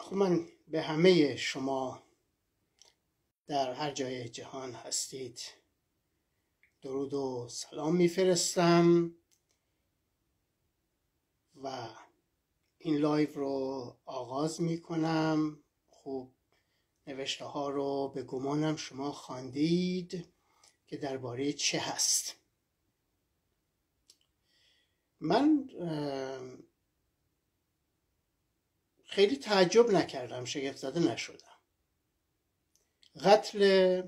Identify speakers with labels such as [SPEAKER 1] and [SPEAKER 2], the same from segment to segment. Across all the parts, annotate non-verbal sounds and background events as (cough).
[SPEAKER 1] خب من به همه شما در هر جای جهان هستید. درود و سلام میفرستم و این لایو رو آغاز می‌کنم. خوب نوشته ها رو به گمانم شما خواندید که درباره چه هست. من خیلی تعجب نکردم شگفت زده نشدم. قتل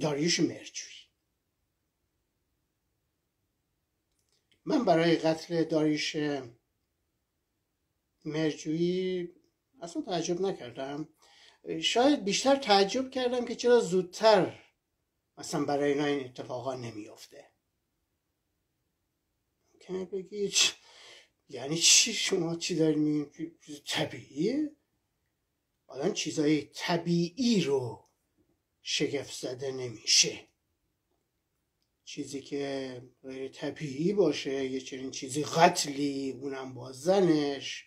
[SPEAKER 1] داریوش مرجوی. من برای قتل داریوش مرجویی اصلا تعجب نکردم. شاید بیشتر تعجب کردم که چرا زودتر مثلا برای اینا این اتفاقا نمیافته. ممکنه بگید یعنی چی شما چی دارید میگین؟ طبیعیه آدم چیزای طبیعی رو شگفت زده نمیشه. چیزی که غیر طبیعی باشه یه چنین چیزی قتلی اونم با زنش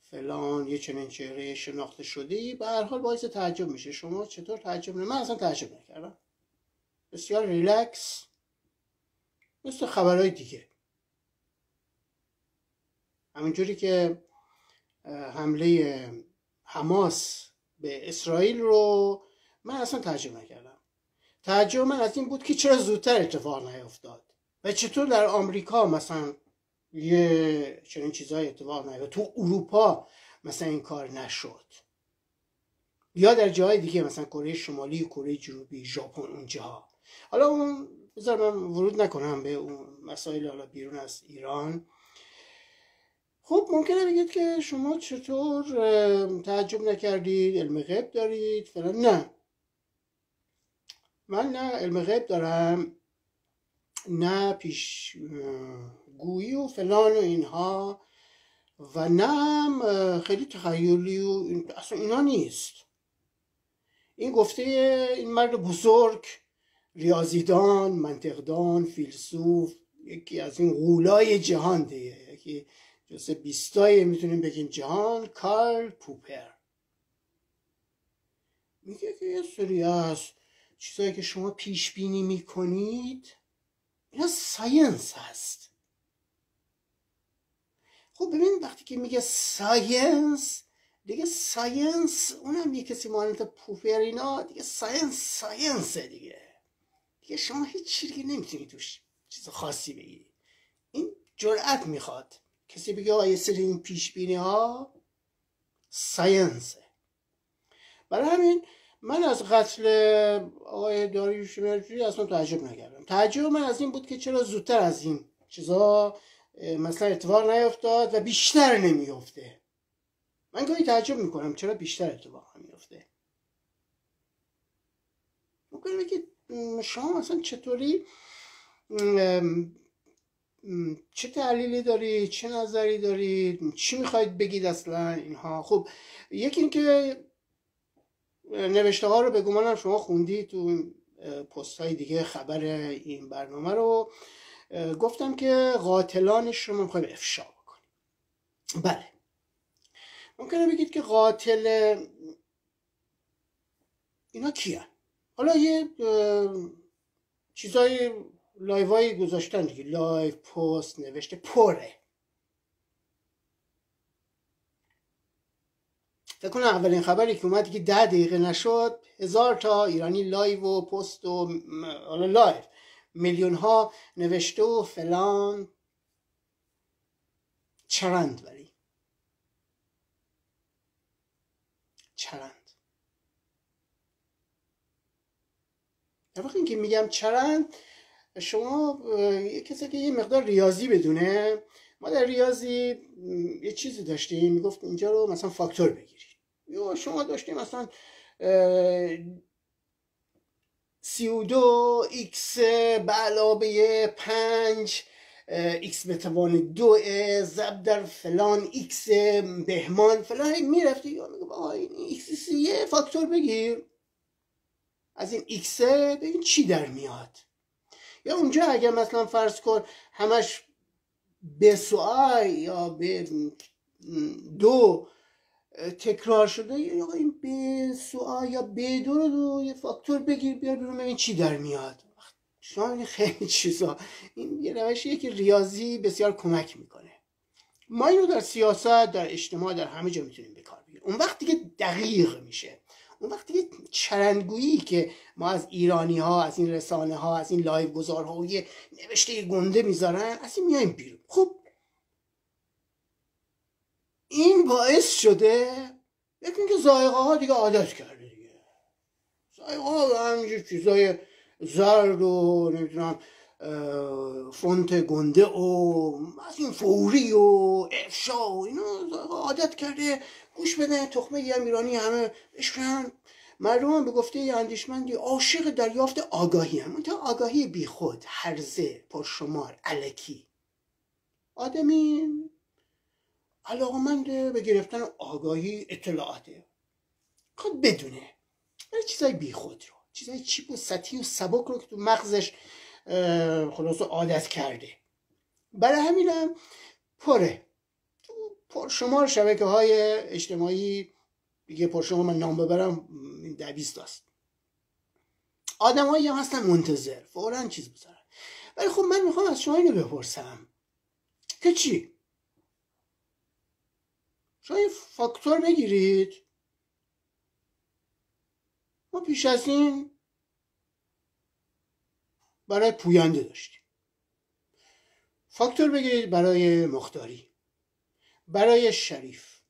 [SPEAKER 1] فلان یه چنین چهره شناخته شده ای به هر حال باعث تعجب میشه. شما چطور تعجب نه من اصلا تعجب نکردم. بسیار ریلکس. مثل خبرهای دیگه. همینجوری که حمله حماس به اسرائیل رو من اصلا تعجب نکردم. تعجب من از این بود که چرا زودتر اتفاق نیفتاد و چطور در آمریکا مثلا یه چنین چیزهای اتفاق نیفتاد. تو اروپا مثلا این کار نشد. یا در جای دیگه مثلا کره شمالی کره جنوبی ژاپن اونجا حالا اون بذار من ورود نکنم به اون مسائل حالا بیرون از ایران. خب ممکنه بگید که شما چطور تعجب نکردید علم غیب دارید فلان. نه. من نه علم غیب دارم نه پیش گویی و فلان و اینها و نه خیلی تخیلی و اصلا اینا نیست. این گفته این مرد بزرگ ریاضیدان منطقدان فیلسوف یکی از این غولای جهان دیگه یکی جز بیستای می‌تونیم بگیم. جهان کارل پوپر. میگه که یه سری از چیزایی که شما پیش بینی می‌کنید اینا science هست. خب ببین وقتی که میگه science دیگه science اونم یه کسی مانند پوپر اینا دیگه science science ه دیگه. دیگه شما هیچ چیزی نمی‌تونی توش چیز خاصی بگیری. این جرأت می‌خواد. کسی بگه آقا یه سری این پیش بینی ها science ه برای همین من از قتل آقای داریوش مرجوی اصلا تعجب نکردم. تعجب من از این بود که چرا زودتر از این چیزا مثلا اتفاق نیفتاد و بیشتر نمیفته من گاهی تعجب می‌کنم چرا بیشتر اتفاق نمیفته ممکنه بگید شما مثلا چطوری چه تحلیلی دارید چه نظری دارید چی می‌خواید بگید اصلا اینها؟ خب یکی اینکه نوشته ها رو به گمانم شما خوندی تو پست های دیگه خبر این برنامه رو. گفتم که قاتلانش رو می‌خوایم افشا بکنیم. بله. ممکنه بگید که قاتل اینا کیان؟ حالا یه چیزای live ایی گذاشتن دیگه. live پست نوشته. پره. فکر کنم اولین خبری که اومد که ده دقیقه نشد هزار تا ایرانی لایو و پست و حالا لایو. میلیون ها نوشته و فلان. چرند ولی. چرند. در واقع اینکه میگم چرند شما یه کسی که یه مقدار ریاضی بدونه ما در ریاضی یه چیزی داشتیم می‌گفت اینجا رو مثلا فاکتور بگیرید. یا شما داشتیم مثلا سی و دو ایکس به علاوه پنج ایکس به توان دو ضرب در فلان ایکس بهمان فلان می‌رفتی یا میگم آقا این ایکس سیه فاکتور بگیر. از این ایکس ببین چی در میاد؟ یا اونجا اگر مثلا فرض کن همش به سوای یا به دو تکرار شده یا این به یا به دو رو یه فاکتور بگیر بیار بیرون ببین چی در میاد. شما خیلی چیزا. این یه روشیه که ریاضی بسیار کمک می‌کنه. ما اینو در سیاست در اجتماع در همه جا می‌تونیم بکار بگیریم. اون وقتی که دقیق میشه. اون وقتی چرندگویی که ما از ایرانی ها از این رسانه ها از این live گذارها و یه نوشته گنده می‌ذارن از این میایم بیرون. خب این باعث شده یکی که ذائقه ها دیگه عادت کرده دیگه. ذائقه ها همینجور چیزای زرد و نمی‌دونم فونت گنده و از این فوری و افشا و اینو عادت کرده. گوش بده تخمه یه ایرانی همه بشکنن مردم به گفته اندیشمندی عاشق دریافت آگاهی هم. تا آگاهی بیخود هرزه پرشمار علکی. آدمی علاقمند به گرفتن آگاهی اطلاعاته. خود بدونه چیزای بیخود رو چیزای چیپ و سطحی و سبک رو که تو مغزش خلاصه عادت کرده. برای همینم پره. پرشمار شبکه های اجتماعی دیگه پرشمار من نام ببرم ده بیست است آدمایی هم هستن منتظر فورا چیز بذارن ولی خب من می‌خوام از شما اینو بپرسم که چی؟ شما یه فاکتور بگیرید. ما پیش از این برای پوینده داشتیم. فاکتور بگیرید برای مختاری. برای شریف.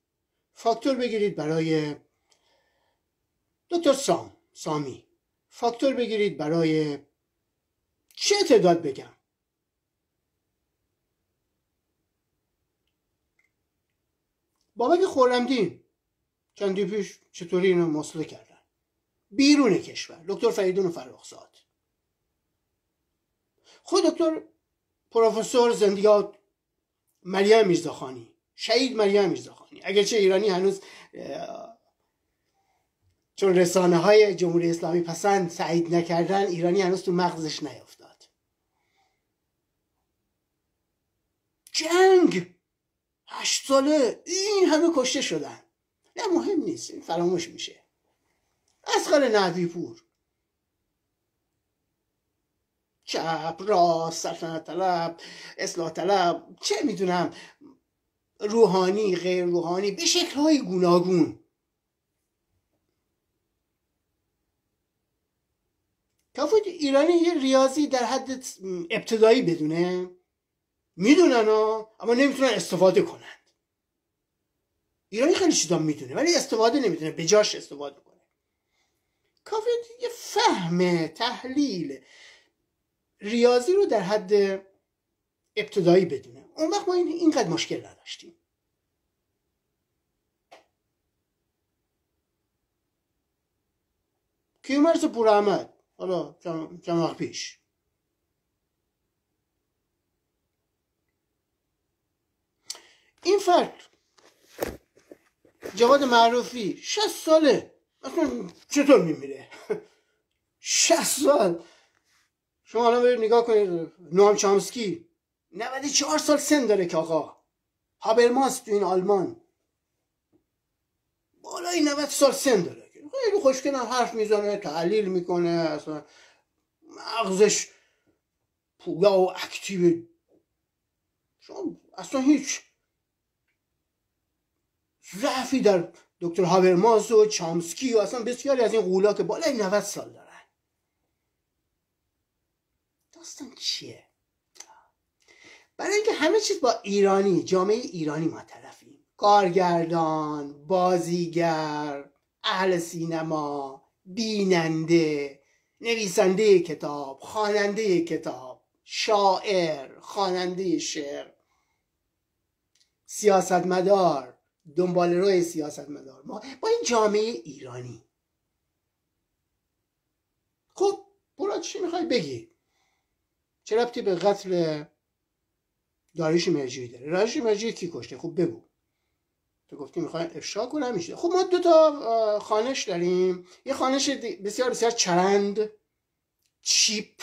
[SPEAKER 1] فاکتور بگیرید برای دکتر سام سامی. فاکتور بگیرید برای چه تعداد بگم؟ بابک خورمدین چندی پیش چطوری اینو مصله کردن؟ بیرون کشور. دکتر فریدون فرخزاد. خود دکتر پروفسور زندیات مریم میرزاخانی. شهید مریم میرزاخانی. اگرچه ایرانی هنوز چون رسانه های جمهوری اسلامی پسند سعید نکردن ایرانی هنوز تو مغزش نیفتاد. جنگ! هشت ساله این همه کشته شدن. نه مهم نیست این فراموش میشه. اسخر نحوی پور چپ راست سلطنت طلب اصلاح طلب چه می‌دونم روحانی غیر روحانی به شکل های گوناگون کافت ایرانی یه ریاضی در حد ابتدایی بدونه. می‌دونن اما نمی‌تونن استفاده کنند. ایرانی خیلی چیزا می‌دونه ولی استفاده نمی‌تونه به جاش استفاده کنه. کافی یه فهم تحلیل ریاضی رو در حد ابتدایی بدونه. اون وقت ما این اینقدر مشکل نداشتیم. کیومرس پور احمد. حالا چند وقت پیش. این فرد جواد معروفی شست ساله. اصلا چطور میمیره؟ (laughs) شست سال. شما الان برید نگاه کنید. نوام چامسکی. 94 سال سن داره که آقا. هابرماس تو این آلمان. بالای 90 سال سن داره. خیلی خوشگل حرف می‌زنه تحلیل می‌کنه اصلا مغزش پویا و اکتیو شما اصلا هیچ ضعفی در دکتر هاورماز و چامسکی و اصلا بسیاری از این قولا که بالای 90 سال دارن. داستان چیه؟ برای اینکه همه چیز با ایرانی جامعه ایرانی ما طرفیم. کارگردان بازیگر اهل سینما بیننده نویسنده کتاب خواننده کتاب شاعر خواننده شعر. سیاستمدار دنبال روی سیاستمدار ما با این جامعه ایرانی. خب برای چی می‌خوای بگی؟ چه ربطی به قتل داریش مرجعی داره. داریش مرجعی کی کشته؟ خب بگو. تو گفتی می‌خوای افشا کنم میشه خب ما دو تا خانش داریم. یه خانش بسیار بسیار چرند چیپ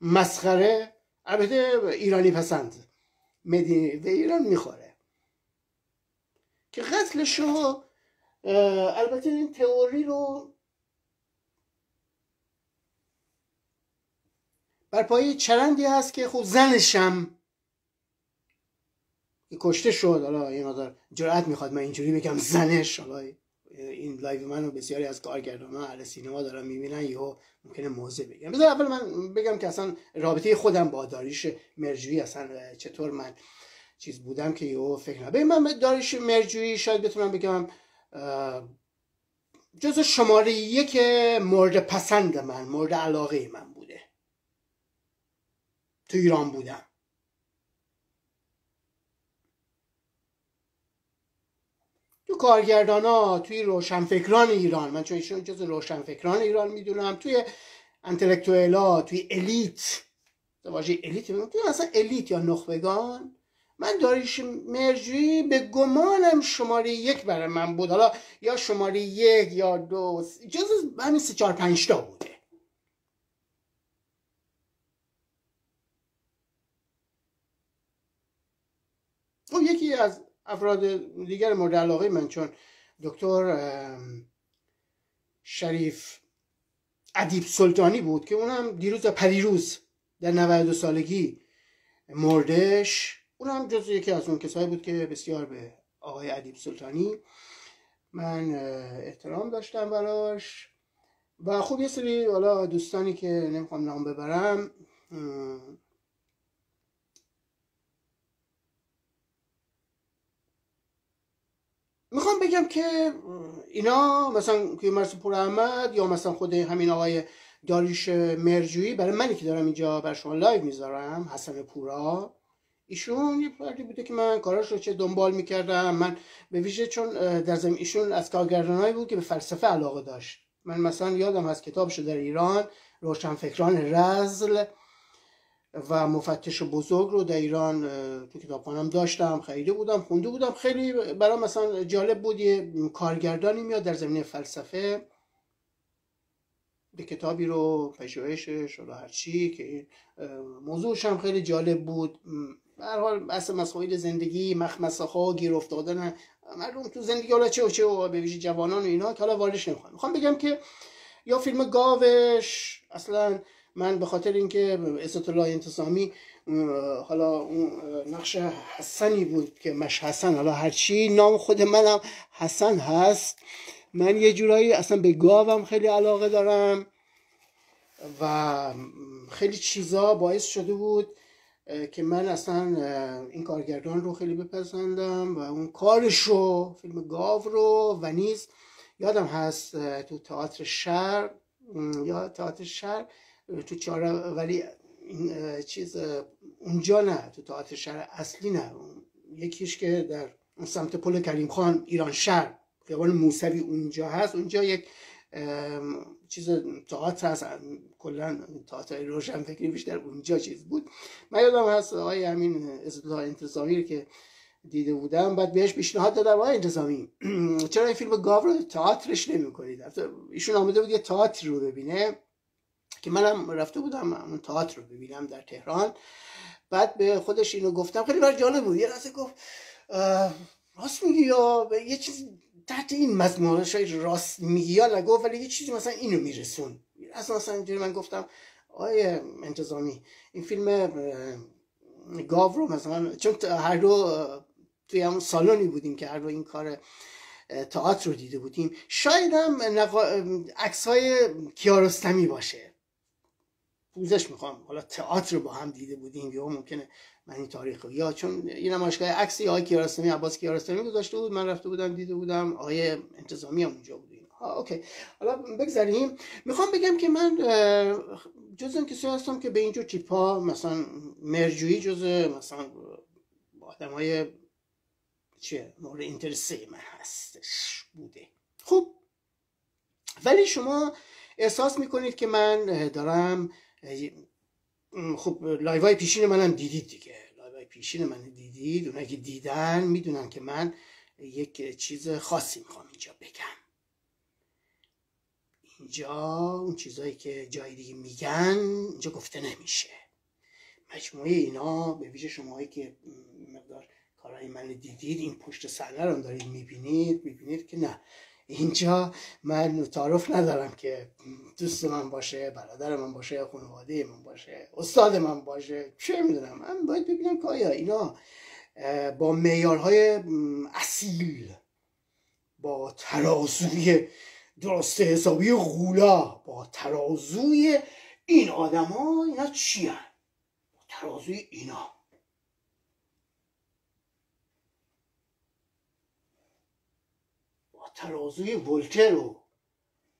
[SPEAKER 1] مسخره. البته ایرانی پسند. مدینه به ایران می‌خوره. که قتلش رو البته این تئوری رو بر پایه چرندی هست که خب زنشم کشته شد. حالا یه مقدار جرأت می‌خواد. من اینجوری بگم زنش. حالا این live منو بسیاری از کارگردان اهل سینما دارن می‌بینن. یهو ممکنه موضع بگم بذار اول من بگم که اصلا رابطه خودم با داریوش مهرجویی اصلا چطور من چیز بودم که یهو فکر نکنم من داریوش مهرجویی شاید بتونم بگم جز شماره یک مورد پسند من مورد علاقه من بوده. تو ایران بودم. تو کارگردان ها توی روشنفکران ایران من چون ایشون جز روشنفکران ایران می‌دونم توی انتلکتوئلا توی الیت واژه الیت توی اصلا الیت یا نخبگان من داریش مرجوی به گمانم شماره یک برای من بود. حالا یا شماره یک یا دو جز همین سه چهار پنج تا بوده. اون یکی از افراد دیگر مورد علاقه من چون دکتر شریف ادیب سلطانی بود که اونم دیروز پریروز در 92 سالگی مردش. اونم جز یکی از اون کسایی بود که بسیار به آقای ادیب سلطانی من احترام داشتم براش. و خب یه سری حالا دوستانی که نمی‌خوام نام ببرم می‌خوام بگم که اینا مثلا کیومرث پوراحمد یا مثلا خود همین آقای داریوش مهرجویی برای منی که دارم اینجا بر شما live می‌ذارم حسن پورا. ایشون یه فردی بوده که من کاراش رو چه دنبال می‌کردم. من به ویژه چون در زمین ایشون از کارگردانهایی بود که به فلسفه علاقه داشت. من مثلا یادم از کتابش در ایران روشنفکران رذل. و مفتش بزرگ رو در ایران تو کتابخانم داشتم خریده بودم خونده بودم. خیلی برای مثلا جالب بود یه کارگردانی میاد در زمینه فلسفه به کتابی رو پژوهشش و هر چی که موضوعش هم خیلی جالب بود. به حال بحث مسائل زندگی مخمسه ها گیر افتادن مردم تو زندگی حالا چه و چه و به ویژه جوانان و اینا که حالا واردش نمی‌خوام. می‌خوام بگم که یا فیلم گاوش اصلا من به خاطر اینکه عزت الله انتصامی حالا اون نقش حسنی بود که مش حسن حالا هرچی نام خود منم حسن هست. من یه جورایی اصلا به گاوم خیلی علاقه دارم و خیلی چیزا باعث شده بود که من اصلا این کارگردان رو خیلی بپسندم و اون کارش رو فیلم گاو رو و نیز یادم هست تو تئاتر شهر یا تئاتر شهر تو چهار ولی این چیز اونجا نه تو تئاتر شهر اصلی نه. یکیش که در اون سمت پل کریم خان ایران شهر خیابان موسوی اونجا هست. اونجا یک چیز تئاتر هست. کلا تئاتر روشن فکری بیشتر اونجا چیز بود. من یادم هست آقای همین اصلاح انتظامی که دیده بودم. بعد بهش پیشنهاد دادم آقای انتظامی (clears throat) چرا این فیلم گاو رو تئاترش نمی‌کنید؟ ایشون آمده بود یه تئاتر رو ببینه. که منم رفته بودم اون تئاتر رو ببینم در تهران. بعد به خودش اینو گفتم. خیلی بر جالب بود. یه لحظه گفت راست میگی یا یه چیز تحت این مضمون شاید راست میگی یا نگفت ولی یه چیزی مثلا اینو میرسون. اصلا مثلا اینجوری من گفتم آیه انتظامی این فیلم گاو رو مثلا چون هر دو توی همون سالونی بودیم که هر دو این کار تئاتر رو دیده بودیم شاید هم عکس های کیارستمی باشه. پوزش می‌خوام. حالا تئاتر رو با هم دیده بودیم یا ممکنه من این تاریخ یا چون این نمایشگاه عکسی آقای کیارستمی عباس کیارستمی گذاشته بود من رفته بودم دیده بودم آقای انتظامی هم اونجا بود. اوکی. حالا بگذاریم می‌خوام بگم که من جز این کسی هستم که به اینجور تیپا مثلا مهرجویی جز مثلا آدم های چیه مورد interest من هستش بوده. خب ولی شما احساس می‌کنید که من دارم خب live های پیشین منم دیدید دیگه. live های پیشین من دیدید اونایی که دیدن می‌دونن که من یک چیز خاصی می‌خوام اینجا بگم. اینجا اون چیزایی که جای دیگه میگن اینجا گفته نمیشه. مجموعه اینا به ویژه شماهایی که مقدار کارهای من دیدید این پشت صحنه رو دارید می‌بینید می‌بینید که نه. اینجا من تعارف ندارم که دوست من باشه برادر من باشه خانواده من باشه استاد من باشه چه می‌دونم. من باید ببینم که آیا اینا با معیارهای اصیل با ترازوی درست حسابی غولا با ترازوی این آدم ها اینا چی با ترازوی اینا با ترازوی ولتر و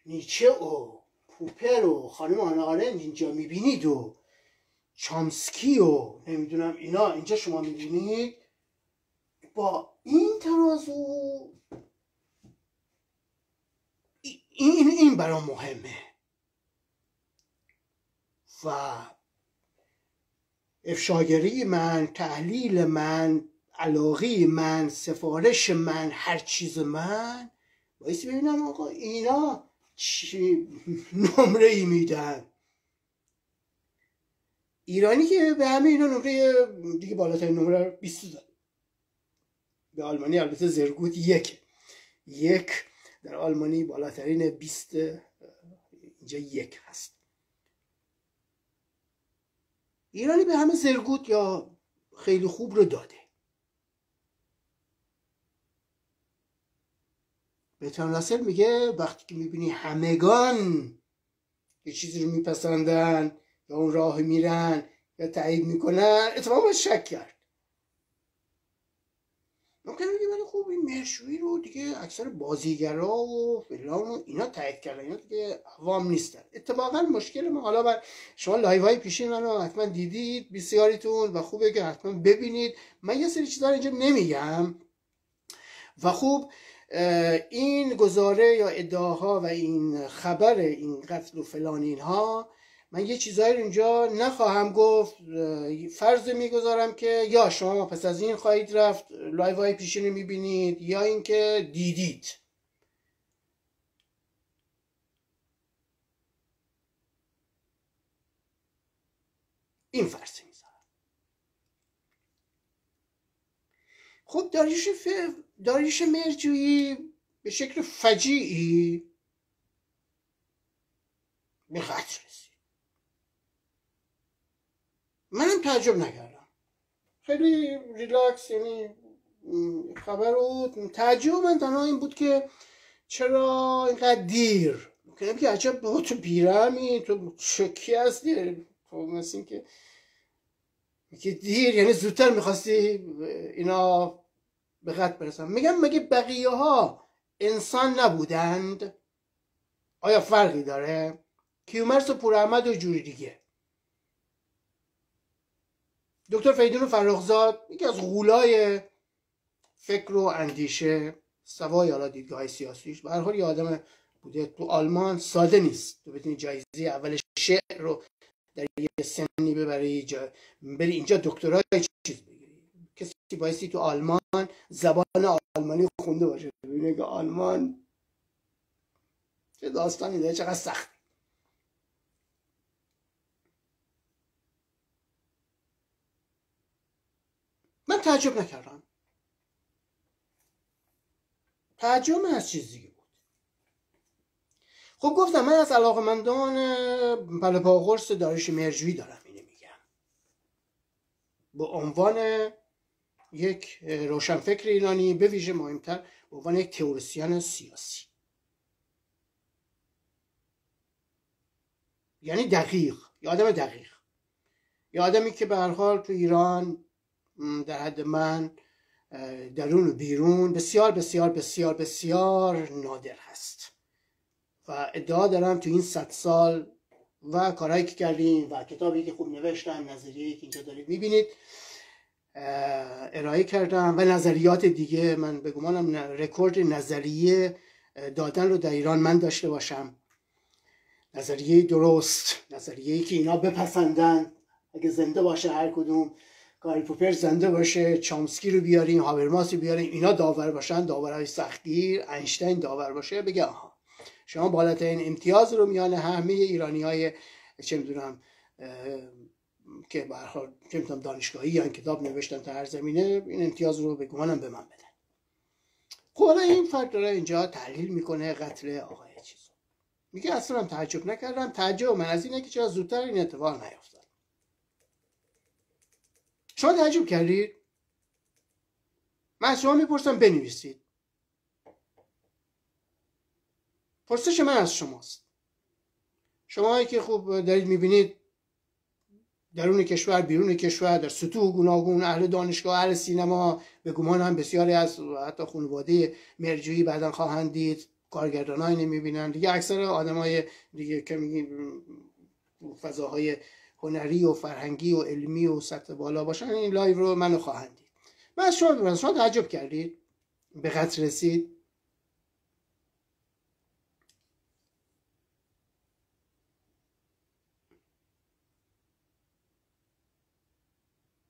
[SPEAKER 1] نیچه و پوپر و خانم آنارنج اینجا می‌بینید و چامسکی و نمی‌دونم اینا اینجا شما می‌بینید؟ با این ترازو این این برام مهمه. و افشاگری من تحلیل من علاقی من سفارش من هر چیز من بایستی ببینم آقا اینا چی نمره ای میدن؟ ایرانی که به همه اینا نمره دیگه بالاترین نمره 20 داد به آلمانی البته زرگوت یک. یک در آلمانی بالاترین 20 اینجا یک هست. ایرانی به همه زرگوت یا خیلی خوب رو داده. بهتان راسل میگه وقتی که می‌بینی همگان یه چیزی رو میپسندن یا اون راه میرن یا تایید می‌کنن اتفاقا شک کرد. ممکنه بگه ولی خوب این مهرجویی رو دیگه اکثر بازیگرا و فلان و اینا تایید کردن اینا دیگه عوام نیستن. اتفاقا مشکل ما. حالا بر شما live های پیشین منو حتما دیدید بسیاریتون و خوبه که حتما ببینید. من یه سری چیزا اینجا نمیگم. و خوب این گزاره یا ادعاها و این خبر این قتل و فلان اینها من یه چیزایی رو اینجا نخواهم گفت. فرض می‌گذارم که یا شما پس از این خواهید رفت لایو های پیشین رو می‌بینید یا اینکه دیدید. این فرض می‌ذارم. خب داریش, داریش مرجویی به شکل فجیعی به قتل منم تعجب نکردم. خیلی ریلکس یعنی خبر رو تعجب من تنها این بود که چرا اینقدر دیر؟ کنم که عجب با تو بیرمی تو شکی هستی؟ خب مثل که که دیر یعنی زودتر می‌خواستی اینا به قد برسن میگم مگه بقیه ها انسان نبودند؟ آیا فرقی داره؟ کیومرس و پور احمد و جوری دیگه. دکتر فیدون فرخزاد یکی از غولای فکر و اندیشه سوای حالا دیدگاه سیاسیش. به هر یه آدم بوده تو آلمان ساده نیست. تو بتونی جایزه اول شعر رو در یه سنی ببری. بری اینجا دکترای چیز بایستی تو آلمان زبان آلمانی خونده باشه. ببینه که آلمان چه داستانی داره چقدر سخت. من تعجب نکردم. تعجب من از چیز دیگه بود. خب گفتم من از علاقمندان پله قرص دارش مرجوی دارم اینه میگم. به عنوان یک روشنفکر ایرانی به ویژه مهمتر به عنوان یک تئوریسین سیاسی. یعنی دقیق یه آدم دقیق. یه آدمی که به هر حال تو ایران در حد من درون و بیرون بسیار بسیار بسیار بسیار نادر هست. و ادعا دارم تو این صد سال و کارهایی که کردیم و کتابی که خوب نوشتم نظریه که اینجا دارید می‌بینید ارائه کردم و نظریات دیگه من به گمانم رکورد نظریه دادن رو در ایران من داشته باشم. نظریه درست نظریه که اینا بپسندن. اگه زنده باشه هر کدوم. کاری پوپر زنده باشه چامسکی رو بیاریم هاورماس رو بیاریم اینا داور باشن داورهای سختگیر اینشتین داور باشه بگه آها. شما بالاترین امتیاز رو میان همه ایرانی های چه می‌دونم که به هر دانشگاهی یا کتاب نوشتن تا هر زمینه این امتیاز رو به گمانم به من بدن. خب حالا این فرد داره اینجا تحلیل می‌کنه قتل آقای چیزو. میگه اصلا تعجب نکردم. تعجب من از اینه که چرا زودتر این اتفاق نیفتاد. شما تعجب کردید؟ من از شما می‌پرسم بنویسید. پرسش من از شماست. شما که خوب دارید می‌بینید درون کشور بیرون کشور در سطوح گوناگون اهل دانشگاه اهل سینما. به گمانم بسیاری از حتی خانواده مهرجویی بعدا خواهند دید. کارگردانایی نمی‌بینن دیگه اکثر آدمای دیگه که فضاهای هنری و فرهنگی و علمی و سطح بالا باشن این live رو منو خواهند دید. من شما شما تعجب کردید؟ به قطر رسید؟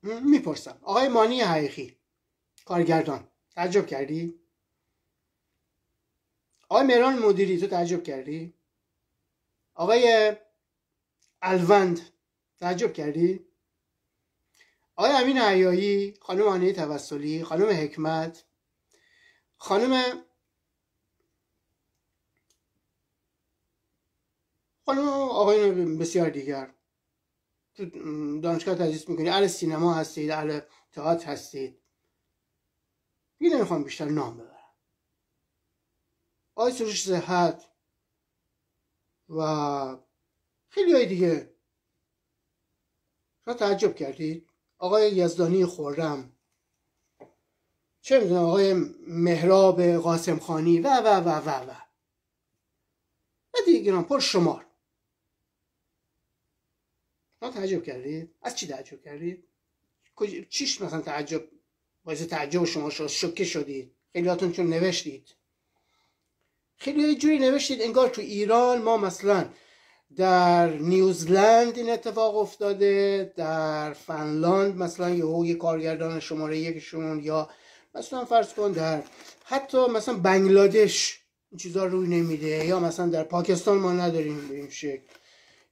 [SPEAKER 1] می‌پرسم آقای مانی حقیقی کارگردان تعجب کردی؟ آقای مهران مدیری تو تعجب کردی؟ آقای الوند تعجب کردی؟ آقای امین عیایی خانم آنی توسلی خانم حکمت خانم خانم آقای بسیار دیگر دانشگاه تدریس می‌کنید اهل سینما هستید اهل تئاتر هستید. دیگه نمی‌خوام بیشتر نام ببرم. آقای سروش صحت و خیلی های دیگه. شما تعجب کردید آقای یزدانی خورم چه می‌دونم آقای مهراب قاسم خانی. و و و و و. و دیگه پر شمار. تعجب کردید؟ از چی تعجب کردید؟ چیش مثلا تعجب؟ باعث تعجب شما شد شوکه شدید. خیلیاتون چون نوشتید. خیلی جوری نوشتید انگار تو ایران ما مثلا در نیوزلند این اتفاق افتاده در فنلاند مثلا یه یه کارگردان شماره یکشون یا مثلا فرض کن در حتی مثلا بنگلادش این چیزا روی نمیده یا مثلا در پاکستان ما نداریم به این شکل.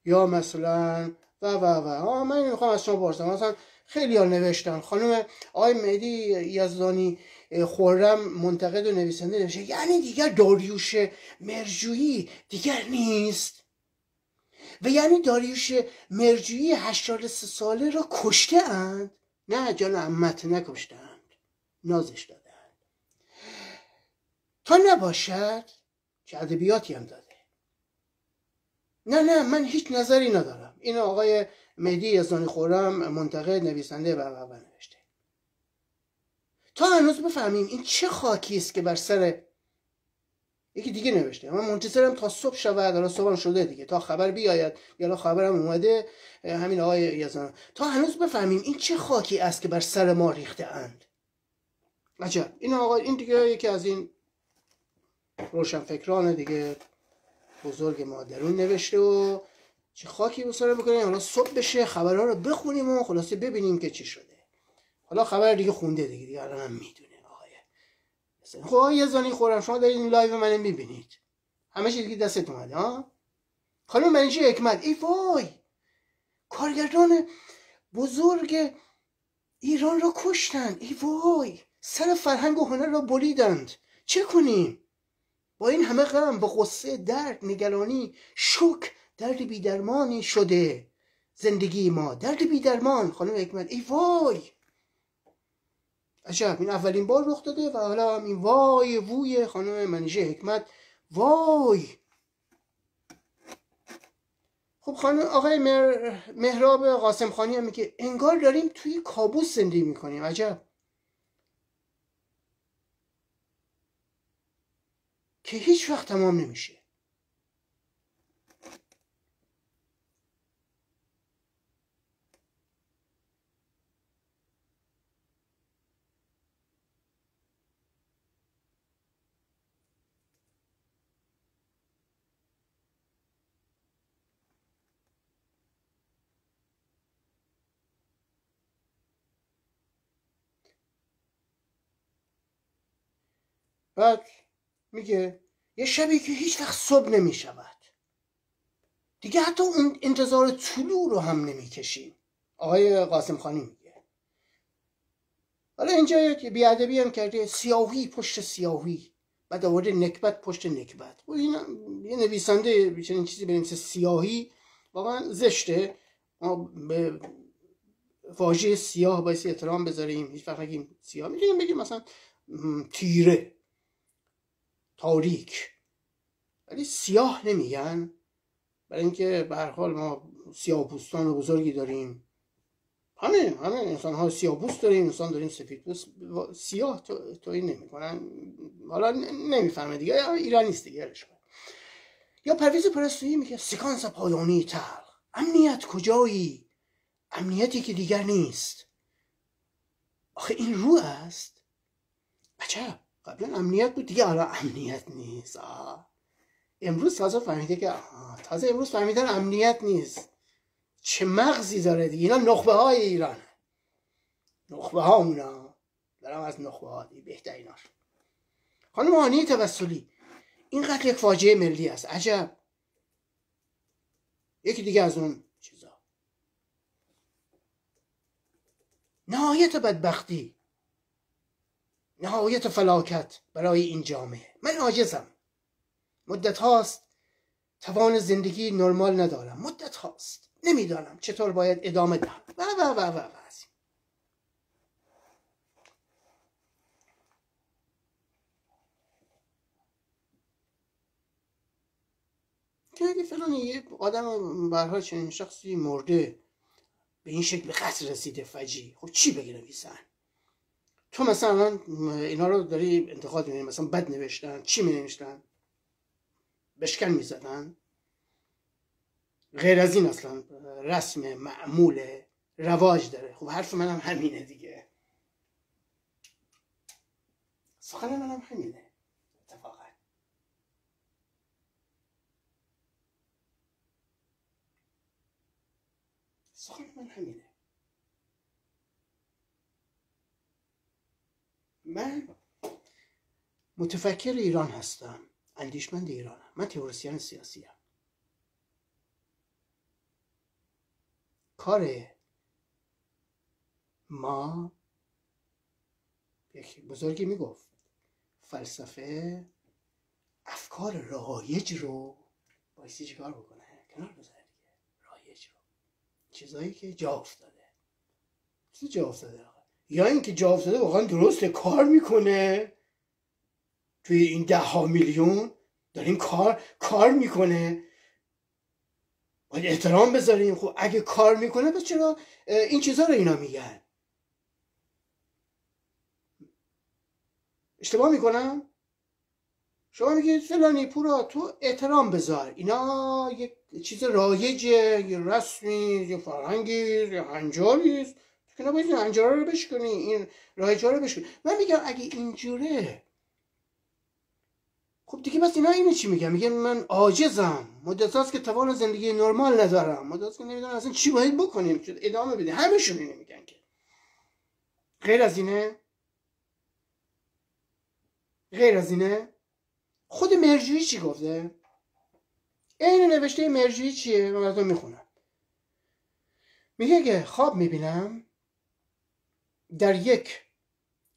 [SPEAKER 1] یا مثلا و و و. آه من می‌خوام از شما پرسم مثلا خیلی ها نوشتن. خانم آقای مهدی یزدانی خورم منتقد و نویسنده نوشته یعنی دیگر داریوش مرجویی دیگر نیست؟ و یعنی داریوش مرجویی 83 ساله را کشته اند؟ نه جان امت نکشتند نازش دادند تا نباشد چه ادبیاتی هم داده. نه نه من هیچ نظری ندارم. این آقای مهدی یزدانی خورم منتقد نویسنده و و نوشته تا هنوز بفهمیم این چه خاکی است که بر سر یکی دیگه نوشته. من منتظرم تا صبح شود الان صبح شده دیگه. تا خبر بیاید یا خبرم اومده همین آقای یزدان. تا هنوز بفهمیم این چه خاکی است که بر سر ما ریخته اند. عجب. این آقا این دیگه یکی از این روشنفکران دیگه بزرگ ما درون نوشته و چه خاکی به سر بکنیم؟ حالا صبح بشه خبرها رو بخونیم و خلاصه ببینیم که چی شده. حالا خبر دیگه خونده دیگه دیگه الان هم می‌دونه آقای. خب یه زانی خورم شما دارید این لایو من می‌بینید. همه چیز دیگه دستت اومده ها؟ خانم منیجی حکمت؟ ای وای! کارگردان بزرگ ایران را کشتن. ای وای! سر فرهنگ و هنر را بریدند. چه کنیم؟ با این همه غم با غصه درد نگرانی شک درد بیدرمانی شده. زندگی ما درد بیدرمان خانم حکمت. ای وای! عجب این اولین بار رخ داده و حالا هم این وای ووی خانم منیژه حکمت. وای! خب خانم آقای مهراب قاسم خانی هم میگه انگار داریم توی کابوس زندگی می‌کنیم. عجب. که هیچ وقت تمام نمیشه. بعد میگه یه شبی که هیچ وقت صبح نمی شود دیگه حتی اون انتظار طلوع رو هم نمی‌کشیم. آقای قاسم خانی میگه. حالا اینجا بیادبی هم کرده سیاهی پشت سیاهی. بعد آورده نکبت پشت نکبت. و این یه نویسنده چنین چیزی بنویسه سیاهی واقعا زشته. ما به واژه سیاه باید احترام بذاریم. هیچ وقت نگیم سیاه می‌تونیم بگیم مثلا تیره. تاریک. ولی سیاه نمیگن. برای اینکه به حال ما سیاه پوستان بزرگی داریم. همه همه انسان ها سیاه پوست داریم انسان داریم سفید پوست. سیاه تو توی نمی‌کنن. حالا نمی‌فهمه دیگه. ایران نیست دیگه یا پرویز پرستویی میگه سکانس پایانی تلخ. امنیت کجایی؟ امنیتی که دیگر نیست. آخه این رو است؟ عجب. قبلا امنیت بود دیگه حالا امنیت نیست. آه. امروز تازه فهمیده که تازه امروز فهمیدن امنیت نیست. چه مغزی داره دیگه؟ اینا نخبه های ایران. نخبه ها اونا دارم از نخبه ها بهتریناش خانم آنی توسلی. اینقدر یک فاجعه ملی است. عجب. یکی دیگه از اون چیزا. نهایت بدبختی. نهایت فلاکت برای این جامعه. من عاجزم. مدت هاست توان زندگی نرمال ندارم. مدت هاست. نمی‌دانم چطور باید ادامه دهم. و و و و و. که فلان یه آدم برها چنین شخصی مرده به این شکل قصر رسیده فجی. خب چی بگی نویسن؟ تو مثلا اینا رو داری انتقاد می‌کنی مثلا بد نوشتن چی می نوشتن بشکن می‌زدن. غیر از این اصلا رسم معمول رواج داره. خب حرف منم همینه دیگه. سخن منم همینه اتفاقا. سخن من همینه. من متفکر ایران هستم. اندیشمند ایرانم. من تئوریسین سیاسی هم. کار ما یک بزرگی می‌گفت. فلسفه افکار رایج رو بایستی چیکار بکنه؟ کنار بذاره رایج رو. چیزایی که جا افتاده. چیزی جا افتاده. یا اینکه جا افتاده واقعا درست کار می‌کنه. توی این ده ها میلیون داریم کار کار می‌کنه. باید احترام بذاریم. خب اگه کار می‌کنه پس چرا این چیزها رو اینا میگن؟ اشتباه می‌کنم؟ شما میگید فلانی پورا تو احترام بذار. اینا یک چیز رایجه یه رسمی یه فرهنگی یه هنجاری است که نباید این هنجارا رو بشکنی این رایجا رو بشکنی. من میگم اگه اینجوره خب دیگه بس اینا اینو چی میگن؟ میگن من عاجزم. مدت هاست که توان زندگی نرمال ندارم. مدت که نمی‌دونم اصلا چی باید بکنیم؟ ادامه بدیم. همشون اینو میگن که. غیر از اینه غیر از اینه خود مرجوی چی گفته؟ این نوشته مرجوی چیه؟ من می‌خونم. میگه که خواب می‌بینم در یک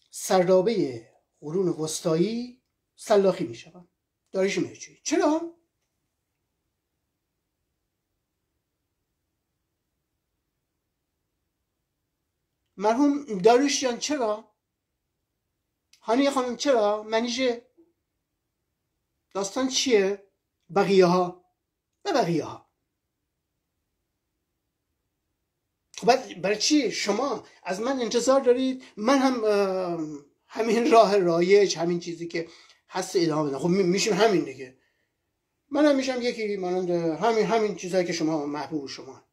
[SPEAKER 1] سردابه قرون وسطایی سلاخی می‌شوم داریش مرجوی چرا؟ مرحوم داریوش جان چرا؟ هانی خانم چرا؟ منیژه داستان چیه؟ بقیه ها و بقیه ها خب برای چی؟ شما از من انتظار دارید. من هم همین راه رایج همین چیزی که هست ادامه بدم. خب میشیم همین دیگه. من هم میشم یکی مانند همین همین چیزهایی که شما محبوب شما.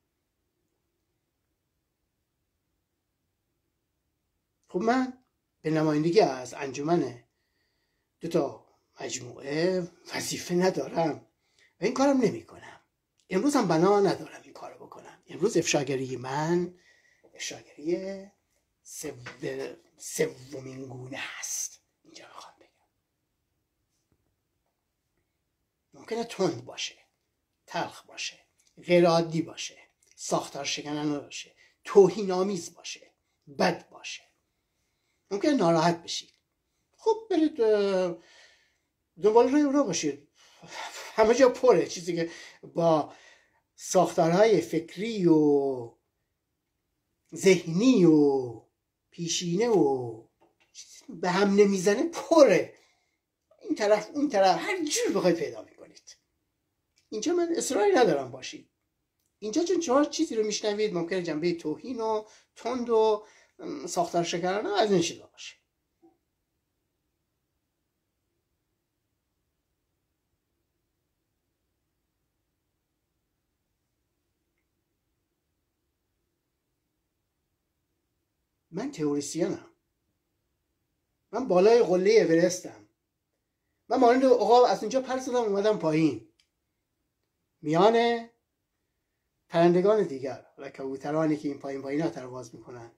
[SPEAKER 1] خب من به نمایندگی از انجمن دو تا مجموعه وظیفه ندارم و این کارم نمی کنم امروز هم بنا ندارم این بکنم امروز افشاگری من افشاگری سومین گونه هست. اینجا می‌خوام بگم. ممکنه تند باشه تلخ باشه غیر عادی باشه ساختار شکننده باشه توهینآمیز باشه بد باشه. ممکن ناراحت بشید خب برید دنبال روی اونا باشید. همه جا پره. چیزی که با ساختارهای فکری و ذهنی و پیشینه و به هم نمی‌زنه پره. این طرف اون طرف. هر جور بخواید پیدا می‌کنید. اینجا من اصراری ندارم باشید. اینجا چون چهار چیزی رو میشنوید ممکنه جنبه توهین و تند و ساختار شکرانه از این چیزا باشه. من تئوریسیانم من بالای قله اورستم. من مانند عقاب از اونجا پر زدم اومدم پایین. میان پرندگان دیگر و کبوترانی که این پایین پایین ها می‌کنن.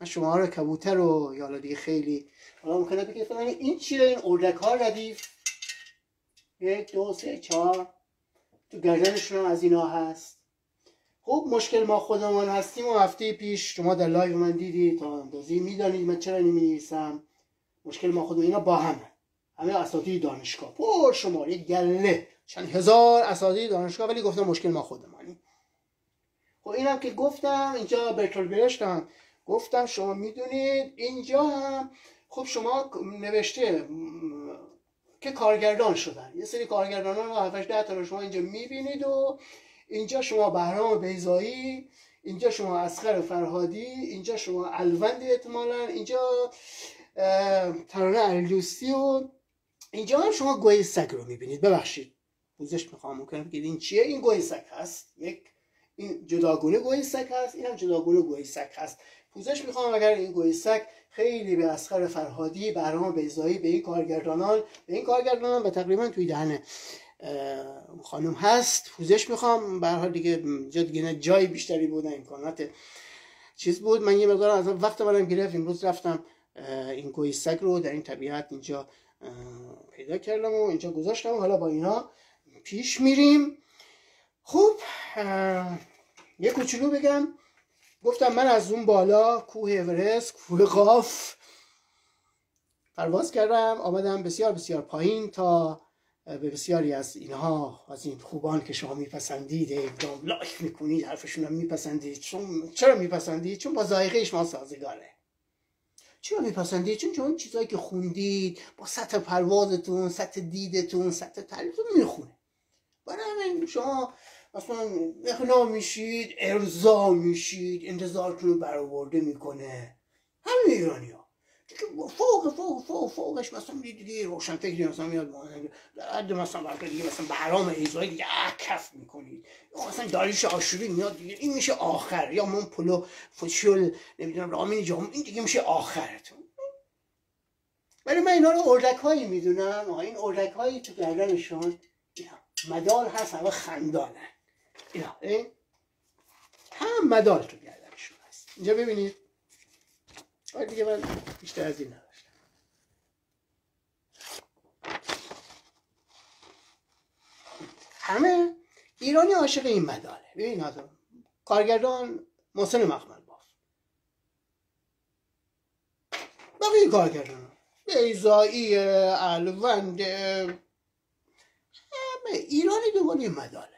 [SPEAKER 1] من شما رو کبوتر رو یا دیگه خیلی حالا ممکنه بگید این چیه این اردک ها ردیف. یک دو سه چهار. تو گردنشون از اینا هست. خب مشکل ما خودمان هستیم و هفته پیش شما در live من دیدید تا اندازی می‌دانید من چرا نمی مشکل ما خودمون اینا با همه. همه اساتید دانشگاه. پر شما یک گله. چند هزار اساتید دانشگاه ولی گفتم مشکل ما خودمانی. خب اینم که گفتم اینجا برتول برشتم گفتم شما می‌دونید اینجا هم خب شما نوشته که کارگردان شدن. یه سری کارگردان رو 7 ده تا رو شما اینجا می‌بینید و اینجا شما بهرام بیزایی اینجا شما اسخر فرهادی اینجا شما الوند احتمالا اینجا ترانه علیدوستی و اینجا هم شما گوی سگ رو می‌بینید. ببخشید پوزش می‌خوام می‌کنم بگید این چیه؟ این گوی سگ هست. یک این جداگونه گوی سگ هست. این هم جداگونه گوی سگ هست. پوزش می‌خوام اگر این گوی سگ خیلی به اسخر فرهادی برام بیزایی به این کارگردانان به این کارگردانان به تقریبا توی دهن خانم هست. پوزش می‌خوام. به حال دیگه جا دیگه جای بیشتری بود امکانات چیز بود. من یه مقدار از وقت منم گرفت. امروز رفتم این گوی سگ رو در این طبیعت اینجا پیدا کردم و اینجا گذاشتم. حالا با اینا پیش میریم. خوب یه کوچولو بگم. گفتم من از اون بالا کوه اورست کوه قاف پرواز کردم. آمدم بسیار بسیار پایین تا به بسیاری از اینها از این خوبان که شما میپسندید اقدام لایک می‌کنید حرفشون رو میپسندید. چون چرا میپسندید؟ چون با ذائقه شما سازگاره. چرا میپسندید؟ چون چون چیزایی که خوندید با سطح پروازتون سطح دیدتون سطح تعریفتون می‌خونه. برای همین شما مثلا اخنا میشید ارضا میشید انتظارتون رو برآورده می‌کنه. همین ایرانی ها فوق فوق فوق فوقش مثلا دیگه روشن فکری مثلا میاد حد مثلا دیگه مثلا برام ایزایی دیگه کف می‌کنید مثلا داریش آشوری میاد دیگه این میشه آخر. یا من پلو فوشل نمی‌دونم رامین جام این دیگه میشه آخرتون. ولی من اینا رو اردک هایی می‌دونم این اردک هایی تو گردنشون. مدال هست همه خندانه اینا. هم مدال تو گردنشون هست. اینجا ببینید. آره دیگه من بیشتر از این نداشتم. همه ایرانی عاشق این مداله ببین کارگردان محسن مخمل باف باقی کارگردان. بیزایی الوند همه ایرانی دوباره مداله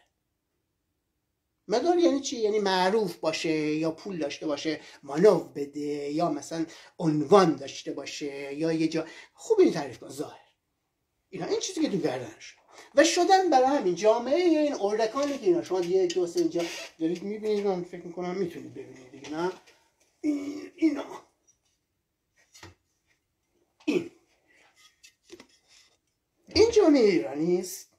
[SPEAKER 1] مدار یعنی چی؟ یعنی معروف باشه یا پول داشته باشه مانو بده یا مثلا عنوان داشته باشه یا یه جا. خوب این تعریف کن ظاهر. اینا این چیزی که تو گردنش و شدن برای همین جامعه این اردکانی که اینا. شما یه دو سه اینجا دارید می‌بینید من فکر می‌کنم می‌تونید ببینید دیگه نه؟ این اینا. این. این جامعه ایرانی است.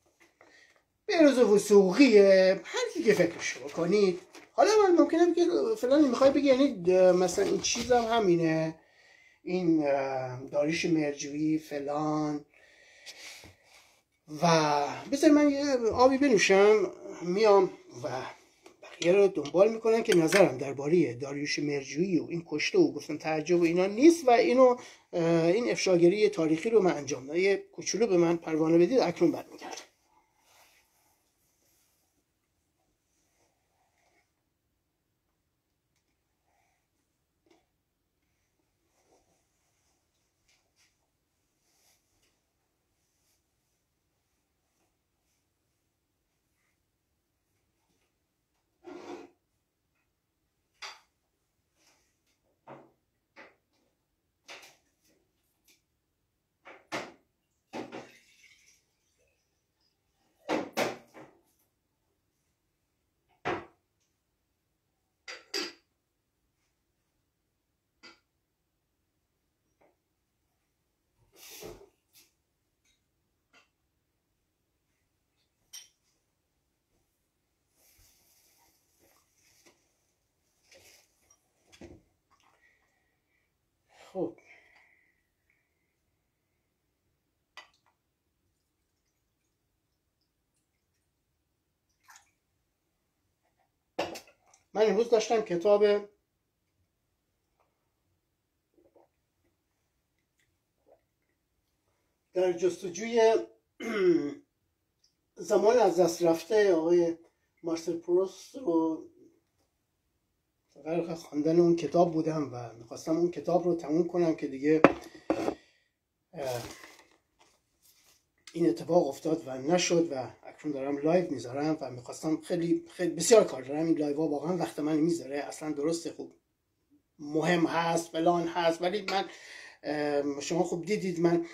[SPEAKER 1] بروز وسوقیه هر کی که فکرش کنید. حالا من ممکنه که فلان می‌خوای بگی یعنی مثلا این چیزم همینه. این داریش مرجوی فلان. و بذار من یه آبی بنوشم. میام و بقیه رو دنبال می‌کنن که نظرم درباره داریوش مرجویی و این کشته و گفتم تعجب و اینا نیست و اینو این افشاگری تاریخی رو من انجام دادم. یه کوچولو به من پروانه بدید اکنون برمیگردم. خب. من امروز داشتم کتاب در جستجوی (clears throat) زمان از دست رفته آقای مارسل پروست رو غرق خواندن اون کتاب بودم و می‌خواستم اون کتاب رو تموم کنم که دیگه این اتفاق افتاد و نشد و اکنون دارم لایو می‌ذارم و می‌خواستم خیلی, خیلی بسیار کار دارم. این لایو ها واقعا وقت من می‌ذاره. اصلا درسته خوب مهم هست فلان هست ولی من شما خوب دیدید من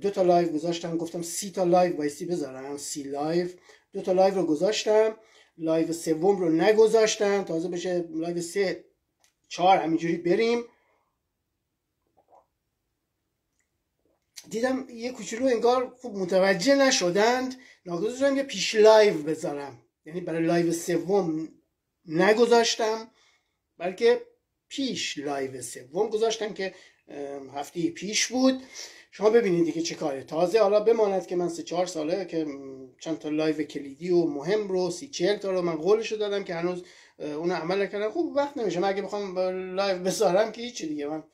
[SPEAKER 1] دو تا لایو گذاشتم. گفتم سی تا لایو بایستی بذارم سی لایو. دو تا لایو رو گذاشتم. لایو سوم رو نگذاشتم تازه بشه لایو سه چهار همینجوری بریم. دیدم یه کوچولو انگار خوب متوجه نشدند. نگذاشتم یه پیش لایو بذارم. یعنی برای لایو سوم نگذاشتم بلکه پیش لایو سوم گذاشتم که هفته پیش بود. شما ببینید دیگه چه کاره. تازه حالا بماند که من سه چهار ساله که چند تا لایو کلیدی و مهم رو سی چهل تا رو من قولشو دادم که هنوز اون عمل نکردم خوب وقت نمیشه. من اگه بخوام لایو بذارم که هیچی دیگه. من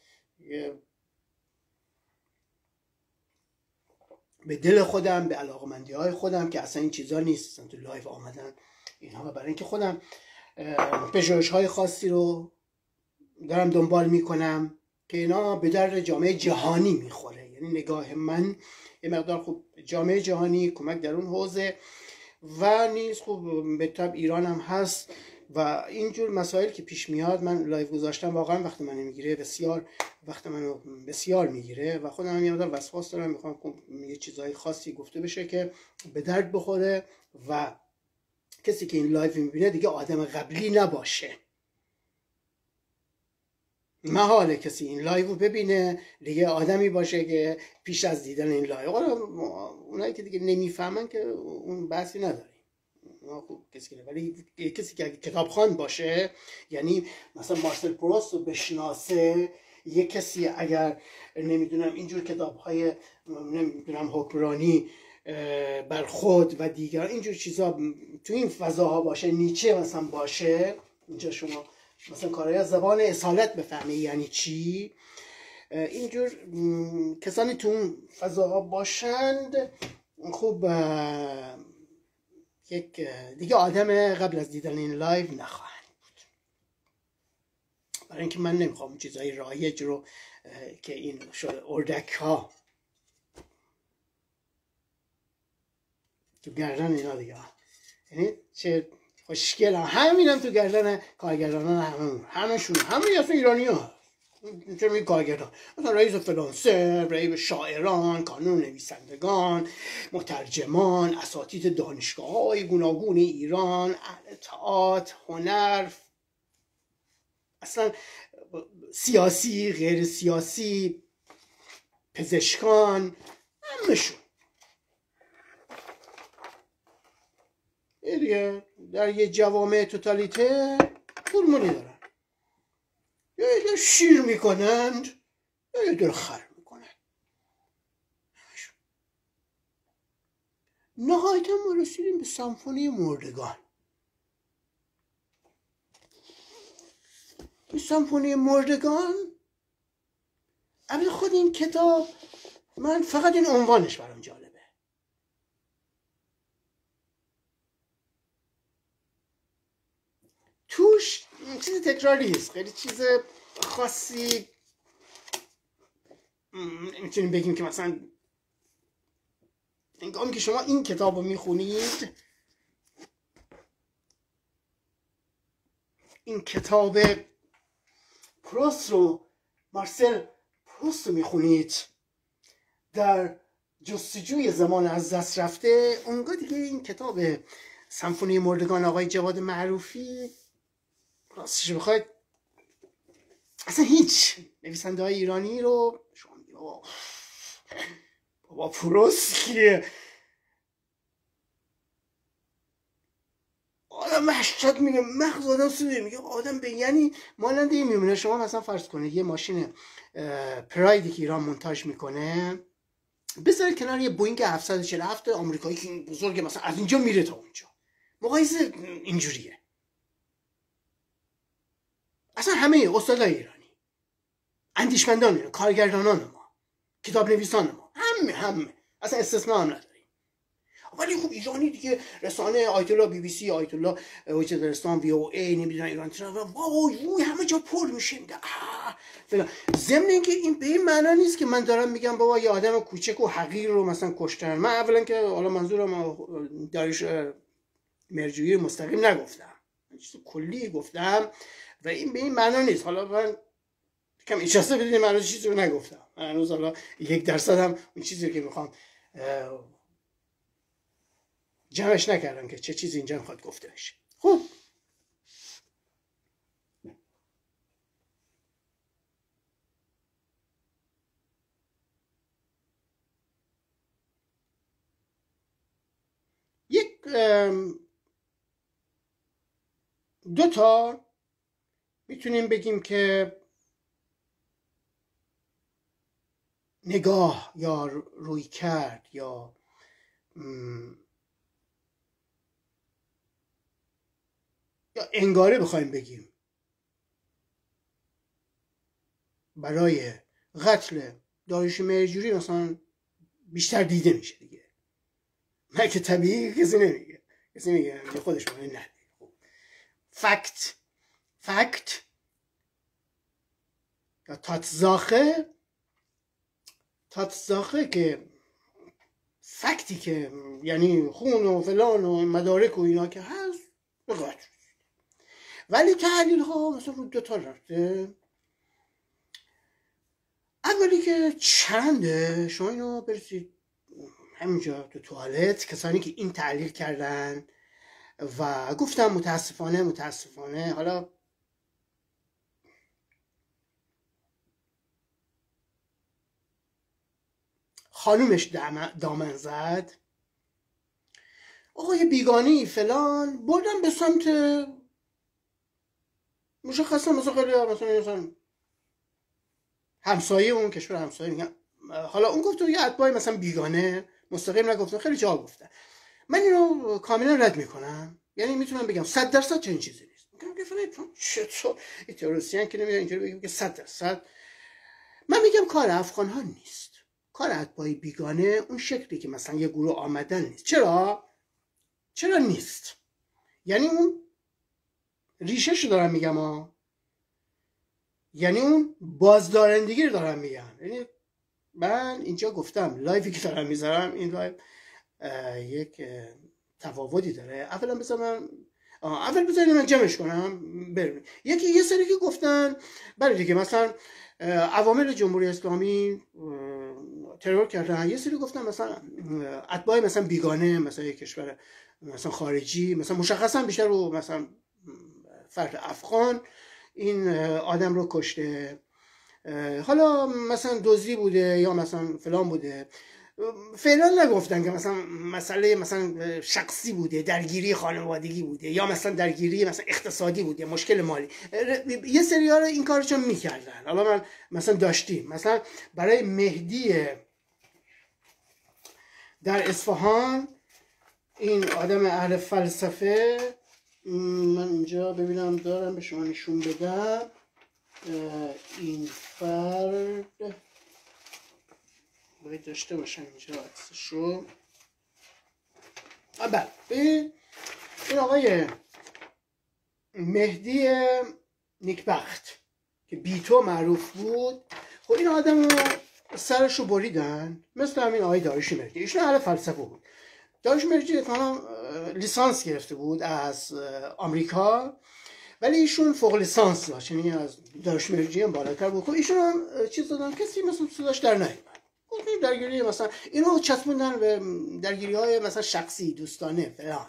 [SPEAKER 1] به دل خودم به علاقمندی های خودم که اصلا این چیزا نیست. تو لایو آمدن اینها برای اینکه خودم پژوهش های خاصی رو دارم دنبال می‌کنم که اینا به در جامعه جهانی می‌خوره. نگاه من یه مقدار خوب جامعه جهانی کمک در اون حوزه و نیز خوب به طب ایران هم هست و اینجور مسائل که پیش میاد من لایو گذاشتم واقعا وقت من می‌گیره بسیار وقت منو بسیار می‌گیره و خودم هم یه مقدار وسواس دارم می‌خوام یه چیزهای خاصی گفته بشه که به درد بخوره و کسی که این لایو می‌بینه دیگه آدم قبلی نباشه. محاله کسی این لایو رو ببینه دیگه آدمی باشه که پیش از دیدن این لایو. اونایی که دیگه نمی‌فهمن که اون بحثی نداریم. کسی که ولی کسی که کتابخوان باشه یعنی مثلا مارسل پروست رو بشناسه یه کسی اگر نمی‌دونم اینجور کتاب های نمی‌دونم حکمرانی بر خود و دیگر اینجور چیزا تو این فضاها باشه نیچه مثلا باشه اینجا شما مثلا کارهای زبان اصالت بفهمی یعنی چی؟ اینجور کسانی تو اون فضاها باشند خوب یک دیگه آدم قبل از دیدن این لایو نخواهند بود. برای اینکه من نمی‌خوام چیزای رایج رو که این شده اردک ها تو گردن اینا دیگه. یعنی چه همین هم تو گردن کارگردان همه همشون. همه اصلا ایرانی ها. چه می کارگردان؟ مثلا رئیس فلانسه رئیس شاعران کانون نویسندگان مترجمان اساتید دانشگاه های گوناگون ایران اهل هنر. اصلا سیاسی غیر سیاسی پزشکان همشون. دیگه در یه جوامع توتالیته فرمولی دارن. یا یه شیر می‌کنند یا یه دل خر می‌کنند. نهایتا ما رسیدیم به سمفونی مردگان. به سمفونی مردگان اول خود این کتاب من فقط این عنوانش برام جالب توش چیز تکراری است خیلی چیز خاصی می‌تونیم بگیم که مثلا انگامی که شما این کتاب رو می‌خونید این کتاب پروست رو مارسل پروست رو می‌خونید. در جستجوی زمان از دست رفته اونگاه دیگه این کتاب سمفونی مردگان آقای جواد معروفی راستش بخواید اصلا هیچ نویسنده های ایرانی رو شما بابا بابا پروس کیه؟ آدم وحشت میگه مغز آدم سوده میگه آدم به یعنی مانند این میمونه. شما مثلا فرض کنید یه ماشین پرایدی که ایران منتاج می‌کنه بذارید کنار یه بوینگ 747 آمریکایی که بزرگ مثلا از اینجا میره تا اونجا. مقایسه اینجوریه. اصلا همه استادای ایرانی اندیشمندان کارگردانان ما کتاب نویسان ما همه همه. اصلا استثناء هم نداریم. ولی خب ایرانی دیگه رسانه آیت بی بی سی آیت الله وجدرستان وی او ای نمی‌دونن ایران وای وای همه جا پر میشه. میگه ضمن اینکه این به این معنا نیست که من دارم میگم بابا یه آدم کوچک و حقیر رو مثلا کشتن. من اولا که حالا منظورم داریش مرجویی مستقیم نگفتم. چیز کلی گفتم. و این به این معنا نیست. حالا من کم اجازه بدید من چیزی رو نگفتم. من هنوز حالا یک درصد هم این چیزی که می‌خوام جمعش نکردم که چه چیزی اینجا می‌خواد گفته بشه. خب یک دو تا می‌تونیم بگیم که نگاه یا روی کرد یا یا انگاره بخوایم بگیم برای قتل داریش مرجوری مثلا بیشتر دیده میشه دیگه. نه که طبیعی کسی نمیگه. کسی میگه خودش نه فکت فکت. یا تاتزاخه. تاتزاخه که فکتی که یعنی خون و فلان و مدارک و اینا که هست بقیت ولی تحلیل ها مثلا رو دو تا رفته. اولی که چنده؟ شما اینو برسید همینجا تو توالت. کسانی که این تحلیل کردن و گفتم متاسفانه متاسفانه. حالا خانومش دامن زد. آقای بیگانی فلان بردم به سمت مشخصا مثلا خیلی مثلا مثلا همسایه اون کشور همسایه میگن. حالا اون گفت یه اتباعی مثلا بیگانه مستقیم نگفته خیلی جا گفته. من اینو کاملا رد می‌کنم. یعنی می‌تونم بگم صد درصد چنین چیزی نیست. میگم چطور؟ تروریستیان که نمیاد اینطوری بگیم که صد درصد. من میگم کار افغان ها نیست. کار اتباعی بیگانه اون شکلی که مثلا یه گروه آمدن نیست. چرا؟ چرا نیست؟ یعنی اون ریشهشو دارم میگم ها. یعنی اون بازدارندگی رو دارم میگم. یعنی من اینجا گفتم لایوی که دارم می‌ذارم این لایو یک تفاوتی داره. اولا بذارم اول بذارید من جمعش کنم بریم. یکی یه سری که گفتن برای دیگه مثلا عوامل جمهوری اسلامی ترور کردن یه سری گفتن مثلا اتباع مثلا بیگانه مثلا یک کشور مثلا خارجی مثلا مشخصا بیشتر رو مثلا فرد افغان این آدم رو کشته. حالا مثلا دزدی بوده یا مثلا فلان بوده. فعلا نگفتن که مثلا مسئله مثلا شخصی بوده درگیری خانوادگی بوده یا مثلا درگیری مثلا اقتصادی بوده مشکل مالی. یه سری ها رو این کارشون می‌کردن. حالا من مثلا داشتیم. مثلا برای مهدی در اصفهان این آدم اهل فلسفه من اینجا ببینم دارم به شما نشون بدم. این فرد. باید داشته باشم اینجا عکسش رو. بله. این آقای مهدی نیکبخت که بیتو معروف بود. خب این آدم سرش رو بریدن. مثل همین آقای داریش مهدی. ایشون اهل فلسفه بود. داریش مهدی لیسانس گرفته بود از آمریکا. ولی ایشون فوق لیسانس داشت. یعنی از داریش مهدی هم بالاتر بود. خب ایشون هم چیز دادن. کسی مثل صداش در نیومد. درگیری مثلا اینو چسبوندن به درگیری های مثلا شخصی دوستانه فلان.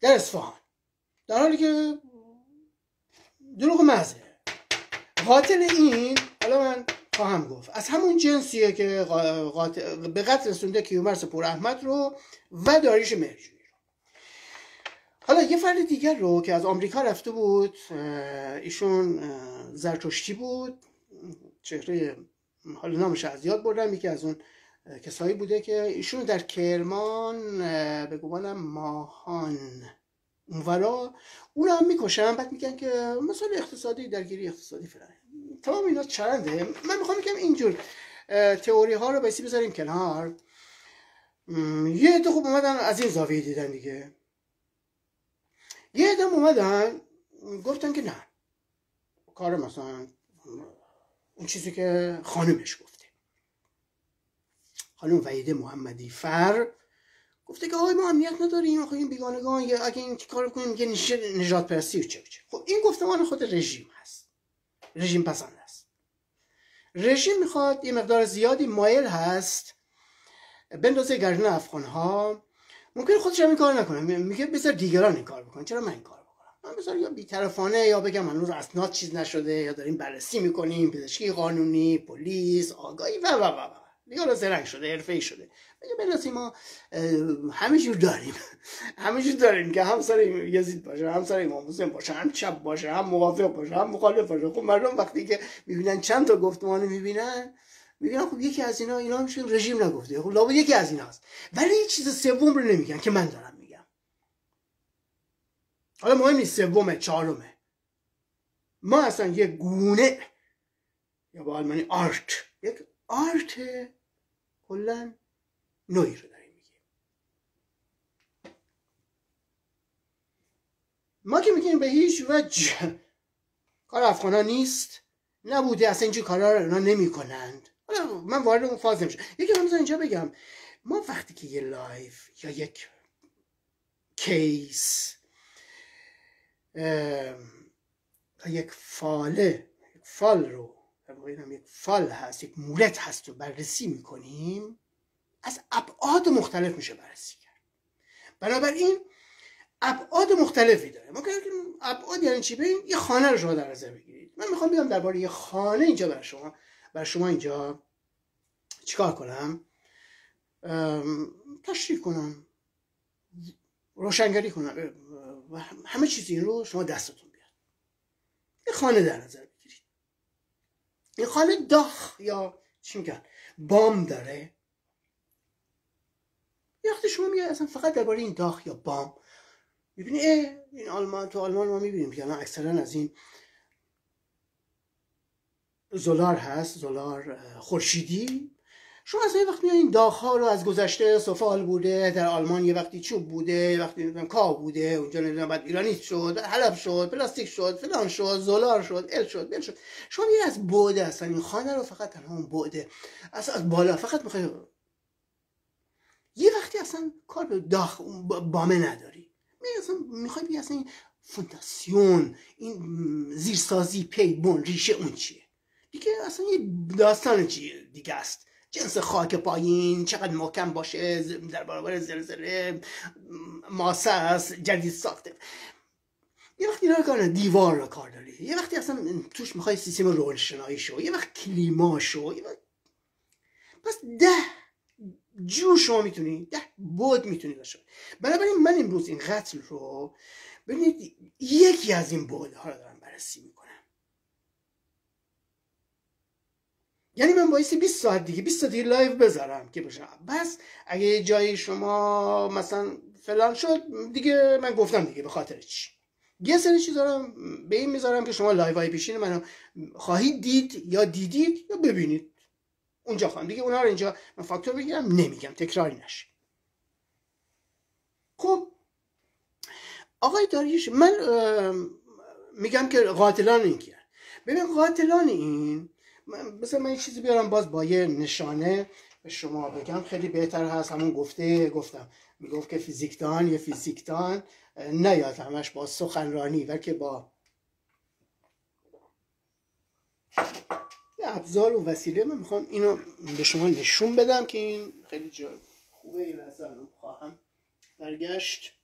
[SPEAKER 1] در اصفهان. در حالی که دروغ مزه. قاتل این؟ حالا من خواهم گفت. از همون جنسیه که به قتل رسونده کیومرس پور احمد رو و داریش مرجوی رو. حالا یه فرد دیگر رو که از آمریکا رفته بود ایشون زرتشتی بود. چهره حالا نامش از یاد بردم. یکی از اون کسایی بوده که ایشون در کرمان به گمانم ماهان اونورا اون هم می‌کشن بعد میگن که مثلا اقتصادی درگیری اقتصادی فلان. تمام اینا چرنده من می‌خوام بگم اینجور تئوری ها رو بیسی بذاریم کنار. یه عده خوب اومدن از این زاویه دیدن دیگه. یه عده اومدن گفتن که نه. کار مثلا اون چیزی که خانمش گفته. خانم وحیده محمدی فر گفته که آقای ما امنیت نداریم آخه این بیگانگان یا اگه این کار کنیم میگه نجات پرستی و چه چه خب این گفتمان خود رژیم هست. رژیم پسند است. رژیم می‌خواد یه مقدار زیادی مایل هست بندازه گردن افغان ها ممکن خودش هم این کار نکنه. میگه بذار دیگران این کار بکنن. چرا من این کار بکنم؟ من بذار یا بیطرفانه یا بگم هنوز اسناد چیز نشده یا داریم بررسی می‌کنیم پزشکی قانونی پلیس آگاهی و و و. دیگه زرنگ شده حرفه شده. بگه بناسی ما همه جور داریم. (laughs) همه جور داریم که هم سر یزید باشه هم سر امام حسین باشه هم چپ باشه هم موافق باشه هم مخالف باشه. خب مردم وقتی که می‌بینن چند تا گفتمان می‌بینن میگن خب یکی از اینا اینا میشه رژیم نگفته. خب لابد یکی از ایناست. ولی یه چیز سوم رو نمیگن که من دارم میگم. حالا مهم نیست سومه چهارمه. ما اصلا یه گونه یا به آلمانی Art. یک Art کلا نوعی رو داریم میگیم. ما که میگیم به هیچ وجه کار افغان نیست نبوده اصلا اینجور کارا رو اونا نمی کنند من وارد اون فاز نمیشه یکی هم اینجا بگم. ما وقتی که یه لایو یا یک case یک فاله یک فال رو هم یک فال هست یک مورد هست رو بررسی می‌کنیم از ابعاد مختلف میشه بررسی کرد. بنابراین ابعاد مختلفی داره. ما ابعاد یعنی چی؟ ببین یه خانه رو شما در نظر بگیرید. من می‌خوام بیام درباره یه خانه اینجا برای شما برای شما اینجا چیکار کنم؟ تشریح کنم. روشنگری کنم. و همه چیز این رو شما دستتون بیاد. یه خانه در نظر این خانه داخ یا چی میگن؟ بام داره. یه وقتی شما میاد اصلا فقط درباره این داخ یا بام می‌بینی این آلمان تو آلمان ما می‌بینیم که اکثرا از این زلار هست زلار خورشیدی. شما از وقت این داغ ها رو از گذشته سفال بوده در آلمان یه وقتی چوب بوده یه وقتی نمی‌دونم کا بوده اونجا نمی‌دونم بعد ایرانی شد حلب شد پلاستیک شد فلان شد زلار شد ال شد بل شد. شما یه از بوده اصلا این خانه رو فقط تنها اون بوده اصلا از بالا فقط می‌خوای یه وقتی اصلا کار به داخ بامه نداری. می‌خوای بگی اصلا این فونداسیون این زیرسازی پی بون ریشه اون چیه؟ دیگه اصلا یه داستان چیه دیگه است. جنس خاک پایین چقدر محکم باشه در برابر زلزله ماسه است جدید ساخته. یه وقتی اینا کار دیوار رو کار داری. یه وقتی اصلا توش می‌خوای سیستم روشنایی شو یه وقت کلیما شو یه وقت... پس ده جو شما می‌تونی ده بود می‌تونی داشته بنابراین من امروز این قتل رو ببینید یکی از این ها رو دارم بررسی می‌کنم یعنی من بایستی 20 ساعت دیگه 20 ساعت دیگه لایو بذارم که باشم بس اگه جای شما مثلا فلان شد دیگه من گفتم دیگه به خاطر چی. یه سری چیزا رو به این می‌ذارم که شما لایو های پیشین منو خواهید دید یا دیدید یا ببینید. اونجا خواهم. دیگه اونا رو اینجا من فاکتور بگیرم نمیگم. تکراری نشه. خب. آقای داریوش من میگم که قاتلان این کیه؟ ببین قاتلان این مثلا من چیزی بیارم باز با یه نشانه به شما بگم. خیلی بهتر هست همون گفته گفتم. می‌گفت که فیزیکدان یا فیزیکدان نیاد همش با سخنرانی بلکه با یه ابزار و وسیله. من می‌خوام اینو به شما نشون بدم که این خیلی جا خوبه. این خواهم برگشت.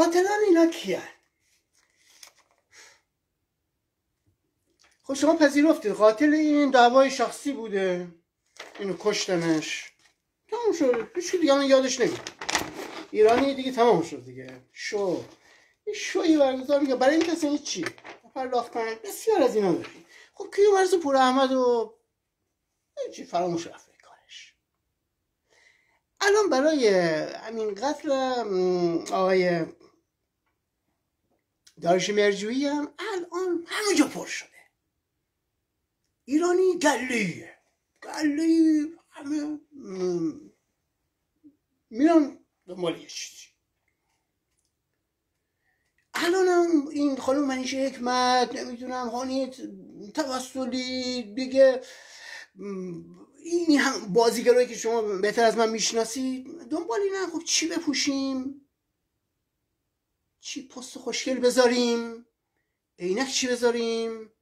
[SPEAKER 1] قاتلان اینا کیان خب شما پذیرفتید قاتل این دعوای شخصی بوده. اینو کشتنش تمام شد. هیچ دیگه من یادش نمیاد. ایرانی دیگه تمام شد دیگه. شو. این شوی برگزار میگه برای این کسی چی. پرداختن بسیار از اینا داریم خب کیومرث پور احمد و چی فراموش رفته کارش. الان برای همین قتل آقای دارش مرجویی هم الان همه جا پر شده. ایرانی گلیه گلی همه میرن دنبال یه چیزی. الان هم این خانم منیشه حکمت نمی‌دونم هانیت توسلی دیگه این هم بازیگرایی که شما بهتر از من می‌شناسید دنبال نه خب چی بپوشیم؟ چی پست خوشگل بذاریم؟ عینک چی بذاریم؟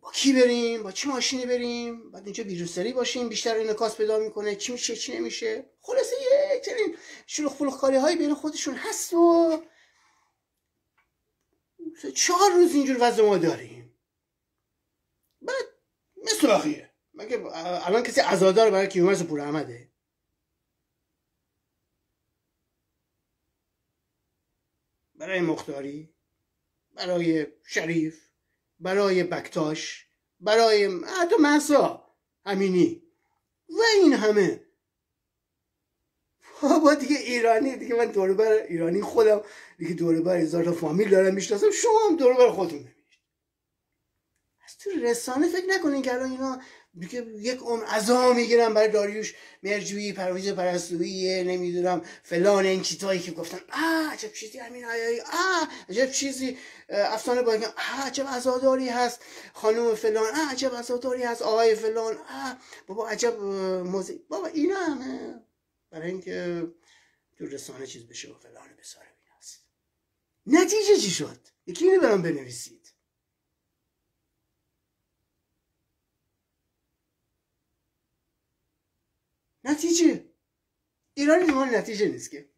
[SPEAKER 1] با کی بریم؟ با چی ماشینی بریم؟ بعد اینجا بیروسری باشیم بیشتر انعکاس پیدا می‌کنه. چی میشه؟ چی نمیشه؟ خلاصه یه چنین شلوغ فلوخ های بین خودشون هست و چهار روز اینجور وضع ما داریم. بعد مثل مگه الان کسی عزادار برای کیومرث پور احمده؟ برای مختاری برای شریف برای بکتاش برای حتی محسا همینی و این همه. (laughs) با دیگه ایرانی دیگه من دوربر ایرانی خودم دیگه دوربر هزار تا فامیل دارم می‌شناسم شما هم دوربر خودتون ببینید از تو رسانه فکر نکنین که الان اینا دیگه یک عمر عزا می‌گیرن برای داریوش. مرجویی پرویز پرستویی نمی‌دونم فلان این چیزایی که گفتن. آ عجب چیزی همین آیایی آ عجب چیزی. افسانه باید آ عجب عزاداری هست. خانم فلان آ عجب عزاداری هست. آقای فلان آ بابا عجب موزی بابا اینا همه. برای اینکه تو رسانه چیز بشه و فلان بساره این نتیجه چی شد؟ یکی اینو برام بنویسید. نتیجه. ایرانی دنبال نتیجه نیست که.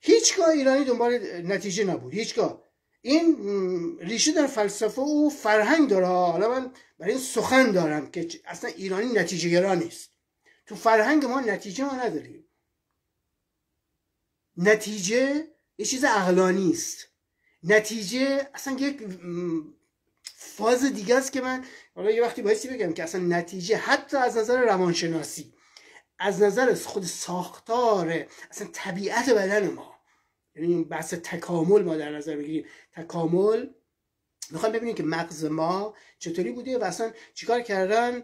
[SPEAKER 1] هیچگاه ایرانی دنبال نتیجه نبود هیچگاه. این ریشه در فلسفه و فرهنگ داره. حالا من برای این سخن دارم که اصلا ایرانی نتیجه گرا نیست. تو فرهنگ ما نتیجه ما نداریم. نتیجه یه چیز عقلانی است. نتیجه اصلا یک فاز دیگه است که من حالا یه وقتی بایستی بگم که اصلا نتیجه حتی از نظر روانشناسی از نظر خود ساختار اصلا طبیعت بدن ما یعنی بحث تکامل ما در نظر بگیریم. تکامل می‌خوام ببینیم که مغز ما چطوری بوده و اصلا چیکار کردن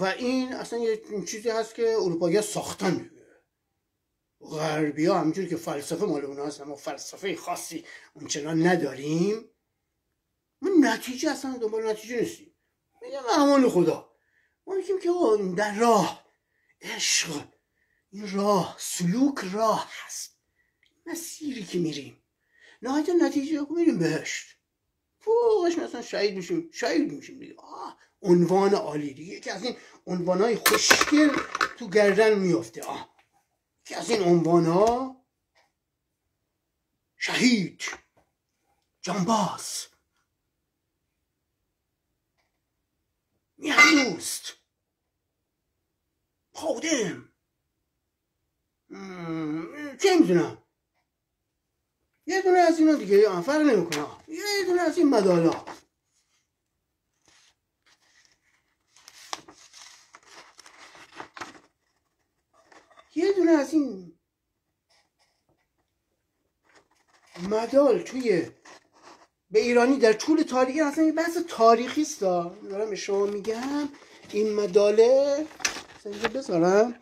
[SPEAKER 1] و این اصلا یه چیزی هست که اروپایی ساختن. غربی ها همینجور که فلسفه مال اون هست ما فلسفه خاصی اونچنان نداریم. ما نتیجه اصلا دنبال نتیجه نیستیم میگم امان خدا. ما میگیم که در راه عشق این راه سلوک راه هست. مسیری که میریم. نهایتا نتیجه میریم بهشت. فوقش مثلا شهید میشیم شهید میشیم دیگه. آه عنوان عالی دیگه. یکی از این عنوانهای خوشگل تو گردن میفته آه. یکی از این عنوان ها شهید جانباز. mianust خودم. چه می‌دونم یه دونه از اینا دیگه فرق نمی‌کنه. یه دونه از این مدالا. یه دونه از این مدال توی به ایرانی در طول تاریخ اصلا یه بحث تاریخی است دارم به شما میگم این مداله اینجا بذارم.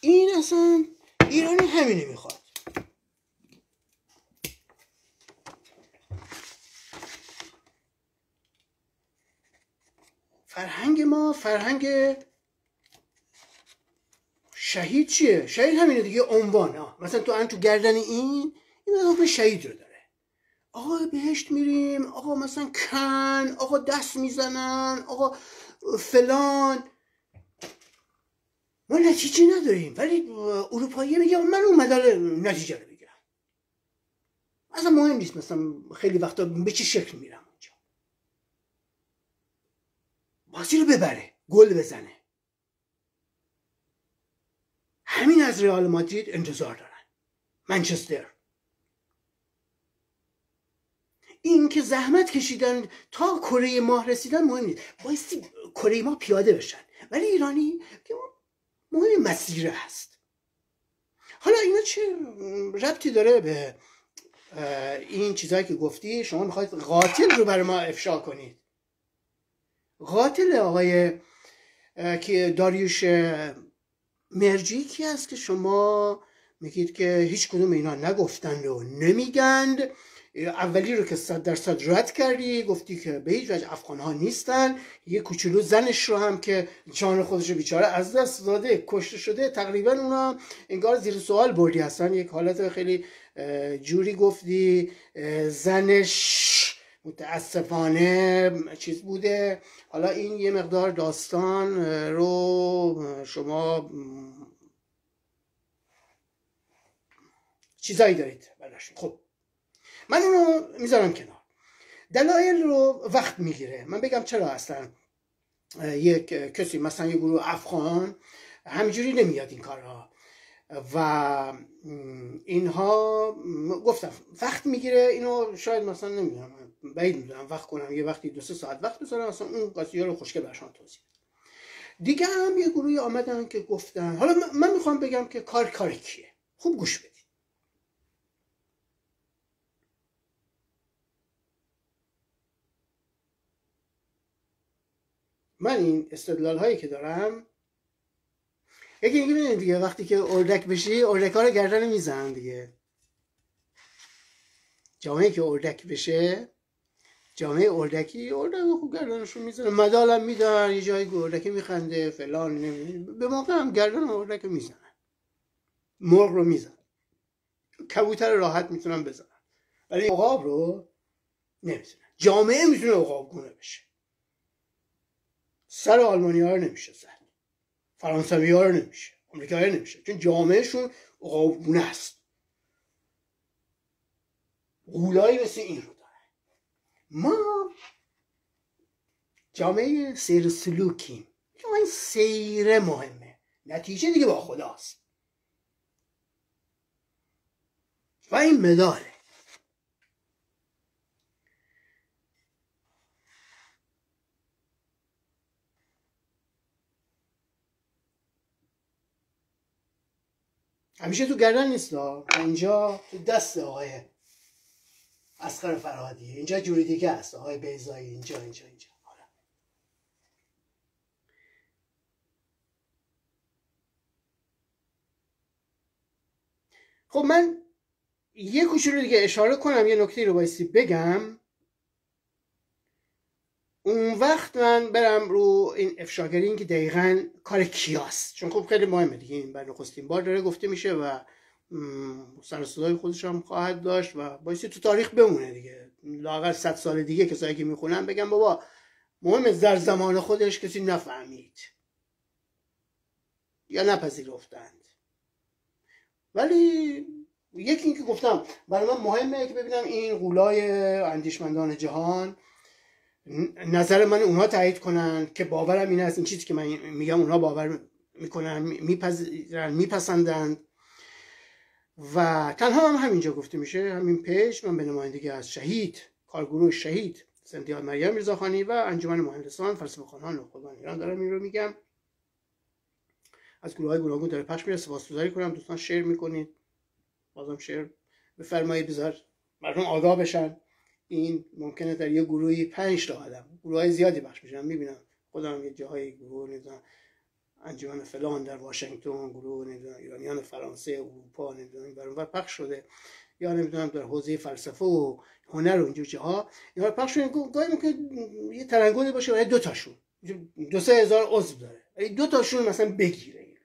[SPEAKER 1] این اصلا ایرانی همینه می‌خواد. فرهنگ ما فرهنگ شهید چیه؟ شهید همینه دیگه عنوان ها مثلا تو ان تو گردن این این حکم شهید رو داره. آقا بهشت میریم آقا مثلا کن آقا دست می‌زنن آقا فلان. ما نتیجه نداریم ولی اروپایی میگه من اون مدال نتیجه رو بگیرم اصلا مهم نیست مثلا خیلی وقتا به چه شکل میرم اونجا. بازی رو ببره گل بزنه. همین از ریال مادرید انتظار دارن. منچستر. این که زحمت کشیدن تا کره ماه رسیدن مهم نیست. بایستی کره ماه پیاده بشن. ولی ایرانی که مهم مسیر هست. حالا اینا چه ربطی داره به این چیزهایی که گفتی؟ شما می‌خواید قاتل رو برای ما افشا کنید. قاتل آقای که داریوش مرجی کی است که شما میگید که هیچ کدوم اینا نگفتند و نمیگند؟ اولی رو که صد درصد رد کردی گفتی که به هیچ وجه افغان ها نیستن. یه کوچولو زنش رو هم که جان خودش بیچاره از دست داده کشته شده تقریبا اونا انگار زیر سوال بردی هستن. یک حالت خیلی جوری گفتی زنش متاسفانه چیز بوده. حالا این یه مقدار داستان رو شما چیزایی دارید خب. من اونو می‌ذارم کنار. دلایل رو وقت می‌گیره. من بگم چرا اصلا یک کسی مثلا یه گروه افغان همجوری نمیاد این کارها و اینها گفتم وقت می‌گیره. اینو شاید مثلا نمی‌دونم بعید می‌دونم وقت کنم. یه وقتی دو سه ساعت وقت بذارم مثلا اون قضیه رو خوشگل برشان توضیح دیگه هم یه گروهی آمدن که گفتن حالا من می‌خوام بگم که کار کار کیه؟ خوب گوش بدید. من این استدلال هایی که دارم یکی اینکه دیگه وقتی که اردک بشی اردک ها رو گردن می‌زنن دیگه. جامعه که اردک بشه جامعه اردکی اردک خوب گردنشون می‌زنن. مدالم میدن یه جایی اردکی میخنده فلان به موقع هم گردن اردک می‌زنن. مرغ رو می‌زنن. کبوتر راحت می‌تونن بزنن. ولی عقاب رو نمی‌تونن جامعه می‌تونه عقاب گونه بشه. سر آلمانی ها رو نمیشه زد. فرانسوی ها رو نمیشه. امریکایی نمیشه. چون جامعهشون عقابگونه است. غولایی مثل این رو داره ما جامعه سیر سلوکیم. این سیره مهمه. نتیجه دیگه با خداست. و این مداله. همیشه تو گردن نیست اینجا تو دست آقای اسقر فرهادی اینجا جوری دیگه است. آقای بیزایی اینجا اینجا اینجا. خب من یه کوچولو دیگه اشاره کنم یه نکته رو بایستی بگم. اون وقت من برم رو این افشاگری که دقیقا کار کیاست. چون خب خیلی مهمه دیگه. این بر نخستین بار داره گفته میشه و سر صدای خودش هم خواهد داشت و بایستی تو تاریخ بمونه دیگه. لاغر صد سال دیگه کسایی که می‌خونن بگم بابا مهم در زمان خودش کسی نفهمید. یا نپذیرفتند. ولی یکی اینکه گفتم برای من مهمه که ببینم این قولای اندیشمندان جهان نظر من اونها تایید کنن که باورم این است این چیزی که من میگم اونها باور می‌کنن میپذیرن میپسندند. و تنها هم همینجا گفته میشه همین پیش من به نمایندگی از شهید کارگروه شهید سنتیان مریم میرزاخانی و انجمن مهندسان فلسفه و خودان ایران دارم این رو میگم از گروه های گوناگون داره پخش میره سپاسگزاری کنم دوستان شیر می‌کنید. بازم شیر بفرمایید بذار مردم آگاه بشن. این ممکنه در یه گروهی پنج تا آدم گروه های زیادی بخش بشن می‌بینم خودم یه جاهای گروه نمی‌دونم انجمن فلان در واشنگتن گروه نمی‌دونم ایرانیان فرانسه اروپا نمی‌دونم برون پخش شده. یا نمی‌دونم در حوزه فلسفه و هنر و اینجور جاها اینا پخش شده گاهی ممکن یه ترنگولی باشه برای دو تاشون. دو سه هزار عضو داره. دو تاشون مثلا بگیره این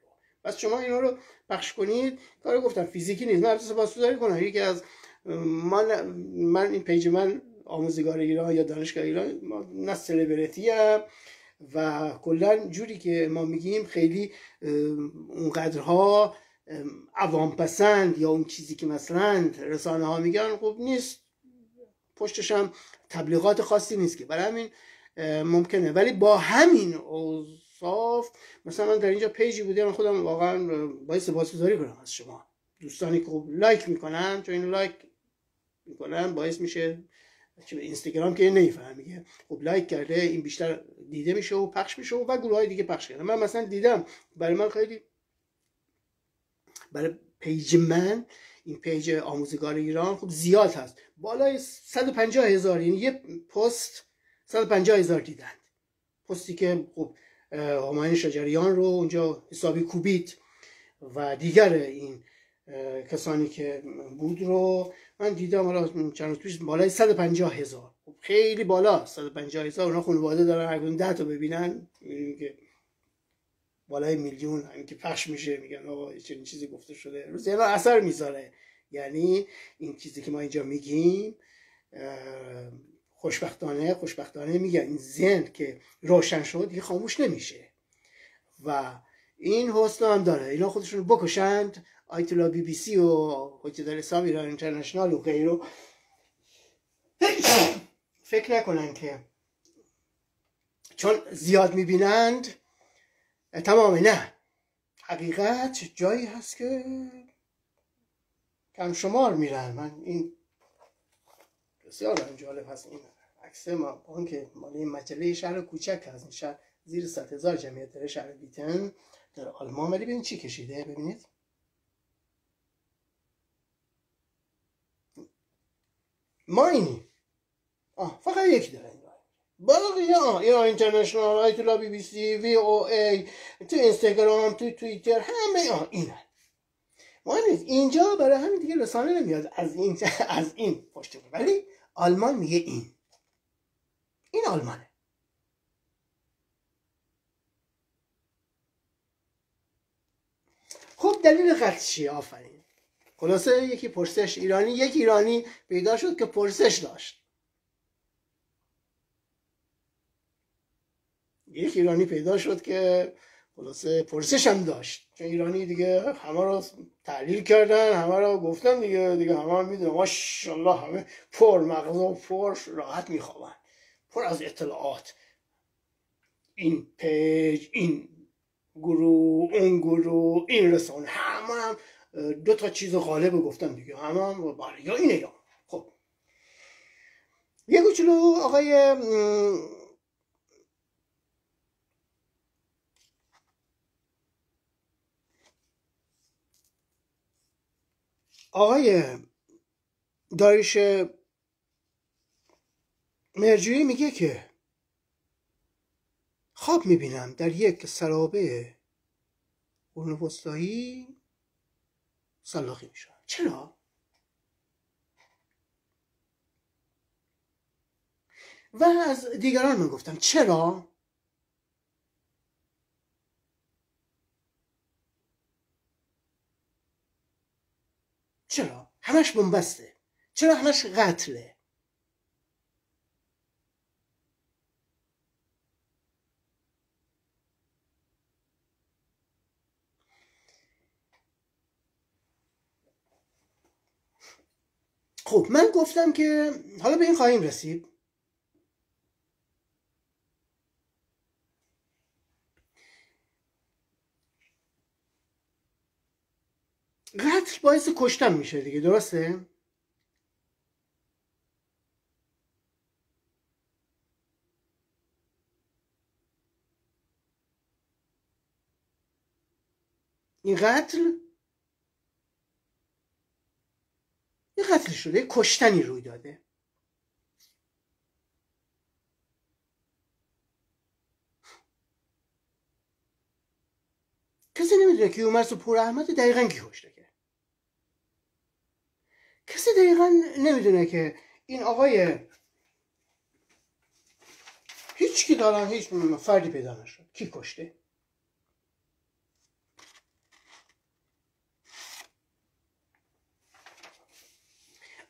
[SPEAKER 1] رو. شما اینا رو پخش کنید. کار گفتم فیزیکی نیست. من البته داری کنم یکی از من من این پیج من آموزگار ایران یا دانشگاه ایران نه سلبریتی و کلا جوری که ما میگیم خیلی اونقدرها عوام پسند یا اون چیزی که مثلا رسانه ها میگن خب نیست پشتش هم تبلیغات خاصی نیست که. برای همین ممکنه. ولی با همین اوصاف مثلا من در اینجا پیجی بوده من خودم واقعا باید سپاسگزاری کنم از شما. دوستانی که لایک می‌کنن چون این لایک می‌کنن باعث میشه اینستاگرام که نمیفهم میگه خب لایک کرده این بیشتر دیده میشه و پخش میشه و گروه های دیگه پخش کرده من مثلا دیدم برای من خیلی برای پیج من این پیج آموزگار ایران خب زیاد هست. بالای 150 هزار یعنی یه پست 150 هزار دیدند پستی که خب همایون شجریان رو اونجا حسابی کوبید و دیگر این کسانی که بود رو من دیدم حالا چند پیش بالای 150 هزار. خب خیلی بالا. 150 هزار اونا خانواده دارن هر ده تا ببینن. که بالای میلیون. همین که پخش میشه. میگن آقا چنین چیزی گفته شده. روز یعنی اثر می‌ذاره. یعنی این چیزی که ما اینجا میگیم خوشبختانه خوشبختانه میگن. این ذهن که روشن شد یه خاموش نمیشه. و این حسن هم داره. اینا خودشون بکشند. آیتولا بی بی سی و حجت الاسلام ایران اینترنشنال و غیرو (coughs) فکر نکنن که چون زیاد می‌بینند تمام نه. حقیقت جایی هست که کم شمار میرن. من این بسیار جالب هست. این عکس ما اون که مال این مجله شهر کوچک هست شهر زیر ست هزار جمعیت داره شهر بیتن در آلمان. ولی ببین چی کشیده؟ ببینید. ماینی آه فقط یکی داره باقی ها ایران اینترنشنال آیتولا بی بی سی وی او ای تو اینستاگرام تو توییتر همه ها اینه مهم اینجا برای همین دیگه رسانه نمیاد. از این از این پشت ولی آلمان میگه این. این آلمانه. خب دلیل قطع چیه آفرین. خلاصه یکی پرسش ایرانی یک ایرانی پیدا شد که پرسش داشت. یک ایرانی پیدا شد که خلاصه پرسش هم داشت. چون ایرانی دیگه همه رو تحلیل کردن همه رو گفتن دیگه دیگه همه رو می‌دونن. ماشاءالله همه پر مغز و پر راحت میخوابن. پر از اطلاعات. این پیج این گروه اون گروه این رسانه همه هم دو تا چیز غالب گفتن دیگه. همه هم بله یا اینه یا خب. یه کوچولو آقای آقای داریش مرجوی میگه که خواب می‌بینم در یک سرابه قرون وسطایی. سلاخی میشه چرا؟ و از دیگران من گفتم چرا؟ چرا؟ همش بنبسته چرا همش قتله خب من گفتم که حالا به این خواهیم رسید قتل باعث کشتن میشه دیگه درسته؟ این قتل یه قتل شده یه کشتنی روی داده. کسی نمی‌دونه که کیومرث و پور احمد دقیقا کی کشته که. کسی دقیقا نمی‌دونه که این آقای هیچ کی دارن هیچ فردی پیدا نشد. کی کشته؟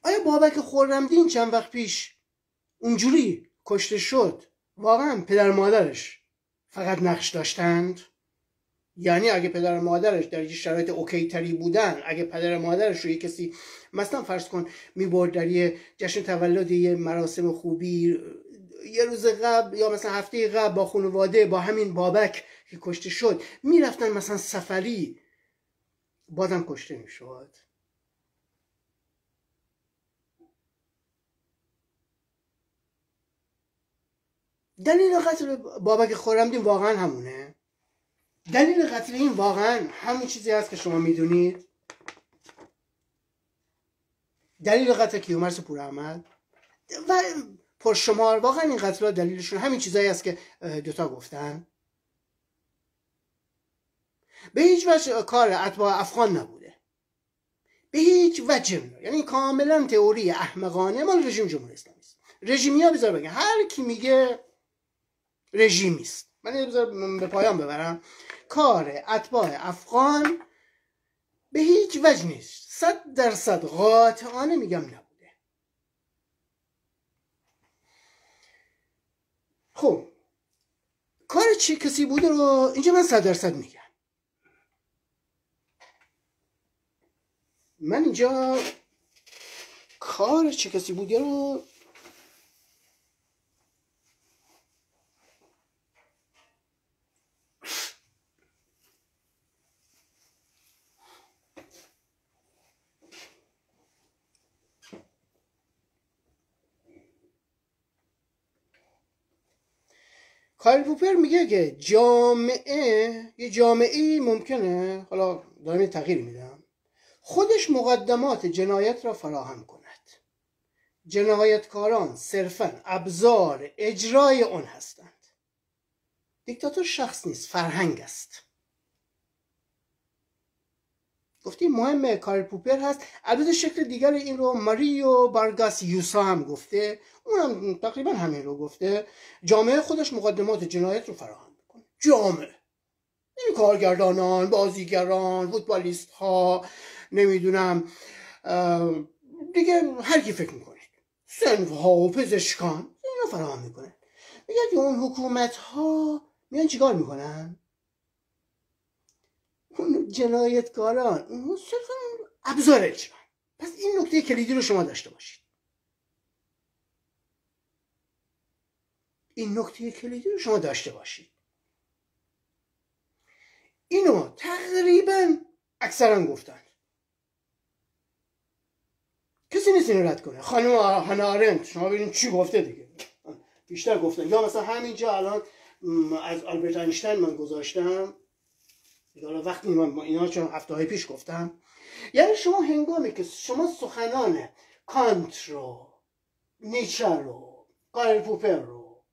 [SPEAKER 1] آیا بابک خورمدین چند وقت پیش اونجوری کشته شد؟ واقعا پدر مادرش فقط نقش داشتند؟ یعنی اگه پدر مادرش در یه شرایط اوکی تری بودن اگه پدر مادرش رو یه کسی مثلا فرض کن می‌برد در یه جشن تولد یه مراسم خوبی یه روز قبل یا مثلا هفته قبل با خانواده با همین بابک که کشته شد می‌رفتن مثلا سفری بازم کشته می‌شد. دلیل قتل بابک خورمدین واقعا همونه. دلیل قتل این واقعا همون چیزی هست که شما می‌دونید. دلیل قتل کیومرس پور احمد و پرشمار واقعا این قتل دلیلشون همین چیزایی هست که دوتا گفتن. به هیچ وجه کار اتباع افغان نبوده. به هیچ وجه یعنی کاملا تئوری احمقانه مال رژیم جمهوری اسلامی است. رژیمی ها بذار بگن هر کی میگه رژیمیست. من بذار به پایان ببرم. کار اتباع افغان به هیچ وجه نیست. صد درصد قاطعانه میگم نبوده. خب کار چی کسی بوده رو اینجا من صد درصد میگم. من اینجا کار چه کسی بوده رو کارل پوپر میگه که جامعه یه جامعه ممکنه حالا دارم تغییر میدم. خودش مقدمات جنایت را فراهم کند. جنایتکاران صرفا ابزار اجرای اون هستند. دیکتاتور شخص نیست فرهنگ است. گفتیم مهم کارل پوپر هست. البته شکل دیگر این رو ماریو بارگاس یوسا هم گفته. اونم تقریبا همین رو گفته. جامعه خودش مقدمات جنایت رو فراهم می‌کنه. جامعه. این کارگردانان بازیگران فوتبالیست ها نمی‌دونم دیگه هر کی فکر می‌کنید سنف ها و پزشکان اینا فراهم می‌کنه. میگه که اون حکومت ها میان چیکار می‌کنن؟ اون جنایتکاران اون صرفا ابزار اجرا پس این نکته کلیدی رو شما داشته باشید. این نکته کلیدی رو شما داشته باشید. اینو تقریبا اکثرا گفتن. کسی نیست اینو رد کنه. خانم هانا آرنت شما ببینید چی گفته دیگه. بیشتر گفتن. یا مثلا همینجا الان از آلبرت اینشتین من گذاشتم. حالا وقتی اینا چون هفته های پیش گفتم یعنی شما هنگامی که شما سخنان کانت رو نیچر رو کارل پوپر رو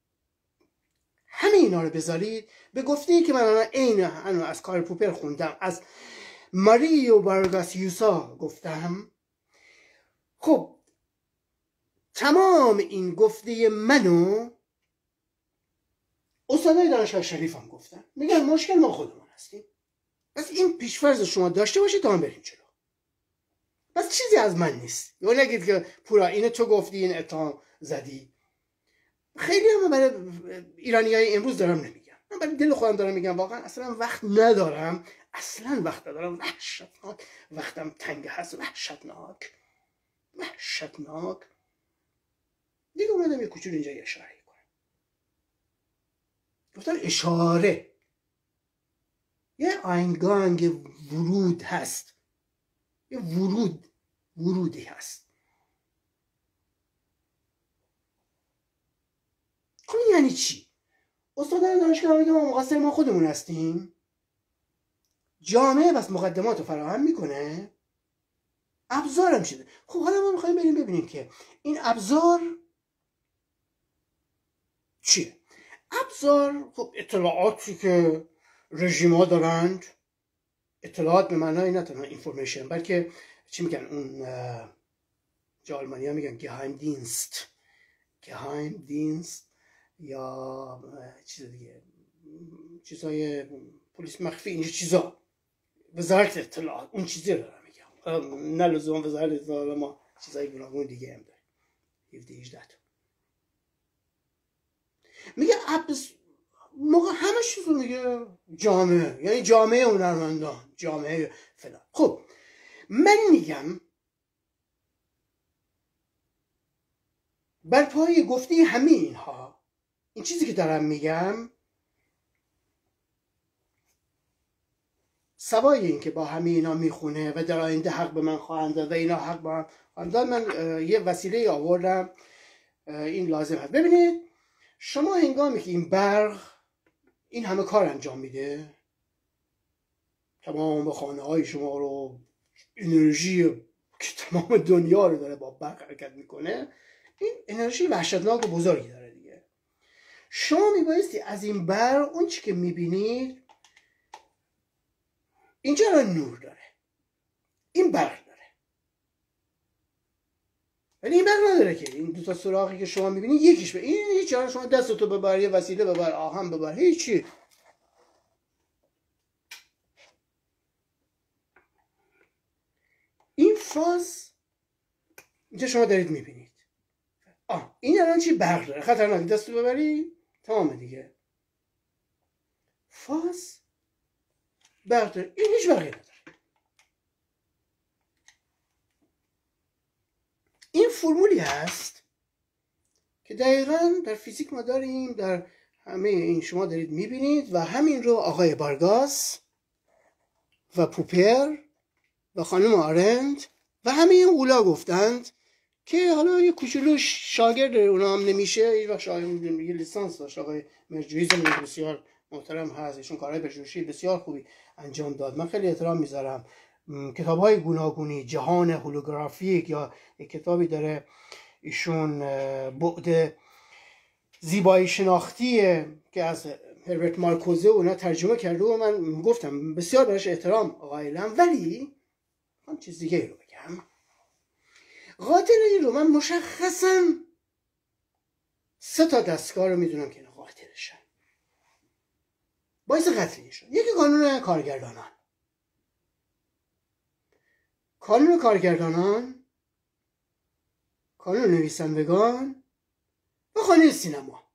[SPEAKER 1] همه اینا رو بذارید به گفته که من الان عین از کارل پوپر خوندم از ماریو بارگاس یوسا گفتم. خب تمام این گفته منو استادای دانشگاه شریف هم گفتن. میگن مشکل ما خودمون هستیم. پس این پیشفرز شما داشته باشید تا هم بریم جلو. پس چیزی از من نیست. یا نگید که پورا اینو تو گفتی این اتهام زدی. خیلی هم برای ایرانی های امروز دارم نمیگم. من برای دل خودم دارم میگم واقعا اصلا وقت ندارم. اصلا وقت ندارم. وحشتناک. وقتم تنگ هست. وحشتناک. وحشتناک. دیگه اومدم یه کوچولو اینجا اشاره کنم. گفتم اشاره. یه آینگانگ ورود هست. یه ورود ورودی هست. خب یعنی چی؟ استادان دانشگاه میگه ما مقصر ما خودمون هستیم. جامعه بس مقدمات رو فراهم می‌کنه. ابزارم شده خب حالا ما می‌خوایم بریم ببینیم که این ابزار چیه؟ ابزار خب اطلاعاتی که رژیم ها دارند اطلاعات به معنای نه تنها اینفورمیشن بلکه چی میگن؟ اون جا آلمانی ها میگن گهایم دینست گهایم دینست یا چیز دیگه. چیزای پلیس مخفی اینجا چیزا. وزارت اطلاعات اون چیزی رو دارم میگم نه لزوم وزارت اطلاعات ما چیزای گوناگون دیگه هم داریم. 17 18 میگه موقع همه چیز رو میگه جامعه. یعنی جامعه هنرمندان جامعه فلان. خب من میگم بر پای گفته همه اینها این چیزی که دارم میگم سوای این که با همه اینا می‌خونه و در آینده حق به من خواهند داد و اینا حق به من داد من یه وسیله آوردم این لازم هست. ببینید شما هنگامی که این برق این همه کار انجام میده؟ تمام خانه های شما رو انرژی که تمام دنیا رو داره با برق حرکت می‌کنه این انرژی وحشتناک و بزرگی داره دیگه. شما میبایستی از این برق اون چی که می‌بینید اینجا را نور داره. این برق ولی این برق نداره که این دو تا سراغی که شما می‌بینید یکیش به این هیچ شما دستتو ببر یه وسیله ببر آهن ببر هیچی. این فاز اینجا شما دارید می‌بینید. آه این الان چی برق داره؟ خطرناک. دستو ببری تمام دیگه. فاز برق داره. این هیچ برقی نداره. این فرمولی هست که دقیقا در فیزیک ما داریم در همه این شما دارید می‌بینید و همین رو آقای بارگاس و پوپر و خانم آرند و همه این اولا گفتند که حالا یه کوچولو شاگرد اونا هم نمیشه. یه وقت شاگرد یه لیسانس داشت. آقای مرجویی بسیار محترم هست. ایشون کارهای پژوهشی بسیار خوبی انجام داد. من خیلی احترام می‌ذارم. کتاب های گوناگونی جهان هولوگرافیک یا کتابی داره. ایشون بعد زیبایی شناختی که از هربرت مارکوزه اونا ترجمه کرده و من گفتم بسیار براش احترام قائلم ولی من چیز دیگه رو بگم. قاتل این رو من مشخصا سه تا دستگاه رو می‌دونم که قاتلشن باعث قتلشون یکی قانون کارگردانان. کانون کارگردانان کانون نویسندگان و خانه سینما.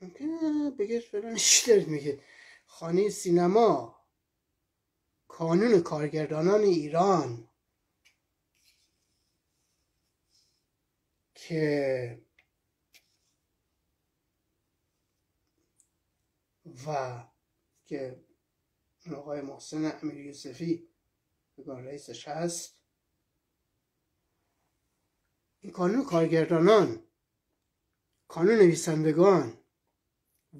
[SPEAKER 1] ممکنه بگه فلان. (laughs) دارید میگه خانه سینما. کانون کارگردانان ایران. که و که آقای محسن امیر یوسفی بگان رئیسش هست. این کانون کارگردانان کانون نویسندگان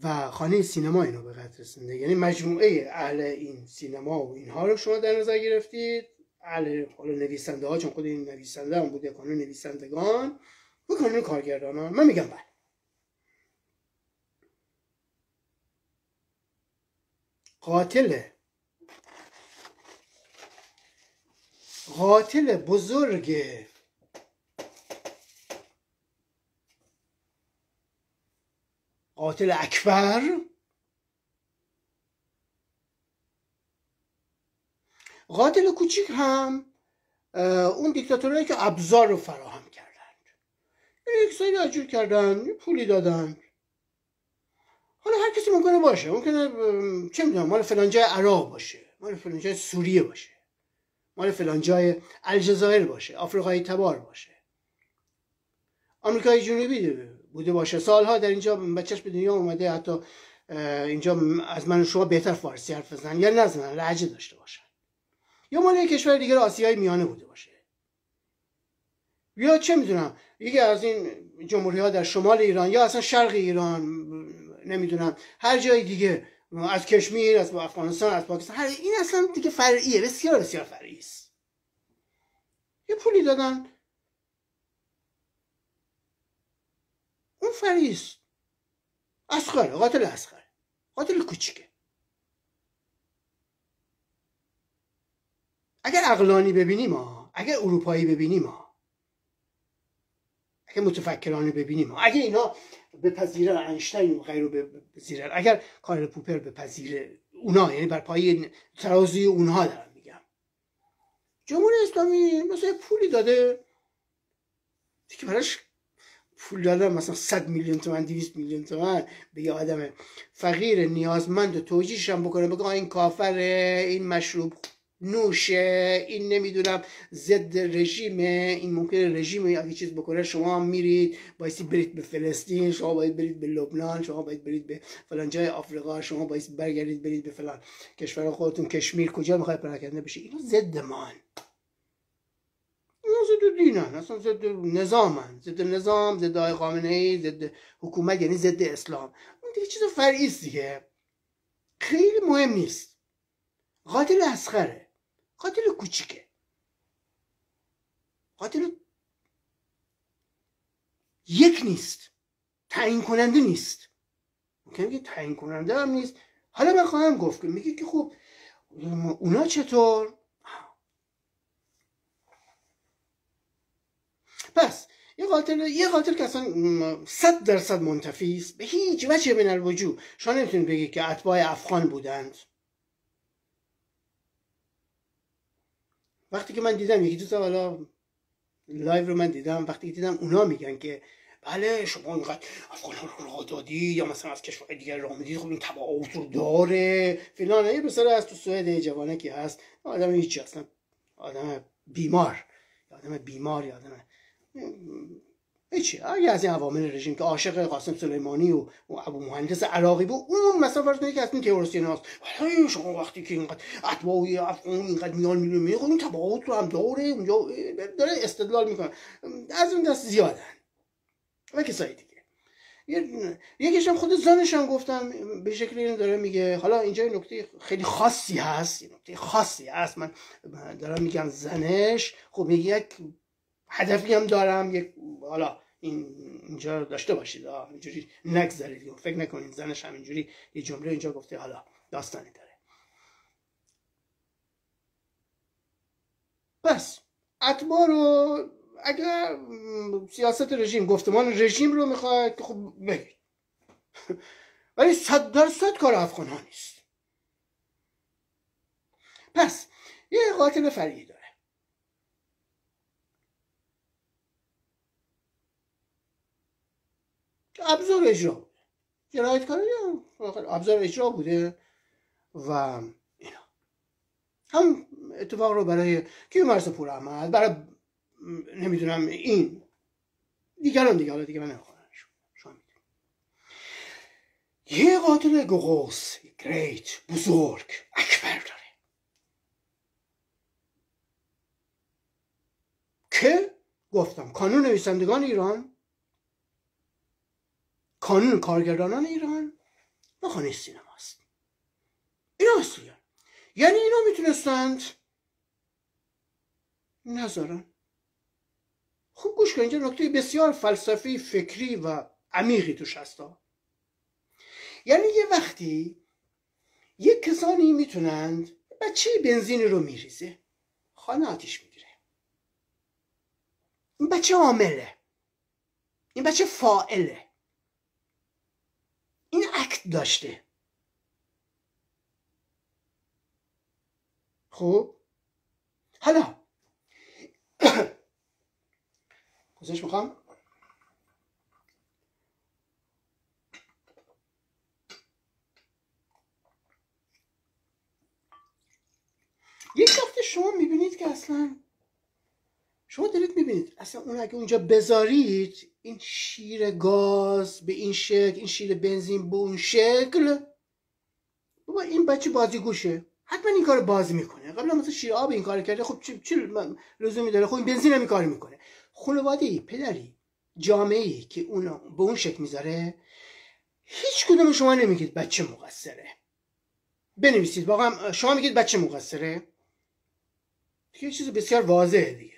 [SPEAKER 1] و خانه سینما اینو به قدر رسونده. یعنی مجموعه اهل این سینما و اینها رو شما در نظر گرفتید. اهل حالا نویسنده ها چون خود این نویسنده هم بوده کانون نویسندگان. و کانون کارگردانان. من میگم بله. قاتل قاتل بزرگ. قاتل اکبر. قاتل کوچیک هم اون دیکتاتورهایی که ابزار رو فراهم کردند. یک سری اجور کردن پولی دادن. حالا هر کسی ممکنه باشه ممکنه چه می‌دونم مال فلان جای عراق باشه مال فلان جای سوریه باشه مال فلان جای الجزایر باشه آفریقای تبار باشه. آمریکای جنوبی بوده باشه. سالها در اینجا بچهش به دنیا اومده حتی اینجا از من شما بهتر فارسی حرف بزنن یا نزنن لهجه داشته باشن. یا مال کشور دیگه آسیای میانه بوده باشه. یا چه می‌دونم یکی از این جمهوری ها در شمال ایران یا اصلا شرق ایران نمی‌دونم. هر جای دیگه از کشمیر از افغانستان از پاکستان هر این اصلا دیگه فرعیه بسیار بسیار فرعی است. یه پولی دادن. اون فرعی است. اسخره قاتل اسخره قاتل کوچیکه. اگر اقلانی ببینیم ما اگر اروپایی ببینیم ما اگر متفکرانه ببینیم ما اگر اینا بپذیرن انشتین و غیر رو بپذیرن. اگر کارل پوپر بپذیره اونا یعنی بر پای ترازی اونها دارم میگم. جمهوری اسلامی مثلا پولی داده. که براش پول دادن مثلا 100 میلیون تومن 200 میلیون تومن. به یه آدم فقیر نیازمند توجیهش هم بکنه بگه این کافره این مشروب نوشه این نمی‌دونم ضد رژیمه این ممکنه رژیم اگه چیز بکنه شما هم میرید بایستی برید به فلسطین شما باید برید به لبنان شما باید برید به فلان جای آفریقا شما باید برگردید برید به فلان کشور خودتون. کشمیر کجا می‌خواد پراکنده بشه؟ اینو ضد مان اینا ضد دینن اصلا ضد نظامن. ضد نظام ضد آقای خامنه ای ضد حکومت یعنی ضد اسلام. اون دیگه چیز فرعی دیگه. خیلی مهم نیست. قاتل اسخره. قاتل کوچیکه. قاتل یک نیست. تعیین کننده نیست. ممکنه که تعیین کننده هم نیست. حالا من خواهم گفت میگه که خب اونا چطور؟ پس یه قاتل یه قاتل که اصلا صد درصد منتفی است به هیچ وجه من الوجود شما نمی‌تونید بگید که اتباع افغان بودند. وقتی که من دیدم یکی دو تا حالا لایو رو من دیدم وقتی که دیدم اونا میگن که بله شما اینقدر افغان رو راه دادی یا مثلا از کشور دیگر راه می‌دید خب این تبعات رو داره فلان. یه پسره از تو سوئد جوانه که هست آدم هیچی اصلا آدم بیمار آدم بیمار آدم هیچی. اگه از این عوامل رژیم که عاشق قاسم سلیمانی و, ابو مهندس عراقی بود اون مثلا فرض کنید که از این تروریستی هست ولی شما وقتی که اینقدر اتباعی افغان اینقدر میان میره میره خب این تبعات رو هم داره اونجا داره استدلال می‌کنه. از اون دست زیادن. و کسایی دیگه. یکیش هم خود زنش هم گفتم به شکل این داره میگه. حالا اینجا نکته خیلی خاصی هست نکته خاصی هست. من دارم میگم زنش خب یک هدفی هم دارم یک حالا این اینجا داشته باشید. اینجوری نگذارید فکر نکنید. زنش هم اینجوری یه جمله اینجا گفته. حالا داستانی داره. پس اتباع رو اگر سیاست رژیم گفتمان رژیم رو می‌خواد که خب بگید. (laughs) ولی صد درصد کار افغان ها نیست. پس یه قاتل فرید ابزار اجرا بوده جنایتکاری ابزار اجرا بوده و اینا هم اتفاق رو برای کی مرز پور احمد برای نمی‌دونم این. دیگران دیگه حالا دیگه من نمی‌خوام شما یه قاتل گوغوس گریت بزرگ اکبر داره. که گفتم کانون نویسندگان ایران کانون کارگردانان ایران و خانه سینما است اینا اصلیان یعنی اینا می‌تونستند نذارن. خوب گوش کنید نکته بسیار فلسفی فکری و عمیقی توش هستا یعنی یه وقتی یک کسانی می‌تونند بچه بنزین رو میریزه خانه آتیش می‌گیره. این بچه عامله. این بچه فائله این اکت داشته. خب؟ حالا. (coughs) گذاشت می‌خوام؟ یک وقت شما می‌بینید که اصلا شما دارید می‌بینید اصلا اون اگه اونجا بذارید این شیر گاز به این شکل این شیر بنزین به اون شکل. بابا این بچه بازی گوشه. حتما این کار باز می‌کنه. قبلا مثلا شیر آب این کار کرده خب چی, چی لزومی داره؟ خب این بنزین هم این کار می‌کنه. خانواده پدری جامعه ای که اون به اون شکل می‌ذاره هیچ کدوم شما نمیگید بچه مقصره. بنویسید. واقعا شما میگید بچه مقصره. دیگه چیز بسیار واضحه دیگه.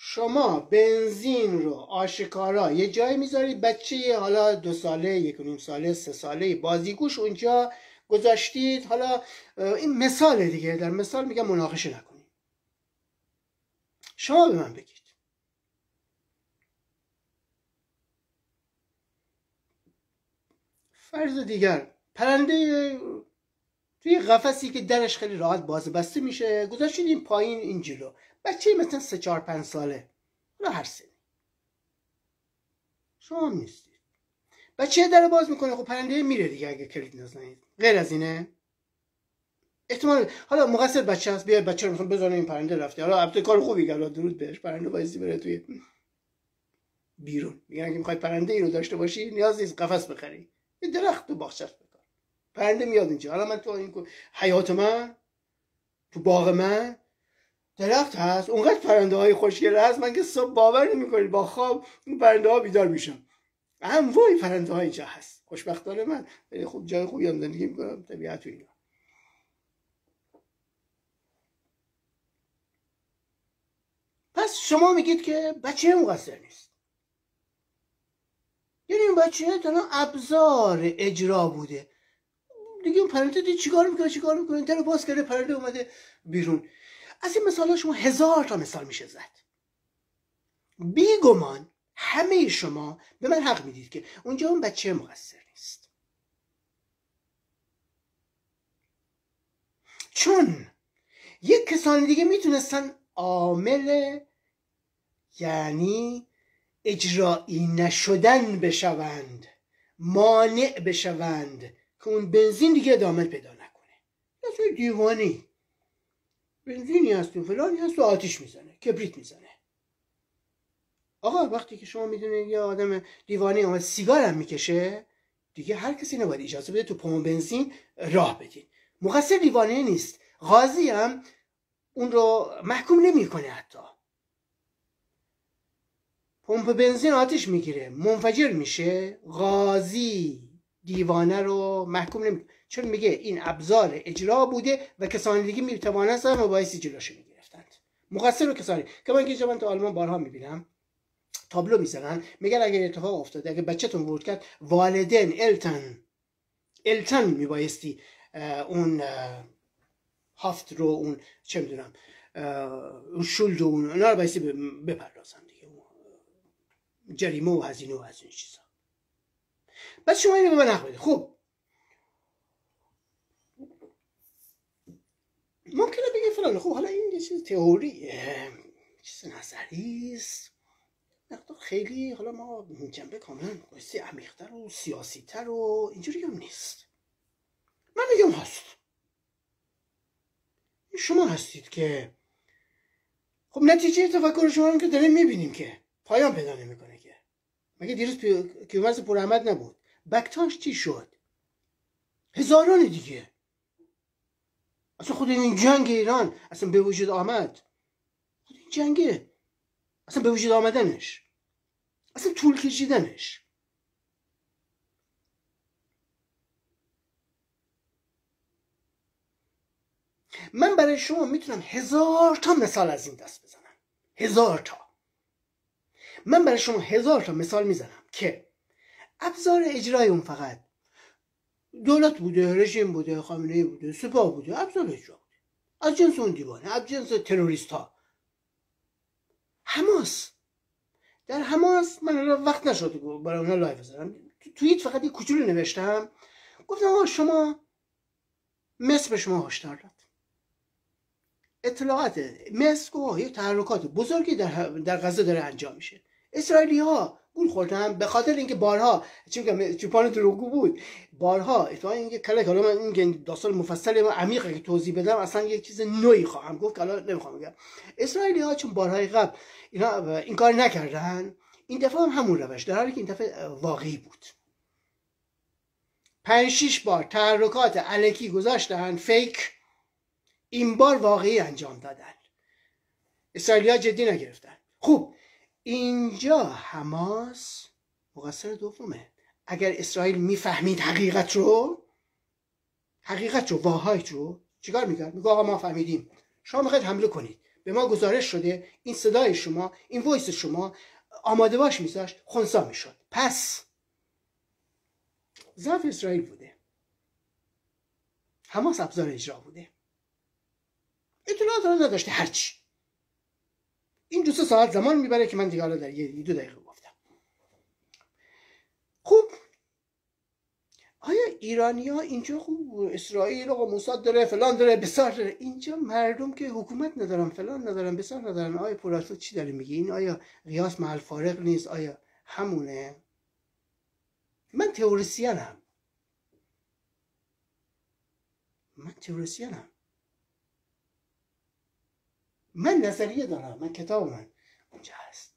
[SPEAKER 1] شما بنزین رو آشکارا یه جایی می‌ذارید؟ بچه حالا دو ساله یک نیم ساله سه ساله بازیگوش اونجا گذاشتید. حالا این مثال دیگه. در مثال میگم مناقشه نکنید. شما به من بگید. فرض دیگر پرنده توی قفسی که درش خیلی راحت باز بسته میشه گذاشتید این پایین این جلو. بچه مثلا سه چهار پنج ساله؟ حالا هر سنی. شما نیستید. بچه در باز می‌کنه خب پرنده میره دیگه اگه کلید نزنید. غیر از اینه؟ احتمال حالا مقصر بچه هست بیاد بچه رو می‌خوام بزنه این پرنده رفته. حالا البته کار خوبی کرد درود بهش پرنده بایستی بره توی بیرون. میگن اگه می‌خوای پرنده ای رو داشته باشی نیاز نیست قفس بخری. یه درخت تو باغچه بکار. پرنده میاد اینجا. حالا من تو این حیات من تو باغ من درخت هست اونقدر پرنده های خوشگل هست من که صبح باور نمی‌کنید با خواب اون پرنده ها بیدار میشم. انواعی پرنده ها اینجا هست. خوشبختانه من خوب جای خوبی هم زندگی می‌کنم طبیعت و اینا. پس شما میگید که بچه مقصر نیست. یعنی این بچه تنها ابزار اجرا بوده. دیگه اون پرنده دی چیکار می‌کنه چیکار می‌کنه؟ در باز کرده پرنده اومده بیرون. از این مثال شما هزار تا مثال میشه زد. بیگمان همه شما به من حق می‌دید که اونجا اون بچه مقصر نیست. چون یک کسان دیگه می‌تونستن عامل یعنی اجرایی نشدن بشوند مانع بشوند که اون بنزین دیگه ادامه پیدا نکنه. یا دیوانی بنزینی هست و فلانی هست و آتیش می‌زنه کبریت می‌زنه. آقا وقتی که شما می‌دونید یه آدم دیوانه آمد سیگار هم می‌کشه دیگه هر کسی نباید اجازه بده تو پمپ بنزین راه بدین. مقصر دیوانه نیست. غازی هم اون رو محکوم نمی‌کنه حتی. پمپ بنزین آتیش می‌گیره منفجر میشه غازی دیوانه رو محکوم نمی‌کنه. چون میگه این ابزار اجرا بوده و کسانی دیگه می‌توانستن و بایستی جلوشو می‌گرفتند. مقصر و کسانی که من که من تو آلمان بارها می‌بینم تابلو می‌زنن میگن اگر اتفاق افتاده اگه بچهتون ورود کرد والدین التن التن میبایستی اون هافت رو اون چه می‌دونم اون شولد و اون اونا رو بایستی بپردازن دیگه. جریمه و هزینه و از این چیزا. بس شما اینو به من خب ممکنه بگه فلان. خب حالا این یه چیز تئوری چیز نظری است. خیلی حالا ما جنبه کاملا قصه عمیقتر و سیاسیتر و اینجوری هم نیست. من میگم هست. شما هستید که خب نتیجه تفکر شما هم که داریم می‌بینیم که پایان پیدا نمی‌کنه که. مگه دیروز کیومرس پر احمد نبود؟ بکتاش چی شد؟ هزاران دیگه. اصلا خود این جنگ ایران اصلا به وجود آمد. خود این جنگه اصلا به وجود آمدنش. اصلا طول کشیدنش. من برای شما می‌تونم هزار تا مثال از این دست بزنم. هزار تا. من برای شما هزار تا مثال می‌زنم که ابزار اجرای اون فقط دولت بوده رژیم بوده خامنه‌ای بوده سپاه بوده ابزار اجرا از جنس اون دیوانه از جنس تروریست ها حماس. در حماس من وقت نشد برای اونا لایو بزنم توییت فقط یه کوچولو نوشتم. گفتم آقا شما مصر به شما هشدار داد. اطلاعات مصر گفت یه تحرکات بزرگی در در غزه داره انجام میشه. اسرائیلی ها گول خوردن به خاطر اینکه بارها چون که چوپان دروغگو بود بارها اتفاقا اینکه کلا حالا من این داستان مفصل و عمیق که توضیح بدم اصلا یک چیز نوعی خواهم گفت که حالا نمی‌خوام بگم. اسرائیلی ها چون بارهای قبل اینا این کار نکردن این دفعه هم همون روش در حالی که این دفعه واقعی بود. پنج شیش بار تحرکات علکی گذاشتن فیک این بار واقعی انجام دادن. اسرائیلی جدی نگرفتن. خوب اینجا حماس مقصر دومه. اگر اسرائیل می‌فهمید حقیقت رو حقیقت رو واهایت رو چیکار می‌کرد؟ میگه آقا ما فهمیدیم. شما می‌خواید حمله کنید. به ما گزارش شده این صدای شما این وایس شما آماده باش میذاشت خونسا می‌شد. پس ضعف اسرائیل بوده. حماس ابزار اجرا بوده. اطلاعات رو نداشته هرچی. این دو ساعت زمان می‌بره که من دیگه حالا در یه دو دقیقه گفتم. خوب آیا ایرانی ها اینجا خوب اسرائیل و موساد داره فلان داره بسار داره؟ اینجا مردم که حکومت ندارن فلان ندارن بسار ندارن. آیا پوراسو چی داره میگه؟ این آیا قیاس محل فارق نیست؟ آیا همونه؟ من تئوریسینم. من تئوریسینم. من نظریه دارم من کتاب من. اونجا هست.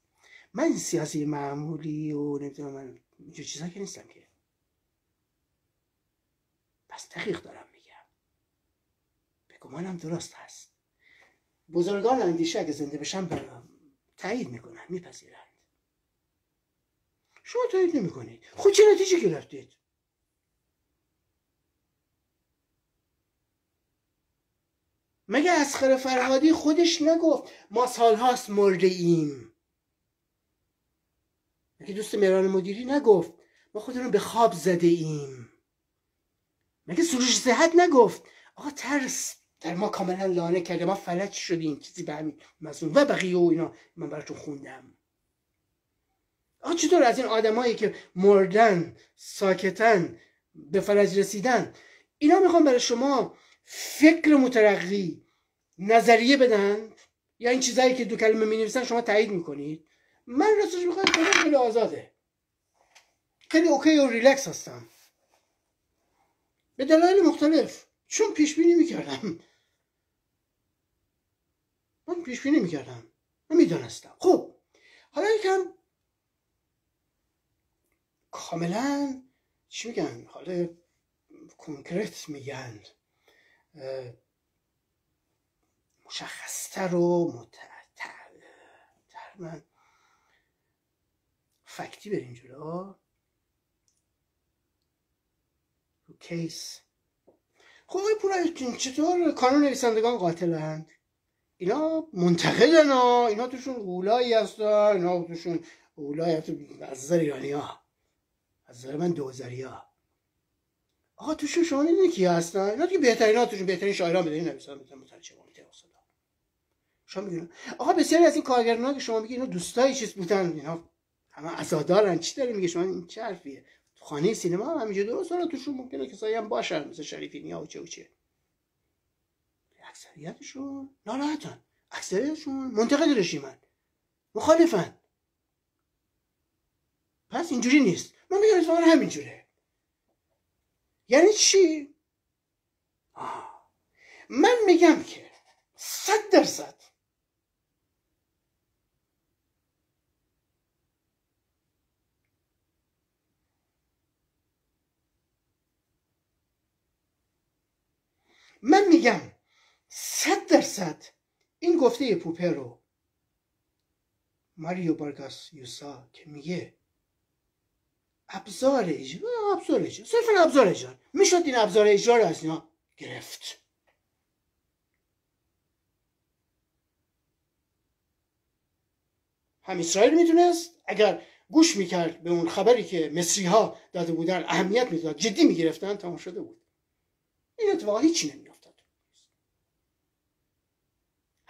[SPEAKER 1] من سیاسی معمولی و نمی‌دونم من اینجور چیزا که نیستم که. پس دقیق دارم میگم. به گمانم درست هست. بزرگان اندیشه اگه زنده بشن برام تایید می‌کنن میپذیرند. شما تایید نمی‌کنید. خود چه نتیجه گرفتید مگه اسخر فرهادی خودش نگفت ما سالهاست مرده ایم؟ مگه دوست مهران مدیری نگفت ما خودمون به خواب زده ایم؟ مگه سروش صحت نگفت؟ آقا ترس در ما کاملا لانه کرده ما فلج شدیم چیزی به همین مزون و بقیه و اینا. من براتون خوندم. آقا چطور از این آدمایی که مردن ساکتن به فلج رسیدن؟ اینا می‌خوام برای شما فکر مترقی نظریه بدن؟ یا این چیزایی که دو کلمه می نویسن شما تایید می‌کنید؟ من راستش می‌خوام خیلی آزاده. خیلی OK و ریلکس هستم. به دلایل مختلف. چون پیش بینی می‌کردم. من پیش بینی می‌کردم. من می‌دانستم. خب حالا یکم کاملا چی میگن؟ حالا کنکرت میگن. مشخصتر و متعتر من فکتی بریم جلو. رو کیس. خب پورا چطور کانون نویسندگان قاتلند؟ اینا منتقدن ها. اینا توشون غولایی هستن اینا توشون غولایی هستن از نظر ایرانی ها. از نظر من دوزری ها. آقا توشون شما نیدین کی هستن؟ اینا دیگه بهترین ها توشون. بهترین شاعران بدین نویسن مثلا مترجم شما میگین آقا بسیاری از این کارگران که شما میگین اینا دوستای چیز بودن اینا همه عزادارن چی داره میگه؟ شما این چه حرفیه؟ خانه سینما هم همینجا درست. حالا توشون ممکنه کسایی هم باشن مثل شریفی نیا و چه و چه. اکثریتشون ناراحتن. اکثریتشون منتقد رژیمن. مخالفن. پس اینجوری نیست. من میگم اتفاقا همینجوره. یعنی چی؟ آه. من میگم که صد درصد من میگم صد درصد این گفته پوپر رو ماریو بارگاس یوسا که میگه ابزار اجرا ابزار اجرا صرفا ابزار اجرا. می‌شد این ابزار اجرا رو از اینا گرفت. هم اسرائیل می‌تونست اگر گوش می‌کرد به اون خبری که مصری ها داده بودن اهمیت می‌داد جدی می‌گرفتن تمام شده بود. این اتفاقا هیچی نمیافتاد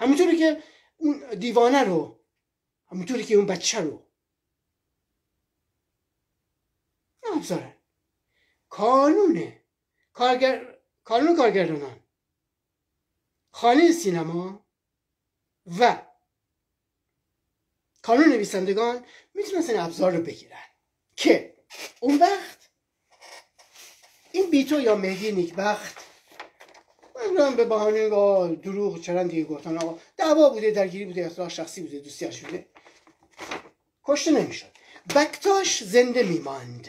[SPEAKER 1] همونطوری که اون دیوانه رو همونطوری که اون بچه رو ابزارن کانونه کارگر... کانون کارگردانان. خانه سینما و کانون نویسندگان می‌تونستن ابزار رو بگیرن که اون وقت این بیتو یا مهدی نیکبخت من به بهانه دروغ چرند دیگه گفتن؟ آقا دعوا بوده درگیری بوده اختلاف شخصی بوده دوستی شده کشته نمی‌شد. بکتاش زنده میماند.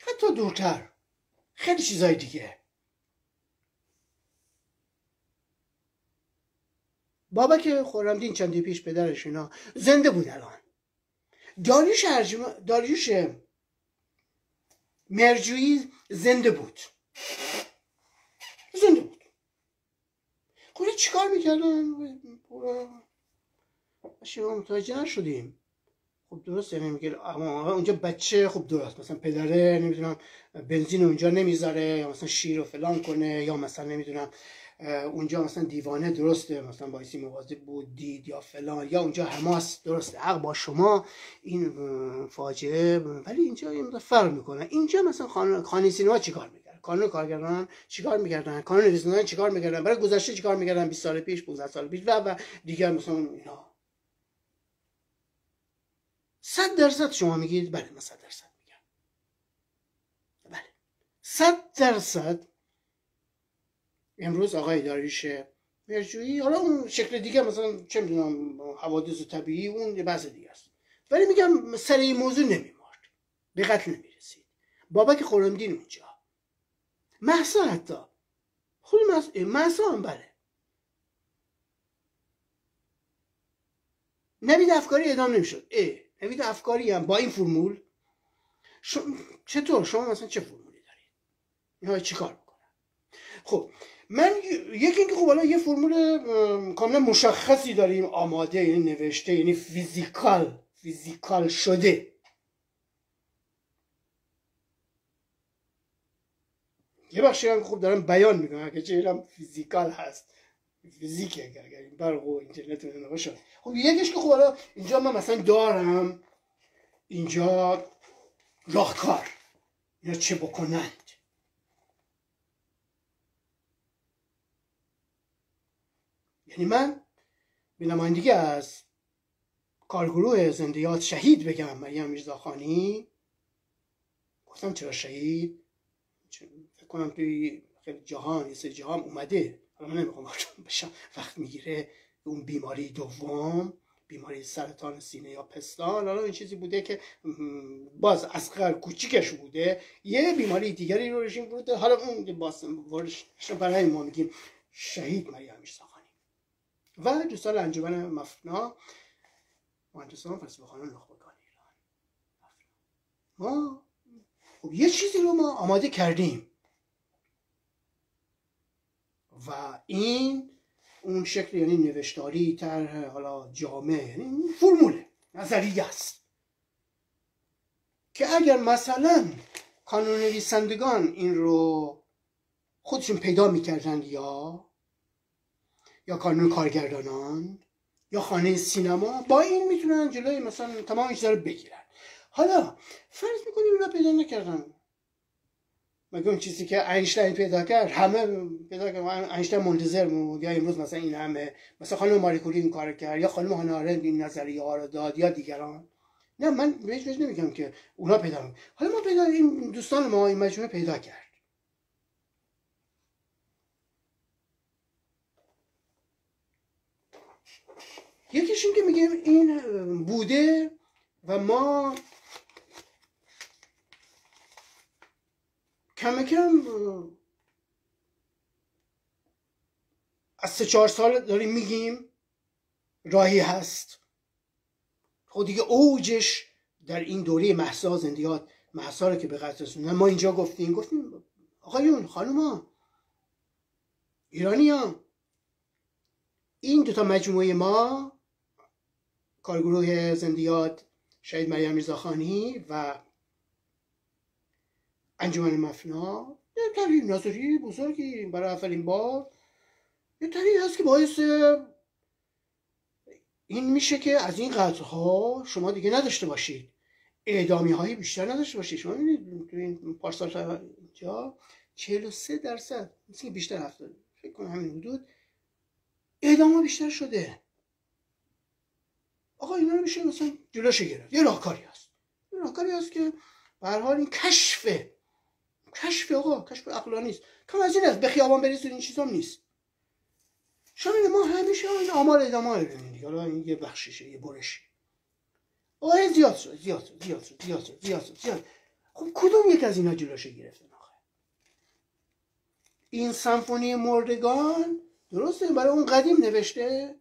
[SPEAKER 1] حتی دورتر. خیلی چیزای دیگه. بابا که خورمدین چندی پیش پدرش اینا زنده بود الان. داریوش داریوش مرجویی زنده بود. زنده بود خب چیکار می‌کردن؟ شما متوجه نشدیم. خب درست یعنی میگه اما اونجا بچه خب درست مثلا پدره نمی‌دونم بنزین اونجا نمی‌ذاره یا مثلا شیر و فلان کنه یا مثلا نمی‌دونم اونجا مثلا دیوانه درسته مثلا بایسی مواظب بود دید یا فلان یا اونجا حماس درسته. حق با شما این فاجعه ولی اینجا یه فرق می‌کنه. اینجا مثلا خانه سینما چیکار می‌کرد کانون کارگران چیکار می‌کردن؟ کانون رسانه چیکار می‌کردن؟ برای گذشته چیکار می‌کردن؟ 20 سال پیش 15 سال پیش و و دیگر مثلا اینا. صد درصد شما میگید بله من صد درصد میگم. بله. صد درصد امروز آقای داریش مرجویی حالا اون شکل دیگه مثلا چه می‌دونم حوادث طبیعی اون یه بحث دیگه است. ولی میگم سر این موضوع نمیمارد به قتل نمی‌رسید. بابک خورمدین اونجا. محسا حتی. خود محسا هم بله. نوید افکاری ادام نمی‌شد. اه نوید افکاری هم با این فرمول چطور؟ شما مثلا چه فرمولی دارید؟ اینا چیکار می‌کنن خب من یکی اینکه خب حالا یه فرمول کاملا مشخصی داریم. آماده یعنی نوشته یعنی فیزیکال فیزیکال شده. یه بخشی هم خوب دارم بیان می‌کنم که چه فیزیکال هست. فیزیکه اگر این برق و اینترنت و باشه. خب یکیش که خب حالا اینجا من مثلا دارم. اینجا راهکار. یا چه بکنند. یعنی من به نمایندگی از کارگروه زندیات شهید بگم مریم میرزاخانی. گفتم چرا شهید؟ کنم توی خیلی جهان یه سری جهان اومده. حالا من نمی‌خوام (laughs) بشم. وقت می‌گیره. اون بیماری دوم بیماری سرطان سینه یا پستان حالا این چیزی بوده که باز از کوچیکش بوده. یه بیماری دیگری رو رژیم بوده حالا اون باز برای ما میگیم. شهید مریم میرزاخانی و دوستان انجمن مفنا. مهندسان فلسفه خانه نخبگان ایران. ما خب یه چیزی رو ما آماده کردیم. و این اون شکل یعنی نوشتاری طرح حالا جامعه یعنی فرموله نظریه است. که اگر مثلا کانون نویسندگان این رو خودشون پیدا می‌کردند یا یا کانون کارگردانان یا خانه سینما با این می‌تونن جلوی مثلا تمام این رو بگیرن. حالا فرض می‌کنیم اینا پیدا نکردن. مگه اون چیزی که اینشتین پیدا کرد همه پیدا کرد اینشتین منتظر بود یا امروز مثلا این همه مثلا خانم ماری کوری این کار کرد یا خانم هانا آرند این نظریه ها رو داد یا دیگران. نه من بهش نمیگم که اونا پیدا حالا ما پیدا این دوستان ما این مجموعه پیدا کرد. یکیش این که میگیم این بوده و ما کم کم از سه چهار سال داریم میگیم راهی هست. خب دیگه اوجش در این دوره محسا زندیات محسا رو که به قطع رسوندن. ما اینجا گفتیم گفتیم آقایون خانوما ایرانی ها این دوتا مجموعه ما کارگروه زندیات شهید مریم میرزاخانی و انجمن مفنا یه طریق نظری بزرگی برای اولین بار. یه طریق هست که باعث این میشه که از این قطعها شما دیگه نداشته باشید. اعدامی هایی بیشتر نداشته باشید. شما می‌دید تو این پارسال اینجا 43 درصد مثل بیشتر هفته فکر کنم همین حدود اعدام ها بیشتر شده. آقا اینا رو میشه مثلا جلوش گرفت. یه راهکاری هست. یه راهکاری هست که به حال این کشف کشف آقا کشف عقلانی نیست. کم از این است به خیابان برسید این چیزا نیست. شما ما همیشه این آمار ادامه رو ببینید دیگه. حالا این یه بخششه یه برشی آه زیاد شد زیاد شد زیاد شد زیاد شد زیاد شد زیاد. خب کدوم یک از اینا جلوش گرفته آخه این سمفونی مردگان؟ درسته برای اون قدیم نوشته.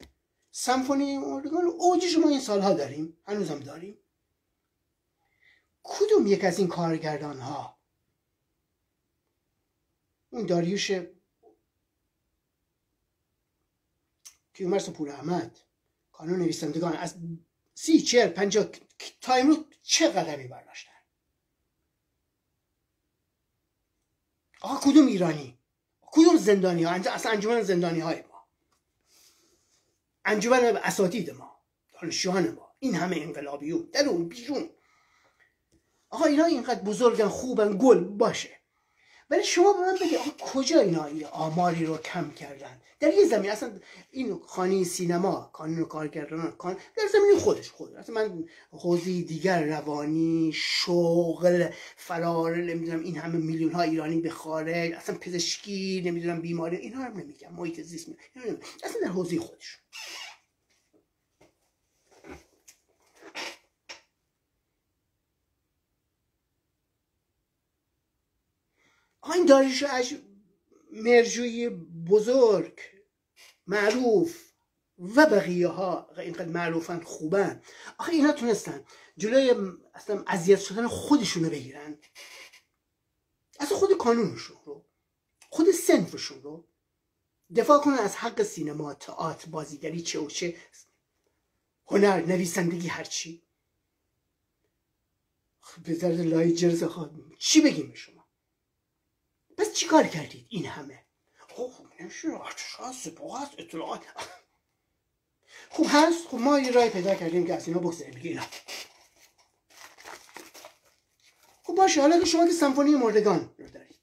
[SPEAKER 1] سمفونی مردگان اوجش ما این سالها داریم هنوزم داریم. کدوم یک از این کارگردان ها اون داریوش کیومرس پور احمد کانون نویسندگان از سی چهل پنجاه تا امروز چه قدمی برداشتن؟ آقا کدوم ایرانی؟ کدوم زندانی ها؟ اصلا انجمن زندانی های ما. انجمن اساتید ما دانشجویان ما. این همه انقلابیون در اون بیرون. آقا اینا اینقدر بزرگن خوبن گل باشه. ولی شما به من بگید کجا اینا این آماری رو کم کردن؟ در یه زمین اصلا این خانه سینما کانون کارگردان کان در زمین خودش خود. اصلا من حوزه دیگر روانی شغل فرار نمی‌دونم این همه میلیون ها ایرانی به خارج اصلا پزشکی نمی‌دونم بیماری اینا رو نمیگم. محیط زیست اصلا در حوزه خودش. این داریش مرجوی بزرگ معروف و بقیه ها اینقدر معروفن خوبن. آخه اینا تونستن جلوی اصلا اذیت شدن خودشونو بگیرن. اصلا خود قانونشون رو خود سنفشون رو. دفاع کنن از حق سینما تئاتر بازیگری چه و چه. هنر نویسندگی هرچی به درد لای جرز خواهد چی بگیم شما پس چی کار کردید این همه؟ خب نمیشه. ارتشا سپاه اطلاعات خوب هست؟ خب ما یه رای پیدا کردیم که از اینا بگذاریم میگه اینا خب باشه حالا که شما که سمفونی مردگان رو دارید.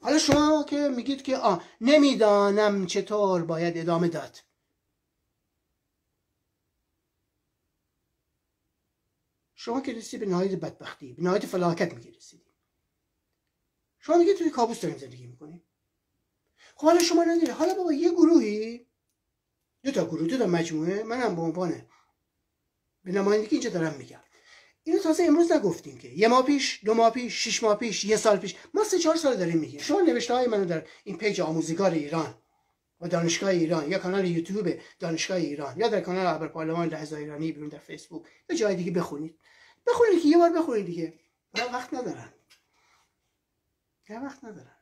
[SPEAKER 1] حالا شما که میگید که آ نمی‌دانم چطور باید ادامه داد. شما که رسید به نهایت بدبختی به نهایت فلاکت میگه شما میگه توی کابوس داریم زندگی می‌کنیم. خب حالا شما نداری حالا بابا یه گروهی دو تا گروه دو تا مجموعه منم به عنوان به نمایندگی اینجا دارم میگم. اینو تازه امروز نگفتیم که یه ماه پیش دو ماه پیش شش ماه پیش یه سال پیش. ما سه چهار سال داریم میگیم. شما نوشته های منو در این page آموزگار ایران و دانشگاه ایران یا کانال یوتیوب دانشگاه ایران یا در کانال خبر پارلمان لحظه ایرانی بیرون در فیسبوک یا جای دیگه بخونید. بخونید که یه بار بخونید دیگه. وقت ندارن. نه وقت ندارن.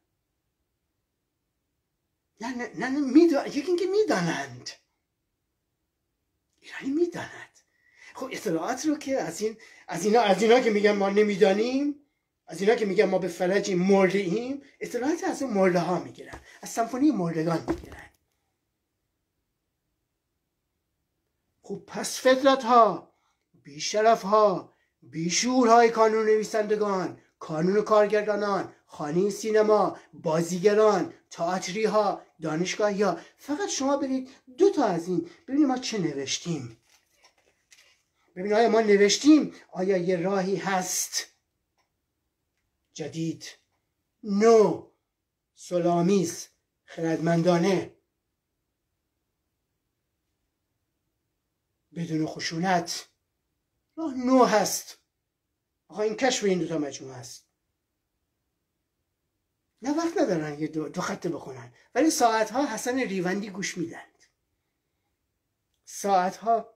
[SPEAKER 1] نه نه نه, نه میدان یکی اینکه می‌دانند. ایرانی می‌داند. خب اطلاعات رو که از این از اینا از اینا که میگن ما نمی‌دانیم از اینا که میگن ما به فرج مرده ایم اطلاعات از اون مرده ها می‌گیرن. از سمفونی مردگان می‌گیرن. خب پس فطرت ها بیشرف ها بیشور های کانون نویسندگان کانون کارگردانان خانه سینما بازیگران تئاتری ها دانشگاهی ها فقط شما برید دو تا از این. ببینید ما چه نوشتیم. ببینید آیا ما نوشتیم؟ آیا یه راهی هست؟ جدید. نو. سلامیز. خردمندانه. بدون خشونت. راه نو هست. آقا این کشف این دوتا مجموعه هست. نه وقت ندارن یه دو, دو خطه بخونن. ولی ساعتها حسن ریوندی گوش میدند. ساعتها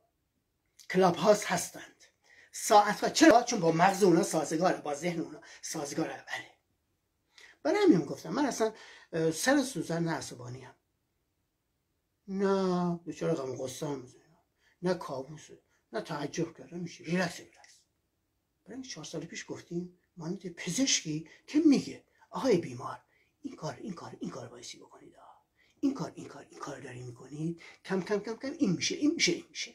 [SPEAKER 1] کلاب هاست هستند. ساعتها چرا؟ چون با مغز اونا سازگاره با ذهن اونا سازگاره. بله. برای همین گفتم من اصلا سر سوزن نه عصبانی هم نه دچار غم غصه نه کابوسه نه تعجب کرده میشه. relax relax. برای چهار سال پیش گفتیم مانند پزشکی که میگه آقای بیمار این کار این کار این کار بایستی بکنید این کار این کار این کار داری می‌کنید کم کم کم کم این میشه این میشه این میشه.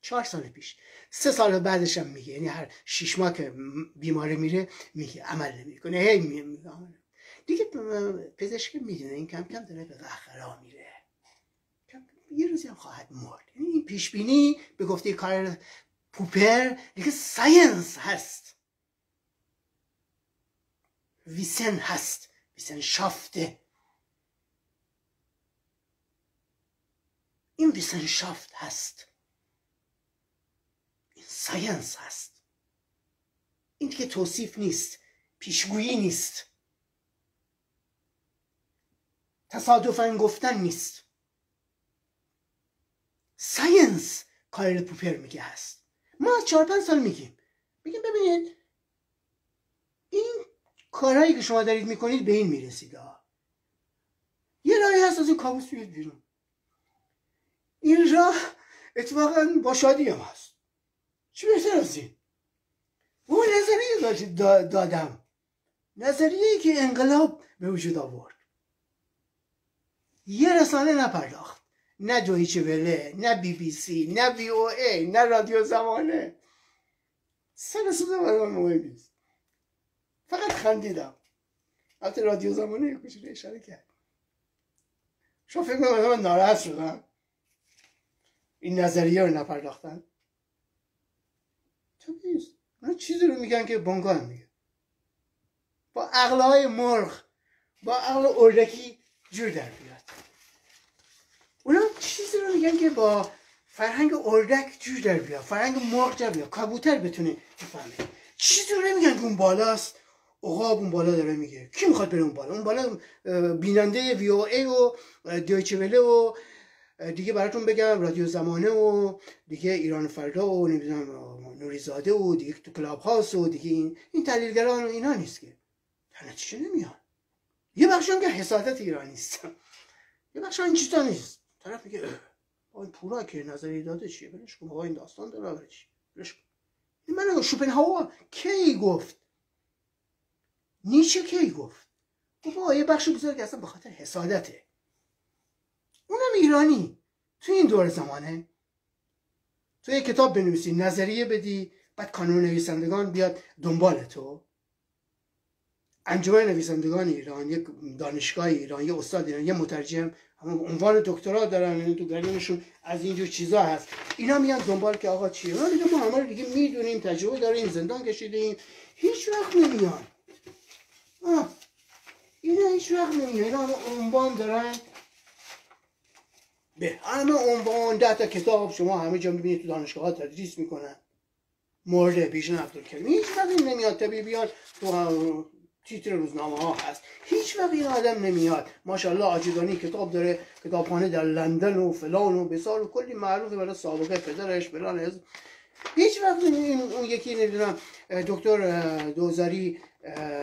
[SPEAKER 1] چهار سال پیش سه سال بعدش هم میگه یعنی هر شش ماه که بیماره میره میگه عمل نمی‌کنه هی میگه دیگه پزشک می‌دونه این کم کم داره به قهقرا میره. یه روزی هم خواهد مرد. یعنی این پیش بینی به گفته کار پوپر دیگه ساینس هست. ویسن هست. ویسن شافته. این ویسن شافت هست. این science هست. این که توصیف نیست. پیشگویی نیست. تصادفا گفتن نیست. science کارل پوپر میگه هست. ما از چهار پنج سال میگیم. میگیم ببینید این کارهایی که شما دارید می‌کنید به این می‌رسید یه راهی هست از این کابوس بیاد بیرون. این راه اتفاقا با شادی هم هست. چی بهتر از این؟ اون نظریه دادم. نظریه ای که انقلاب به وجود آورد. یه رسانه نپرداخت. نه دویچه وله نه بی بی سی نه وی او ای نه رادیو زمانه. سر سوزه برای مهم نیست. فقط خندیدم. البته رادیو زمانه یه کوچولو اشاره کرد. شما فکر من ناراحت شدم این نظریه رو نپرداختن. تو نیست. من چیزی رو میگن که بونگا هم میگه. با های مرغ با عقل اردکی جور در بیاد. اونا چیزی رو میگن که با فرهنگ اردک جور در بیاد. فرهنگ مرغ در بیاد. کابوتر بتونه بفهمه. چیزی رو نمیگن که اون بالاست. عقاب اون بالا داره میگه. کی می‌خواد بره اون بالا؟ اون بالا بیننده وی او ای و دویچه وله و دیگه براتون بگم رادیو زمانه و دیگه ایران فردا و نمی‌دونم نوریزاده و دیگه تو کلاب هاست و دیگه این این تحلیلگران اینا نیست که. چی نمیان یه بخش هم که حسادت ایرانی است. یه بخش این چیزا نیست. طرف میگه این پورا که نظری داده چیه؟ بلش کن این داستان داره چی بلش کن من شوپنهاور کی گفت؟ نیچه کی گفت؟ بابا یه بخش بزرگ اصلا به خاطر حسادته. اونم ایرانی. تو این دور زمانه. تو یه کتاب بنویسی نظریه بدی بعد کانون نویسندگان بیاد دنبال تو. انجمن نویسندگان ایران یک دانشگاه ایران یه استاد ایران یه مترجم همون عنوان دکترا دارن یعنی تو گردنشون از اینجور چیزا هست. اینا میان دنبال که آقا چیه؟ ما دیگه ما همه دیگه می‌دونیم تجربه داریم زندان کشیدیم. هیچ وقت نمیان. اینا هیچ وقت نمیان اینا عنوان دارن. به همه عنوان ده تا کتاب شما همه جا می‌بینید تو دانشگاه ها تدریس می‌کنن. مورد بیژن عبدالکریم. هیچ وقت نمیاد. طبیعی بیان تو تیتر روزنامه ها هست. هیچ وقت این آدم نمیاد. ماشاءالله آجیدانی کتاب داره. کتابخانه در لندن و فلان و بسار و کلی معروفه برای سابقه پدرش فلان هیچ وقت اون یکی نمی‌دونم دکتر دوزاری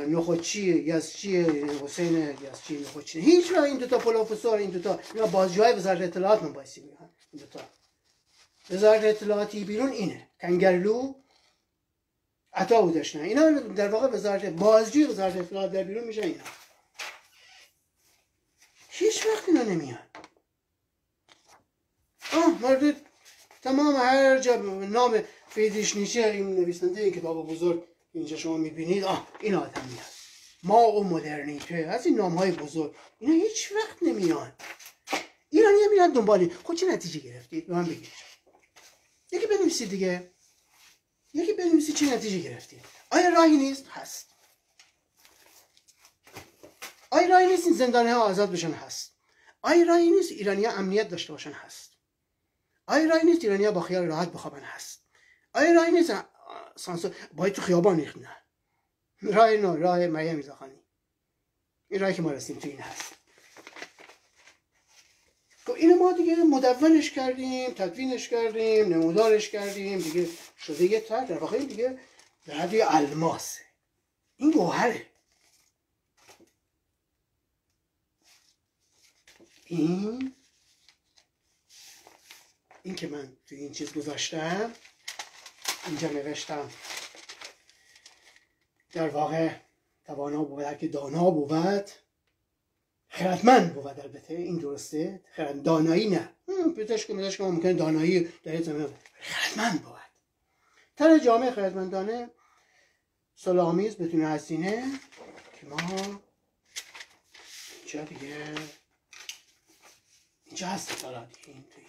[SPEAKER 1] نخوچی یزچی حسین یزچی نخوچی. هیچ وقت این دوتا پروفسور این دوتا اینا بازجوهای وزارت اطلاعات من بایستی میگن این دوتا. وزارت اطلاعاتی بیرون اینه. کنگرلو عطا بودشن اینا در واقع وزارت بازجوی وزارت اطلاعات در بیرون میشه اینا. هیچ وقت اینا نمیان. آه مورد تمام هر جا نام فیدیش نیچه این نویسنده کتاب بزرگ اینجا شما می‌بینید. آه این آدم میاد. ما و مدرنیته از این نام های بزرگ اینا هیچ وقت نمیان. ایرانی هم میرن دنبالی خود چه نتیجه گرفتید؟ به من بگید. یکی بنویسید دیگه. یکی بنویسید چه نتیجه گرفتید. آیا راهی نیست؟ هست. آیا راهی نیست این زندانی ها آزاد بشن؟ هست. آیا راهی نیست ایرانی ها امنیت داشته باشن؟ هست. آیا راهی نیست ایرانی ها با خیال راحت بخوابن هست. آیا راهی نیست سانسور باید تو خیابان نه راه نو راه مریم این راهی که ما رسیم تو این هست. خب اینو ما دیگه مدونش کردیم تدوینش کردیم نمودارش کردیم دیگه شده یه تر در واقع دیگه در الماسه. این گوهره. این این که من تو این چیز گذاشتم اینجا نوشتم. در واقع توانا بود که دانا بود خردمند بود البته. این درسته؟ خرد دانایی نه. پیتش که میدش که ممکنه دانایی زمین خردمند بود. تر جامعه خردمندانه سلامیز بتونه هستینه که ما اینجا دیگه اینجا هست. این توی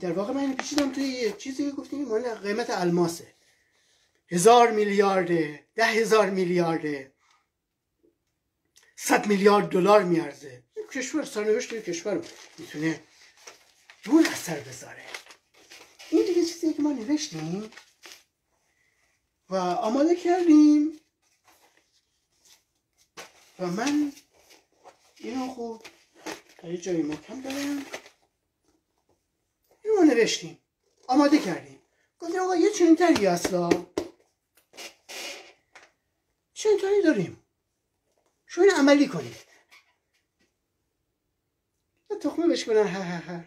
[SPEAKER 1] در واقع من پیچیدم توی یه چیزی که گفتیم مال قیمت الماسه. هزار میلیارده ده هزار میلیارده صد میلیارد دلار میارزه. کشور سرنوشت کشور می‌تونه دور اثر بذاره. این دیگه چیزی که ما نوشتیم و آماده کردیم. و من اینو خوب تا یه جایی محکم دارم نوشتیم آماده کردیم. گفتیم آقا یه چنین تری اصلا چه اینطوری داریم. شما این عملی کنید. تخمه بهش کنن ها ها ها.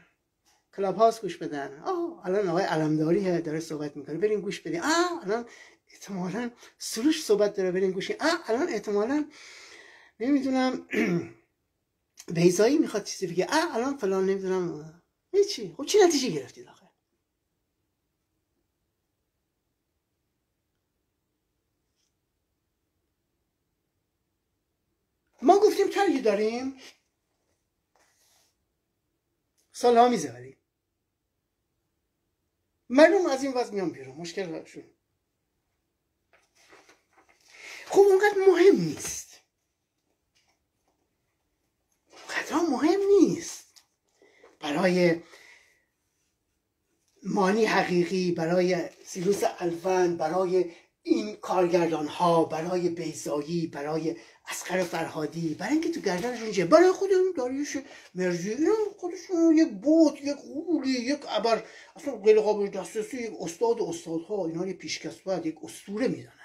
[SPEAKER 1] کلاب هاست گوش بدن. آه الان آقای علمداری داره صحبت می‌کنه. بریم گوش بدیم. آه الان احتمالا سروش صحبت داره. بریم گوش آه الان احتمالا نمی‌دونم. (clears throat) بیزایی می‌خواد چیزی بگه. آه الان فلان نمی‌دونم. هیچی. خب چی نتیجه گرفتید آخه؟ ما گفتیم طرحی داریم. سالها میزه ولی. مردم از این وضع میان بیرون. مشکل شون خب اونقدر مهم نیست. اونقدر مهم نیست. برای مانی حقیقی برای سیروس الفن برای این کارگردان ها برای بیزایی برای اسقر فرهادی برای اینکه تو گردنشون چه برای خود این داریوش مرجی خودشون یک بوت یک قولی یک ابر. اصلا غیر قابل دسترسی یک استاد و استادها. اینا یک پیشکسوت یک اسطوره می‌دانن.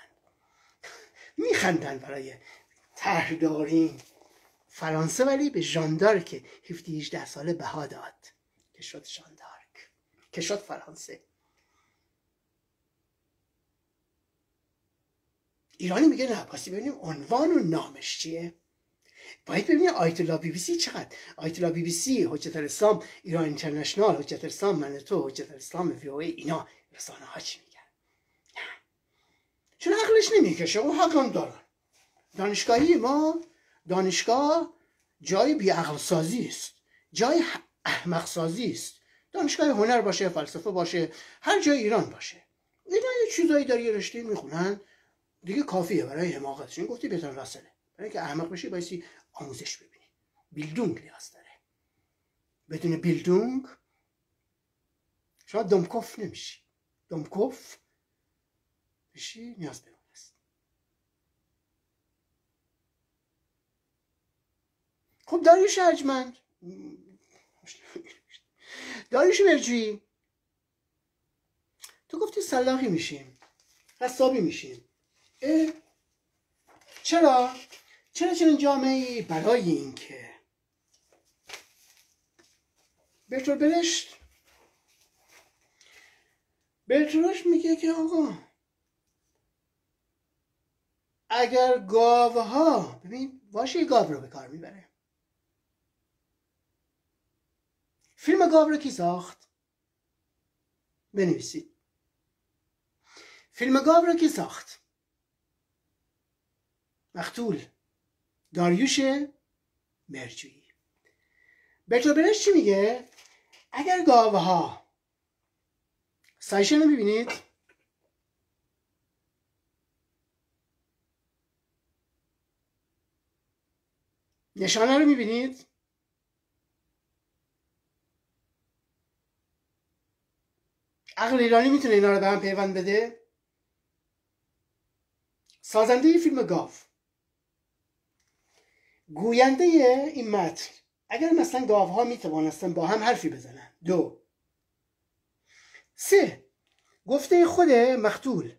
[SPEAKER 1] میخندن برای طرحداری. فرانسه ولی به ژاندارک 17 18 ساله بها داد. که شد ژاندارک که شد فرانسه. ایرانی میگه نه پاسی ببینیم عنوان و نامش چیه؟ باید ببینیم آیت الله بی بی سی چقدر. آیت الله بی بی سی حجت الاسلام ایران اینترنشنال حجت الاسلام من تو حجت الاسلام وی او اینا رسانه ها چی میگن؟ نه. چون عقلش نمی‌کشه اون حق دارن. دانشگاهی ما دانشگاه جای بی عقل سازی است جای احمق سازی است. دانشگاه هنر باشه فلسفه باشه هر جای ایران باشه. اینا یه چیزایی داری رشته می‌خونن دیگه کافیه برای حماقتش این گفتی بهتر راسله برای اینکه احمق بشی بایستی آموزش ببینی. بیلدونگ نیاز داره. بدون بیلدونگ شما دمکف نمیشی. دمکف بشی نیاز به است خب داریوش ارجمند. داریوش مرجی تو گفتی سلاحی میشیم. حسابی میشیم. چرا؟ چرا چنین جامعه ای برای اینکه؟ برتول برشت. برتولش میگه که آقا اگر گاوها ببین واشه گاو رو به کار می‌بره. فیلم گاو رو کی ساخت؟ بنویسید فیلم گاو رو کی ساخت؟ مختول داریوش مرجویی. برش چی میگه؟ اگر گاوه ها سایشن رو می‌بینید نشانه رو می‌بینید. عقل ایرانی می‌تونه اینا رو به هم پیوند بده؟ سازنده فیلم گاف گوینده این متن. اگر مثلا گاوها می توانستن با هم حرفی بزنن. دو. سه. گفته خود مختول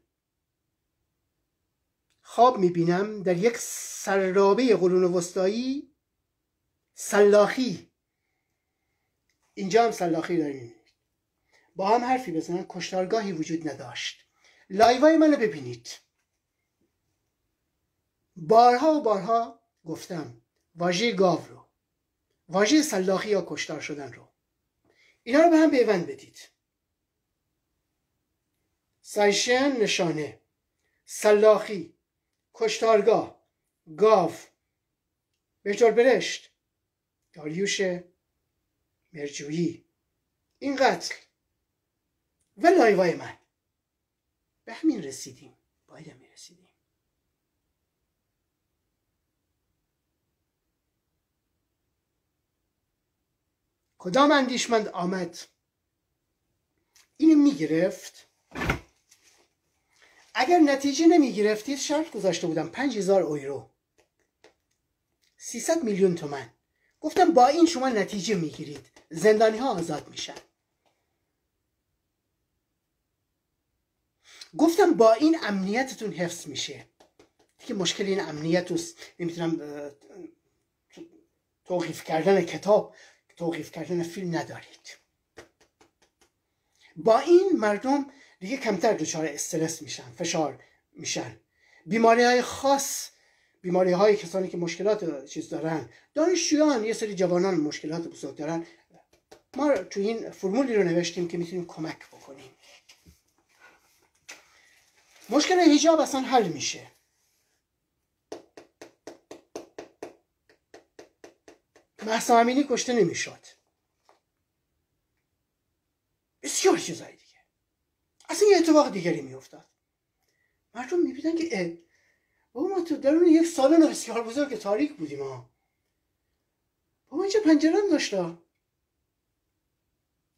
[SPEAKER 1] خواب می‌بینم در یک سرابه قرون وسطایی. سلاخی. اینجا هم سلاخی داریم. با هم حرفی بزنن کشتارگاهی وجود نداشت. لایوای منو ببینید. بارها و بارها گفتم واژه گاو رو واژه سلاخی یا کشتار شدن رو. اینا رو به هم پیوند بدید. سایشن نشانه سلاخی کشتارگاه گاو بهتر برشت داریوش مرجویی. این قتل و لایوای من. به همین رسیدیم. باید همین رسیدیم. کدام اندیشمند آمد؟ اینو می‌گرفت. اگر نتیجه نمی‌گرفتید شرط گذاشته بودم پنج هزار اویرو. 300 میلیون تومن گفتم با این شما نتیجه می‌گیرید. زندانی ها آزاد میشن. گفتم با این امنیتتون حفظ میشه. دیگه مشکل این امنیت و نمی‌تونم توقیف کردن کتاب توقیف کردن فیلم ندارید. با این مردم دیگه کمتر دچار استرس میشن فشار میشن. بیماری های خاص بیماری های کسانی که مشکلات چیز دارن. دانشجویان یه سری جوانان مشکلات بزرگ دارن. ما تو این فرمولی رو نوشتیم که می‌تونیم کمک بکنیم. مشکل هجاب اصلا حل میشه. محسا امینی کشته نمی‌شد. بسیار چیزایی دیگه. اصلا یه اتفاق دیگری میافتاد. مردم می‌بینن که بابا ما تو درون یک سالن بسیار بزرگ تاریک بودیم ها. بابا اینجا پنجره هم داشت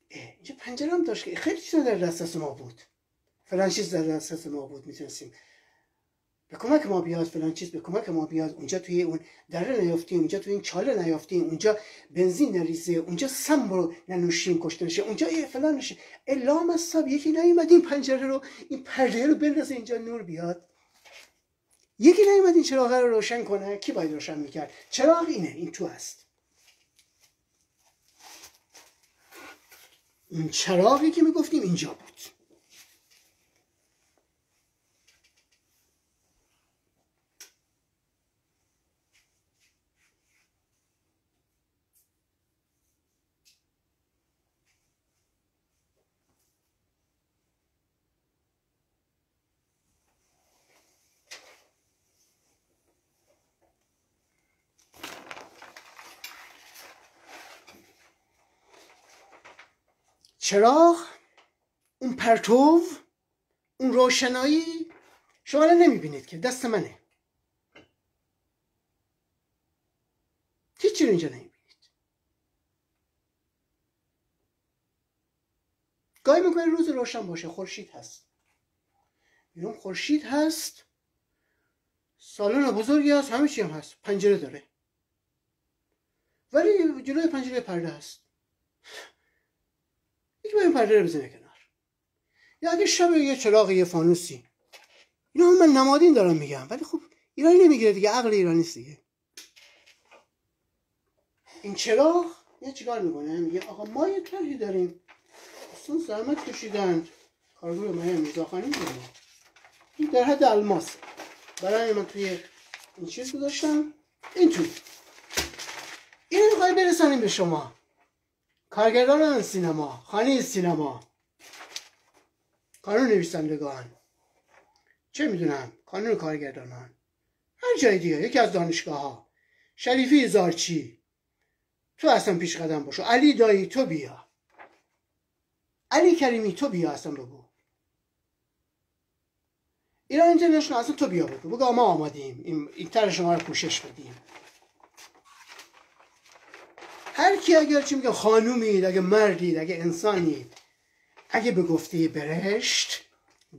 [SPEAKER 1] اینجا پنجره هم داشت خیلی چیزا در دسترس ما بود. فلان چیز در دسترس ما بود می‌تونستیم. به کمک ما بیاد فلان چیز به کمک ما بیاد اونجا توی اون دره نیافتیم اونجا توی این چاله نیافتیم اونجا بنزین نریزه اونجا سم رو ننوشیم کشته نشه اونجا یه فلان نشه. الام از یکی نیومد این پنجره رو این پرده رو بندازه اینجا نور بیاد. یکی نیومد این چراغ رو روشن کنه کی باید روشن می‌کرد؟ چراغ اینه این تو هست این چراغی که می‌گفتیم اینجا بود. چراغ اون پرتو اون روشنایی شما نمی‌بینید که دست منه. هیچی رو اینجا نمی‌بینید. گاهی می‌کنه روز روشن باشه خورشید هست. بیرون خورشید هست. سالن بزرگی هست همه چی هم هست. پنجره داره. ولی جلوی پنجره پرده هست. این پرده رو بزنه کنار. یا اگه شب یه چراغ یه فانوسی. اینا هم من نمادین دارم میگم. ولی خب ایرانی نمی‌گیره دیگه عقل ایرانی است دیگه. این چراغ یه چیکار می‌کنه؟ میگه آقا ما یه طرحی داریم. اصلا زحمت کشیدند. کارگروه مهم میزاخانی می‌کنه. این در حد الماس. برای من توی این چیز گذاشتم. این توی اینو می‌خوای برسانیم به شما. کارگردان سینما خانه سینما. قانون نویسندگان. چه می‌دونم؟ کانون کارگردانان. هر جای دیگه یکی از دانشگاه ها شریفی زارچی. تو اصلا پیش قدم باشو. علی دایی تو بیا. علی کریمی تو بیا اصلا بگو. ایران اینترنشنال اصلا تو بیا بگو. بگو ما آمادیم. این, این تر شما رو پوشش بدیم. هر کی اگر چی میگه خانومید اگه مردید اگه انسانید. اگه به گفته برشت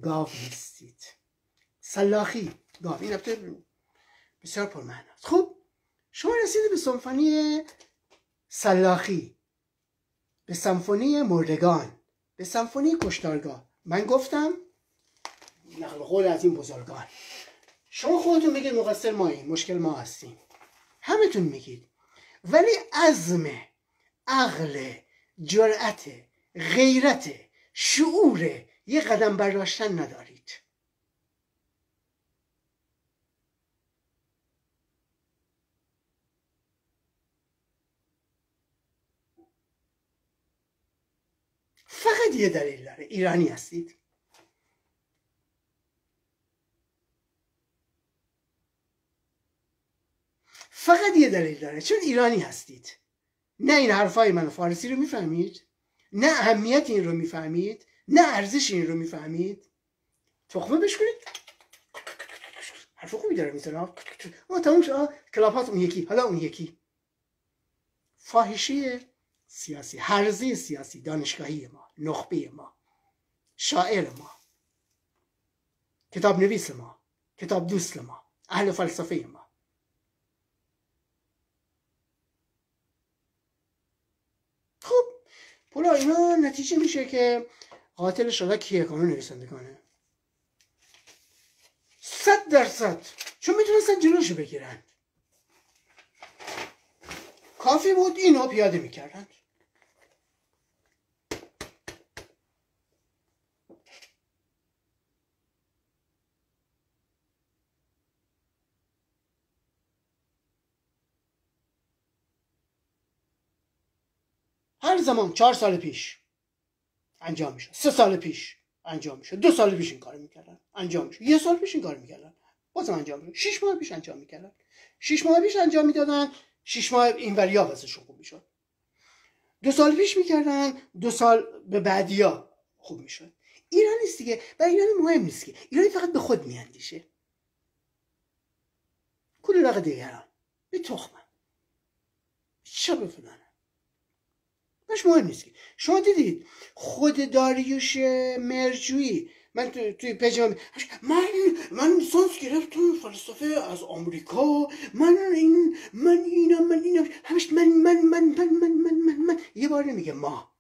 [SPEAKER 1] گاو نیستید. سلاخی گاو. این بسیار پرمعنی است خب شما رسیدید به سمفونی سلاخی به سمفونی مردگان به سمفونی کشتارگاه. من گفتم نقل قول از این بزرگان. شما خودتون میگید مقصر ماییم مشکل ما هستیم. همتون میگید. ولی عزم عقل جرأت غیرت شعور یه قدم برداشتن ندارید. فقط یه دلیل داره. ایرانی هستید. فقط یه دلیل داره. چون ایرانی هستید. نه این حرفای من فارسی رو می‌فهمید. نه اهمیت این رو می‌فهمید. نه ارزش این رو می‌فهمید. تخمه بشکنید حرف خوبی داره می‌زنه. ما تموم شد. کلاب اون یکی. حالا اون یکی. فاحشه سیاسی. هرزی سیاسی. دانشگاهی ما. نخبه ما. شاعر ما. کتاب نویس ما. کتاب دوست ما. اهل فلسفه ما. حالا اینا نتیجه میشه که قاتل شده کیه؟ کانون نویسندگانه. صد درصد. چون می‌تونستن جلوشو بگیرن. کافی بود اینو پیاده می‌کردن. هر زمان چهار سال پیش انجام میشه سه سال پیش انجام میشه دو سال پیش این کار می‌کردن انجام میشه یه سال پیش این کار می‌کردن بازم انجام میشه شش ماه پیش انجام می‌کردن شش ماه پیش انجام می‌دادن شش ماه این وریا واسه خوب می‌شد. دو سال پیش می‌کردن دو سال به بعدیا خوب می‌شد. ایران نیست دیگه و ایرانی مهم نیست که ایرانی فقط به خود میاندیشه. کل لغه دیگران به تخمم چه بفنانه مش مهم نیست که. شما دیدید خود داریوش مرجویی من توی تو پیج من من من لیسانس گرفتم فلسفه از آمریکا من این من اینم من اینم همش من من من من من من من, من. یه بار نمیگه ما.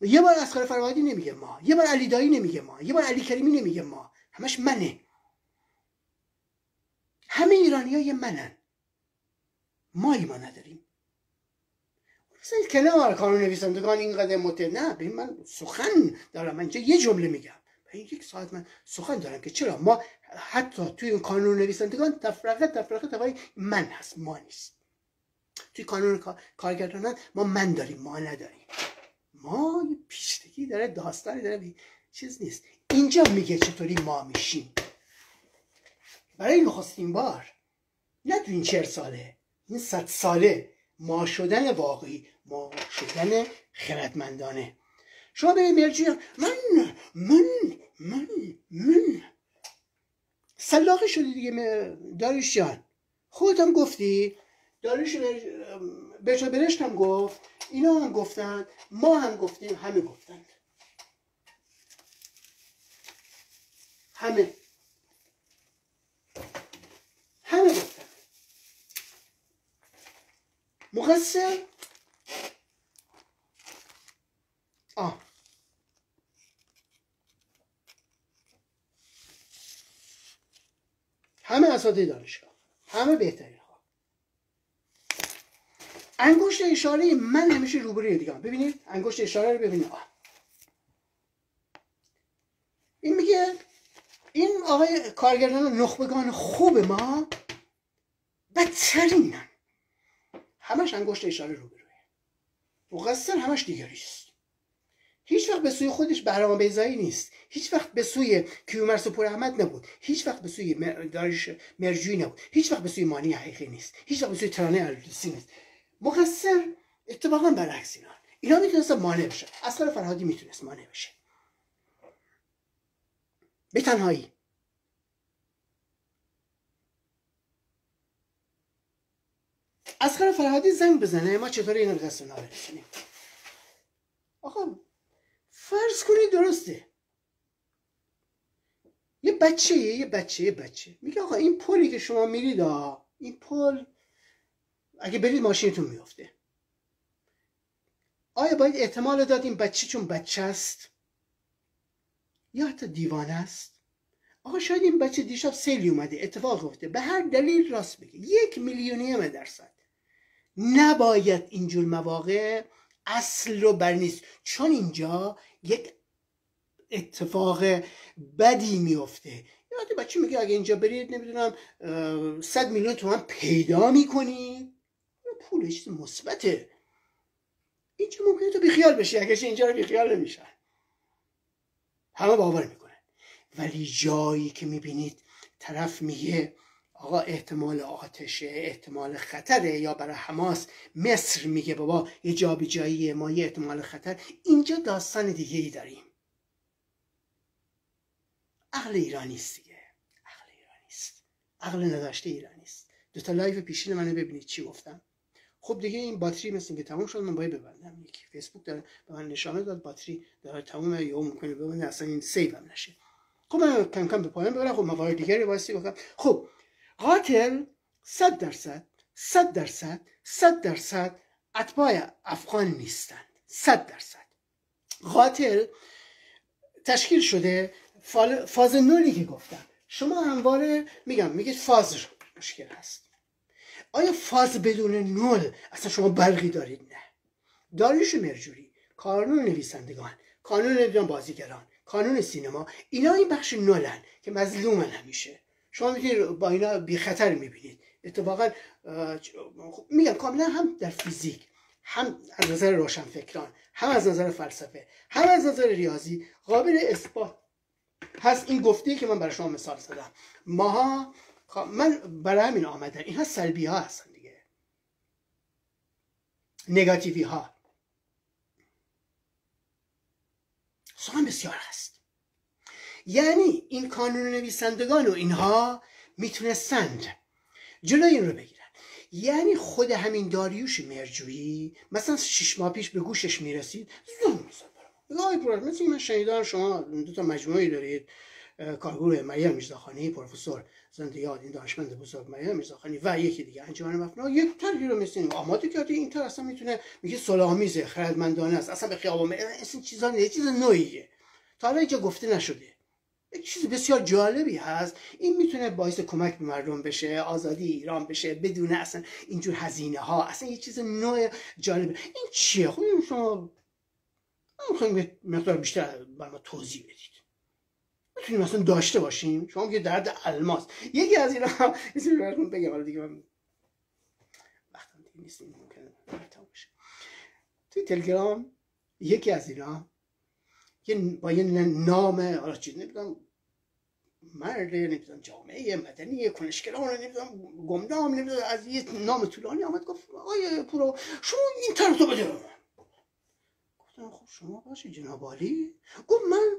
[SPEAKER 1] یه بار اسخر فرهادی نمیگه ما. یه بار علی دایی نمیگه ما. یه بار علی کریمی نمیگه ما. همش منه. همه ایرانی ها یه منن. ما نداریم. مثلا کنار کانون نویسندگان اینقدر متر نه ببین من سخن دارم. من اینجا یه جمله میگم. این یک ساعت من سخن دارم که چرا ما حتی توی کانون نویسندگان تفرقه تفرقه تفرقه من هست ما نیست. توی کانون کارگردانان ما من داریم ما نداریم. ما یه پیشتگی داره داستانی داره چیز نیست. اینجا میگه چطوری ما میشیم. برای نخستین بار. نه تو این چهر ساله. این صد ساله ما شدن واقعی ما شدن خردمندانه. شما به مرجی من من من من. سلاقه شدی دیگه داریش جان. خودت هم گفتی؟ داریش بهش برشت هم گفت. اینا هم گفتن ما هم گفتیم همه گفتند همه. همه گفتن مقصر آه همه اساتید دانشگاه همه بهترین ها انگشت اشاره من همیشه روبروی دیگه ببینید انگشت اشاره رو ببینید آه. این میگه این آقای کارگردان نخبگان خوب ما بدترینن همش انگشت اشاره رو بروی مقصر همش دیگریست هیچ وقت به سوی خودش بهرام بیزایی نیست. هیچ وقت به سوی کیومرث پر احمد نبود. هیچ وقت به سوی دارش مرجوی نبود. هیچ وقت به سوی مانی حقیقی نیست. هیچ وقت به سوی ترانه الدوسی نیست. مقصر اتفاقا برعکس اینا اینا می‌تونست مانع بشه اصلا فرهادی می‌تونست مانع بشه. به تنهایی. اسخر فرهادی زنگ بزنه. ما چطور اینو دست برسونیم آقا فرض کنید درسته. یه بچه یه بچه یه بچه. میگه آقا این پلی که شما میرید این پل اگه برید ماشینتون میفته آیا باید احتمال داد این بچه چون بچه است؟ یا حتی دیوانه است؟ آقا شاید این بچه دیشب سیلی اومده اتفاق افتاده. به هر دلیل راست بگه. یک میلیونیم درصد. نباید اینجور مواقع اصل رو بر نیست. چون اینجا یک اتفاق بدی میفته. یاد بچه میگه؟ اگه اینجا برید نمی‌دونم صد میلیون تومن پیدا می‌کنید پول چیز مثبته. اینجا ممکنه تو بیخیال بشی؟ اگرش اینجا رو بیخیال نمیشن. همه باور می‌کنن. ولی جایی که می‌بینید طرف میگه آقا احتمال آتشه احتمال خطره یا برای حماس مصر میگه بابا یه جایی ما یه احتمال خطر. اینجا داستان دیگه ای داریم. عقل ایرانی است دیگه. عقل ایرانی است. عقل نداشته ایرانی است. دو تا live پیشین منو ببینید چی گفتم. خب دیگه این باتری مثل که تموم شد من باید ببندم. یکی فیسبوک داره به من نشانه داد باتری داره تموم یا ممکنه ببنده اصلا این save هم نشه. خب من کم کم به پایان ببرم خب موارد دیگری واسه گفتم خب قاتل صد درصد صد درصد صد درصد اتباع افغان نیستند. صد درصد. قاتل تشکیل شده فاز نولی که گفتم. شما همواره میگم میگید فاز مشکل هست. آیا فاز بدون نول اصلا شما برقی دارید؟ نه. داریوش مرجوری کانون نویسندگان کانون بازیگران کانون سینما اینا این بخش نولن که مظلومن همیشه. شما می‌تونید با اینا بی خطر می‌بینید. اتفاقا میگم کاملا هم در فیزیک هم از نظر روشنفکران هم از نظر فلسفه هم از نظر ریاضی قابل اثبات هست. این گفته که من برای شما مثال زدم. ماها من برای همین آمدن اینها سلبی ها هستن دیگه. نگاتیوی ها بسیار هست. یعنی این کانون نویسندگان و اینها می‌تونستند جلوی این رو بگیرن. یعنی خود همین داریوش مرجویی مثلا شش ماه پیش به گوشش می‌رسید زون می‌زد. مثل من شنیدم شما دو تا مجموعی دارید. کارگروه مریم میرزاخانی پروفسور زنده یاد این دانشمند بزرگ مریم میرزاخانی و یکی دیگه انجمن مفنا. یک طرحی رو مثل آماده کرده. این طرح اصلا می‌تونه میگه صلاح‌آمیزه خردمندانه است. اصلا به خیابان این چیزا نه چیز نوعیه. تا حالا اینجا گفته نشده. یک چیز بسیار جالبی هست. این می‌تونه باعث کمک به مردم بشه آزادی ایران بشه بدون اصلا اینجور هزینه ها اصلا یه چیز نوع جالبه این چیه؟ خب شما می‌خوایم مقدار بیشتر برای ما توضیح بدید. می‌تونیم مثلا داشته باشیم؟ شما که درد الماس. یکی از اینا اسمی براتون بگم حالا دیگه من وقتم دیگه نیست توی تلگرام یکی از اینا یه با یه نام حالا چیز نمی‌دونم مرد نمی‌دونم جامعه مدنی کنشگران نمی‌دونم گمنام نمی‌دونم از یه نام طولانی آمد گفت آیه پورو شما این طرح تو بده گفتم خب شما باشی جناب عالی. گفت من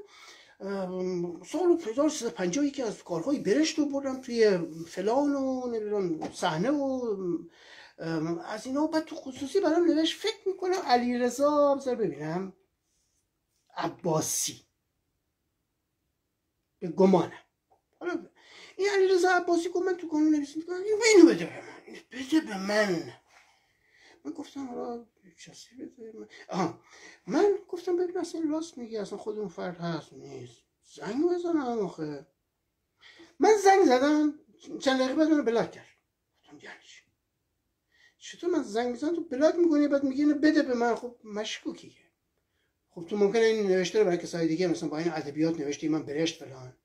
[SPEAKER 1] سال 1350 یکی از کارهای برشت رو بردم توی فلان و نمی‌دونم صحنه و از اینا. بعد تو خصوصی برام نوشت فکر می‌کنم علی رضا بذار ببینم. عباسی. به گمانم. حالا این علی رضا عباسی گفت من تو قانون نویسی می‌کنم اینو بده به من. بده به من. من گفتم حالا چسی بده. من آها. من گفتم ببین اصلا راست میگی. اصلا خود اون فرد هست نیست. زنگ بزنم آخه. من زنگ زدم. چند دقیقه بعد منو بلاک کرد. گفتم یعنی چطور من زنگ می‌زنم؟ تو بلاک می‌کنی بعد میگی بده به من. خب مشکوکیه خب تو ممکنه این نوشته رو برای کسای دیگه مثلا با این ادبیات نوشته من برشت فلان.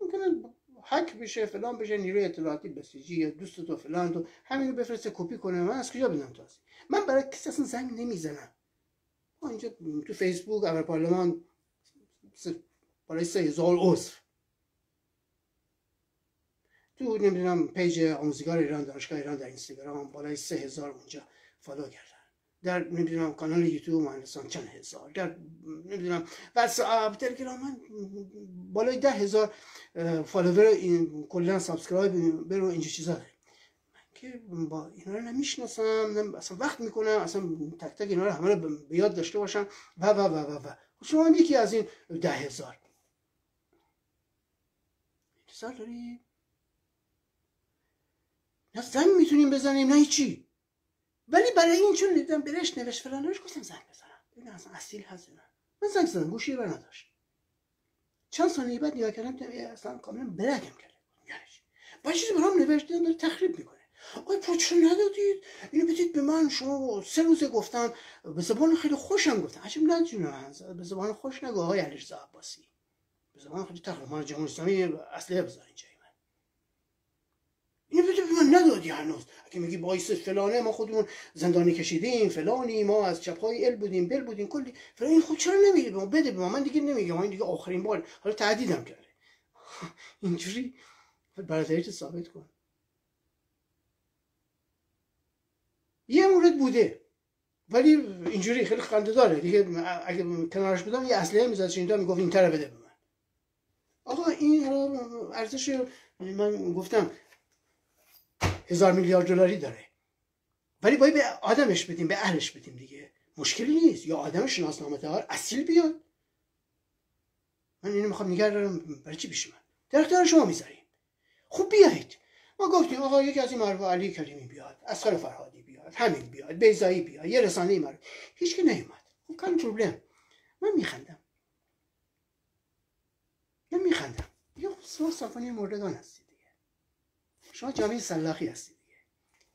[SPEAKER 1] ممکنه حک بشه فلان بشه نیروی اطلاعاتی بسیجی یا دوست تو فلان تو همینو بفرسته کپی کنه. من از کجا بدم تازه من برای کسی اصلا زنگ نمی‌زنم. اینجا تو فیسبوک اول پارلمان برای سه هزار عضو. تو نمی‌دونم page آموزگار ایران دانشگاه ایران در اینستاگرام بالای سه هزار اونجا follow کردن در نمی‌دونم کانال یوتیوب مهندسان چند هزار در نمی‌دونم. واتساپ تلگرام من بالای ده هزار follower این کلا subscribe برو اینجا چیزا داریم من که با اینا رو نمی‌شناسم اصلا وقت می‌کنم اصلا تک تک اینا رو همه رو به یاد داشته باشم. و و و و و. شما هم یکی از این ده هزار. انتظار داری؟ نه زنگ می‌تونیم بزنیم نه چی ولی برای این چون دیدم برش نوشت فلان نوشت گفتم زنگ بزنم. ببینم اصلا اصیل هست نه من زنگ زدم گوشی بر نداشت. چند ثانیه بعد نگاه کردم اصلا کاملا برگم کرده یعنی با چیزی برام نوشته داره تخریب می‌کنه. آقای پوچ ندادید؟ اینو بدید به من شما سه روزه گفتم به زبان خیلی خوشم گفتم. عجب نجونم به زبان خوش نگو آقای علیرضا عباسی. به زبان خیلی تخریب. جمهوری اسلامی اصلی بذار اینو بده به من ندادی هنوز. اگه میگی باعث فلانه ما خودمون زندانی کشیدیم فلانی ما از چپهای ال بودیم بل بودیم کلی. فلان این خود چرا نمیگی به ما؟ بده به ما. من دیگه نمیگم. این دیگه آخرین بار. حالا تعدیدم کرده. (laughs) اینجوری. برادریت ثابت کن. یه مورد بوده. ولی اینجوری خیلی خنده داره. دیگه اگه کنارش بودم یه اصله می‌زد شیندا می‌گفت این تره بده به من. آقا این ارزش من گفتم هزار میلیارد دلاری داره. ولی باید به آدمش بدیم به اهلش بدیم دیگه. مشکلی نیست. یا آدم شناسنامه دار اصیل بیاد. من اینو می‌خوام نگه برای چی پیش من در اختیار شما می‌ذاریم. خوب بیایید. ما گفتیم آقا یکی از این معروف علی کریمی بیاد اسخر فرهادی بیاد همین بیاد بیزایی بیاد یه رسانه معروف هیچ که نیومد. خب کم پروبلم من میخندم. من میخندم. یه سافانی مردگان هستی شما جامعه سلاخی هستی دیگه.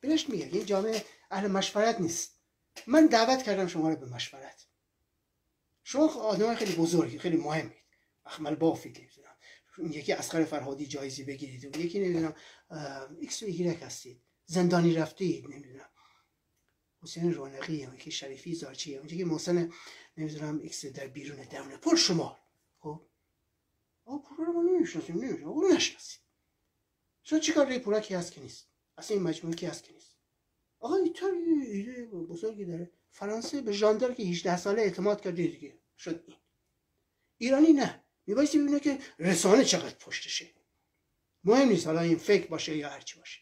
[SPEAKER 1] بلش میگه این جامعه اهل مشورت نیست. من دعوت کردم شما رو به مشورت. شما آدم خیلی بزرگی خیلی مهمید اخمل بافید نمی‌دونم. یکی اسقر فرهادی جایزی بگیرید. و یکی نمی‌دونم ایکس و ایگرک هستید. زندانی رفتید نمی‌دونم. حسین رونقی یکی شریفی زارچی اونجا که محسن نمی‌دونم ایکس در بیرون درونه پر شمار خب؟ آقا رو ما نمی‌شناسیم نمی‌شناسیم اون شما چیکار ری پورا کی هست که نیست؟ اصلا این مجموعه کی هست که نیست؟ آقا ایتالیا ایده بزرگی داره. فرانسه به ژاندار که 18 ساله اعتماد کرده دیگه. شد این. ایرانی نه. میبایستی ببینه که رسانه چقدر پشتشه. مهم نیست حالا این فکر باشه یا هرچی باشه.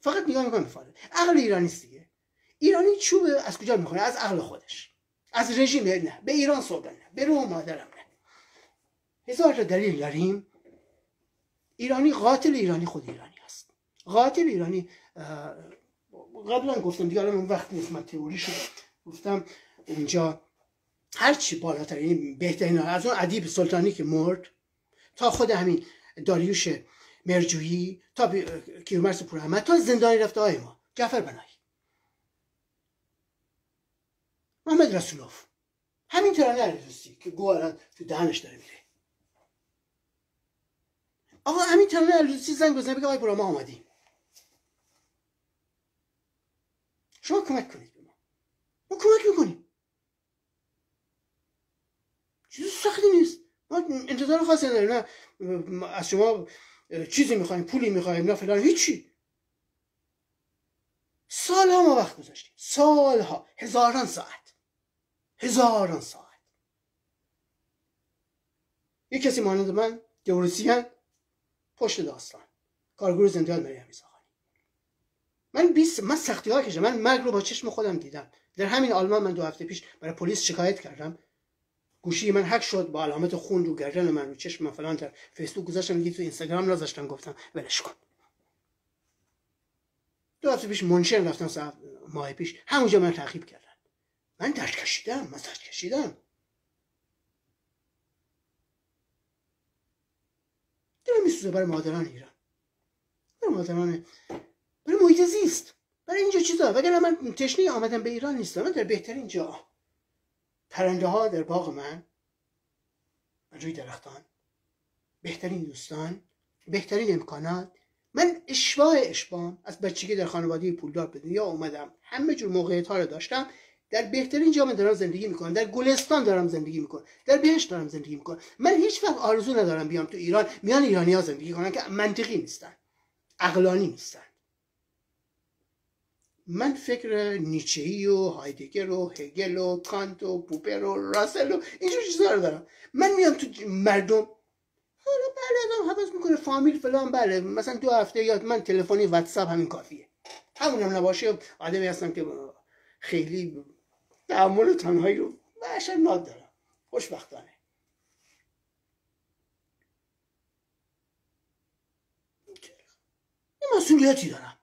[SPEAKER 1] فقط نگاه می‌کنم فاده. عقل ایرانی دیگه. ایرانی چوب از کجا می‌خوره؟ از عقل خودش. از رژیم. نه. به ایران صبح نه. به روح مادرم نه. هزار تا دلیل داریم. ایرانی قاتل ایرانی خود ایرانی هست. قاتل ایرانی قبلا گفتم دیگه الان وقت نیست من تئوری شد گفتم. اونجا هرچی بالاتر این بهترین از اون ادیب سلطانی که مرد تا خود همین داریوش مرجویی تا کیومرس پور تا زندانی رفته های ما جعفر بنایی محمد رسولوف. همین ترانه علیدوستی که گوهران تو دهنش داره میره. آقا همین ترانه علیدوستی زنگ بزنه بگه آقای برا ما آمدیم شما کمک کنید به ما. ما کمک می‌کنیم. چیز سختی نیست. ما انتظار خاصی نداریم نه. از شما چیزی می‌خوایم پولی می‌خوایم نه فلان هیچی. سالها ما وقت گذاشتیم. سالها. هزاران ساعت. هزاران ساعت. یک کسی مانند من دیوروسیان پشت داستان. کارگروه زندان مریم میزاخانی من 20 من سختی ها کشم من مرگ رو با چشم خودم دیدم. در همین آلمان من دو هفته پیش برای پلیس شکایت کردم. گوشی من هک شد با علامت خون رو گردن من رو چشم من فلان در فیسبوک گذاشتم دیگه تو اینستاگرام نذاشتم گفتم ولش کن. دو هفته پیش منشن رفتم ماه پیش. همونجا من تعقیب کردن من درد کشیدم من درد کشیدم. دلم میسوزه برای مادران ایران. برای مادران برای محیط زیست. برای اینجا چیزا. وگرنه من تشنه آمدم به ایران نیستم. من در بهترین جا. پرنده ها در باغ من. روی درختان. بهترین دوستان. بهترین امکانات. من اشباه اشبام از بچگی در خانواده پولدار به دنیا اومدم. همه جور موقعیت ها رو داشتم. در بهترین جامعه دارم زندگی می‌کنم در گلستان دارم زندگی می‌کنم در بهشت دارم زندگی می‌کنم. من هیچ وقت آرزو ندارم بیام تو ایران میان ایرانی ها زندگی کنن که منطقی نیستن عقلانی نیستن. من فکر نیچهی و هایدگر و هگل و کانت و پوپر و راسل و اینجور چیزا رو دارم. من میام تو مردم حالا بله آدم حفظ می‌کنه فامیل فلان بله مثلا دو هفته یاد من تلفنی واتساپ همین کافیه. همون هم نباشه آدمی هستم که خیلی تحمل تنهایی رو بشر ناد دارم. خوشبختانه. یه مسئولیتی دارم.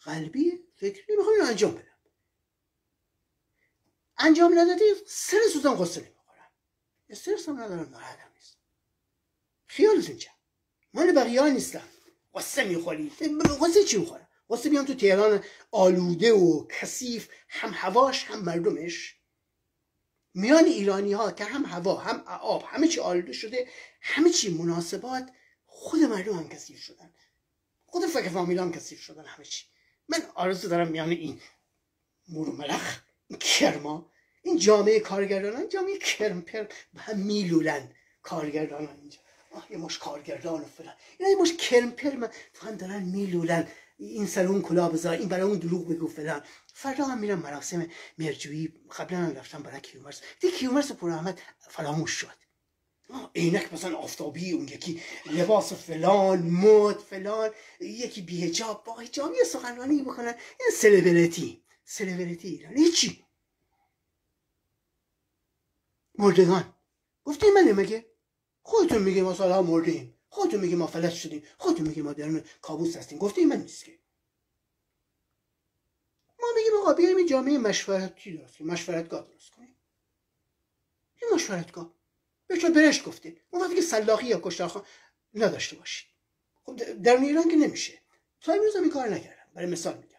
[SPEAKER 1] قلبی فکری می‌خوام انجام بدم. انجام ندادی سر سوزم قصه نمی‌خورم استرس هم ندارم ناراحتم نیست. خیالت اینجا مال بقیه نیستم. قصه می‌خوری. قصه چی می‌خورم؟ واسه بیام تو تهران آلوده و کثیف هم هواش هم مردمش. میان ایرانی ها که هم هوا هم آب همه چی آلوده شده همه چی مناسبات خود مردم هم کثیف شدن. خود فکر فامیل هم کثیف شدن همه چی. من آرزو دارم میان این مور ملخ این کرما این جامعه کارگردان جامعه کرم پر هم میلولن کارگردان اینجا. آه یه مش کارگردان و فلان. یه مش کرم پر من هم دارن میلولن. این سر اون کلا بذار این برای اون دروغ بگو فلان. فردا هم میرم مراسم مرجویی قبلا هم رفتم برای کیومرس. دی کیومرس پر احمد فراموش شد. عینک مثلا آفتابی اون یکی لباس فلان مد فلان یکی بیهجاب با هجاب یه سخنرانی بکنن. این سلبریتی سلبریتی ایران. هیچی مردگان. گفتی من مگه؟ خودتون میگه ما سالها مردیم. خودتون میگه ما فلج شدیم خودتون میگه ما درون کابوس هستیم. گفته من نیست که. ما میگیم آقا بیایم جامعه مشورتی درست کنیم مشورتگاه درست کنیم. این مشورتگاه؟ به برشت گفته اون وقتی که سلاخی یا کشتارخان نداشته باشید خب در ایران که نمیشه. تا امروز هم کار نکردم. برای مثال میگم.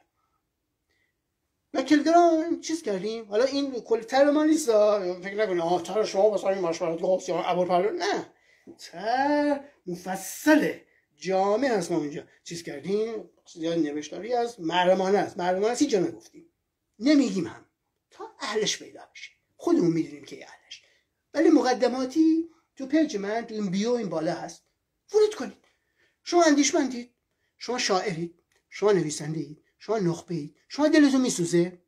[SPEAKER 1] و تلگرام چیز کردیم؟ حالا این کل تر ما نیست فکر نکنید آه تر شما مثلا این مشورت گفت یا ابوالفضل نه. تر مفصله جامع هست ما اونجا چیز کردیم؟ زیاد نوشتاری از محرمانه است. محرمانه است اینجا نگفتیم. نمیگیم هم. تا اهلش پیدا بشه. خودمون می‌دونیم که اهلش. ولی مقدماتی تو page من تو این bio این بالا هست. ورود کنید. شما اندیشمندید. شما شاعرید. شما نویسنده اید شما نخبه اید شما دلتون میسوزه.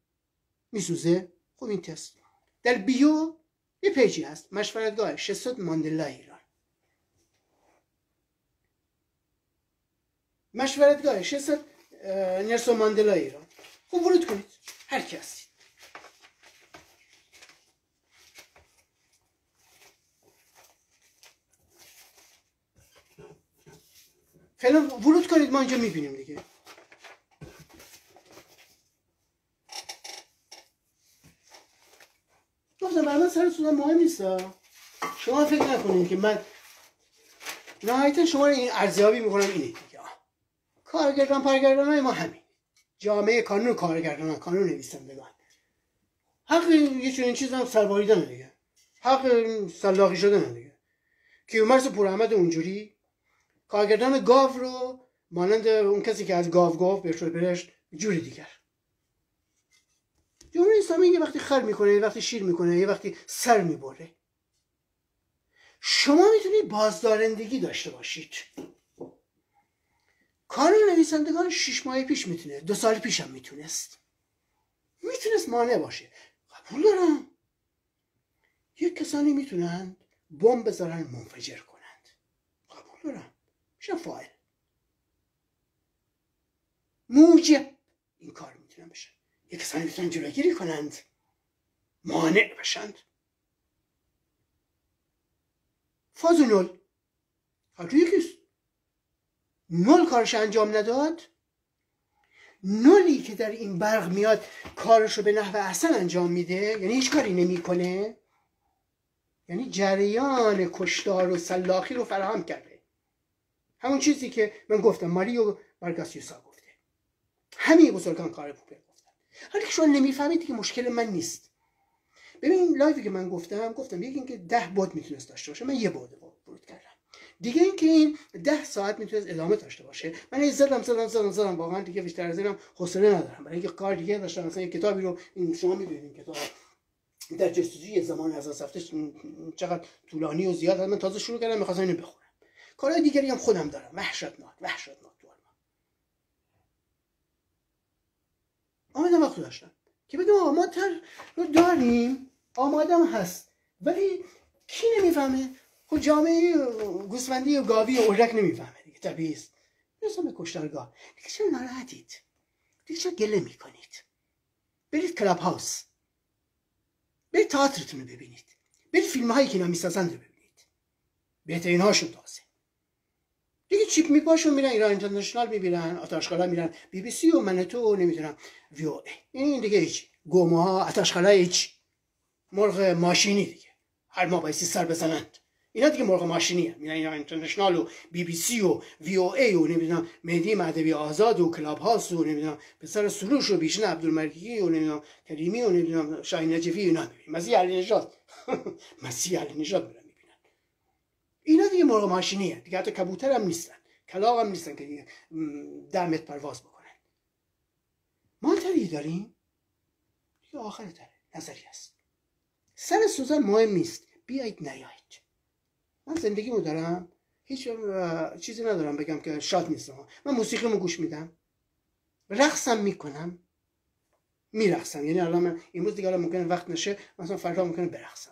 [SPEAKER 1] میسوزه. خب این تست. در bio یه page ی هست. مشورتگاه شصت ماندلا ایران. مشورتگاه شست نرسون ماندلا ایران. خب ورود کنید. هر کی هستید. فعلا ورود کنید ما اینجا می‌بینیم دیگه. گفتم برای من سر سوزن مهم نیست شما فکر نکنید که من نهایتا شما این ارزیابی می‌کنم اینه. کارگردان پرگردان ما همین. جامعه کانون کارگردان کانون نویسندگان. حق یه چنین چیز هم سرباریدن دیگه. حق سلاخی شدن دیگه. کیومرس پور احمد اونجوری کارگردان گاو رو مانند اون کسی که از گاو گفت به برشت جوری دیگر. جمهوری اسلامی یه وقتی خر می‌کنه یه وقتی شیر می‌کنه یه وقتی سر می‌بره. شما می‌تونید بازدارندگی داشته باشید. کار نویسندگان شیش ماه پیش می‌تونه دو سال پیش هم می‌تونست. می‌تونست مانع باشه. قبول دارم. یک کسانی می‌تونن بمب بذارن منفجر کنند. قبول دارم. میشن فایل موجب این کار می‌تونن بشن. یک کسانی می‌تونن جلوگیری کنند. مانع بشند. فاز نول. حالا نول کارش انجام نداد. نولی که در این برق میاد کارش رو به نحو احسن انجام میده یعنی هیچ کاری نمی‌کنه. یعنی جریان کشتار و سلاخی رو فراهم کرده. همون چیزی که من گفتم ماریو بارگاسیوسا گفته. همین بزرگان کار پوپر گفتن. حالا که شما نمی‌فهمید که مشکل من نیست. ببین لایفی که من گفتم گفتم یکی اینکه ده بود می‌تونست داشته باشه. من یه بود برود کردم. دیگه اینکه این ده ساعت می‌تونه ادامه داشته باشه. من این زدم زدم زدم زدم. واقعا دیگه بیشتر از اینم حوصله ندارم. برای اینکه کار دیگه داشتم مثلا کتابی رو این شما می‌دونید کتاب در جستجوی زمان از هفته چقدر طولانی و زیاد. من تازه شروع کردم می‌خواستم اینو بخونم. کارهای دیگری هم خودم دارم. وحشتناک وحشتناک تو آمدم وقت داشتم که ما تر رو داریم آمادم هست. ولی کی نمی‌فهمه؟ خب جامعه گوسفندی و گاوی و اردک نمی‌فهمه دیگه. طبیعی است به کشتارگاه. دیگه چرا ناراحتید؟ دیگه چرا گله می‌کنید؟ برید کلاب هاوس. برید تئاترتون رو ببینید. برید فیلم هایی که اینا می‌سازن رو ببینید. بهترین هاشون تازه. دیگه چیپ میپاشون میرن ایران اینترنشنال می‌بینن آتاشخالا میرن. بی بی سی و منتو و نمی‌دونم. ویو ای. این دیگه هیچ. گومه ها آتاشخالا هیچ. مرغ ماشینی دیگه. هر ما بایستی سر بزنند. اینا دیگه مرغ ماشینی هم اینا اینترنشنال و بی بی سی و وی او ای و نمی‌دونم مهدی مهدوی آزاد و کلاب هاست و نمی‌دونم پسر سروش و بیشن عبدالملکی و نمی‌دونم کریمی و نمی‌دونم شاهین نجفی اینا می‌بینیم مسیح علی نژاد. (laughs) مسیح علی نژاد میرن می‌بینن. اینا دیگه مرغ ماشینیه. دیگه حتی کبوتر هم نیستن. کلاغ هم نیستن که دیگه دمت پرواز بکنن. ما تری داریم؟ دیگه آخر تره. نظری هست. سر سوزن مهم نیست. بیایید نیایید. من زندگیمو دارم. هیچ چیزی ندارم بگم که شاد نیستم. من موسیقیمو گوش میدم. رقصم می‌کنم. میرقصم. یعنی الان من امروز دیگه الان ممکنه وقت نشه مثلا فردا ممکنه برقصم.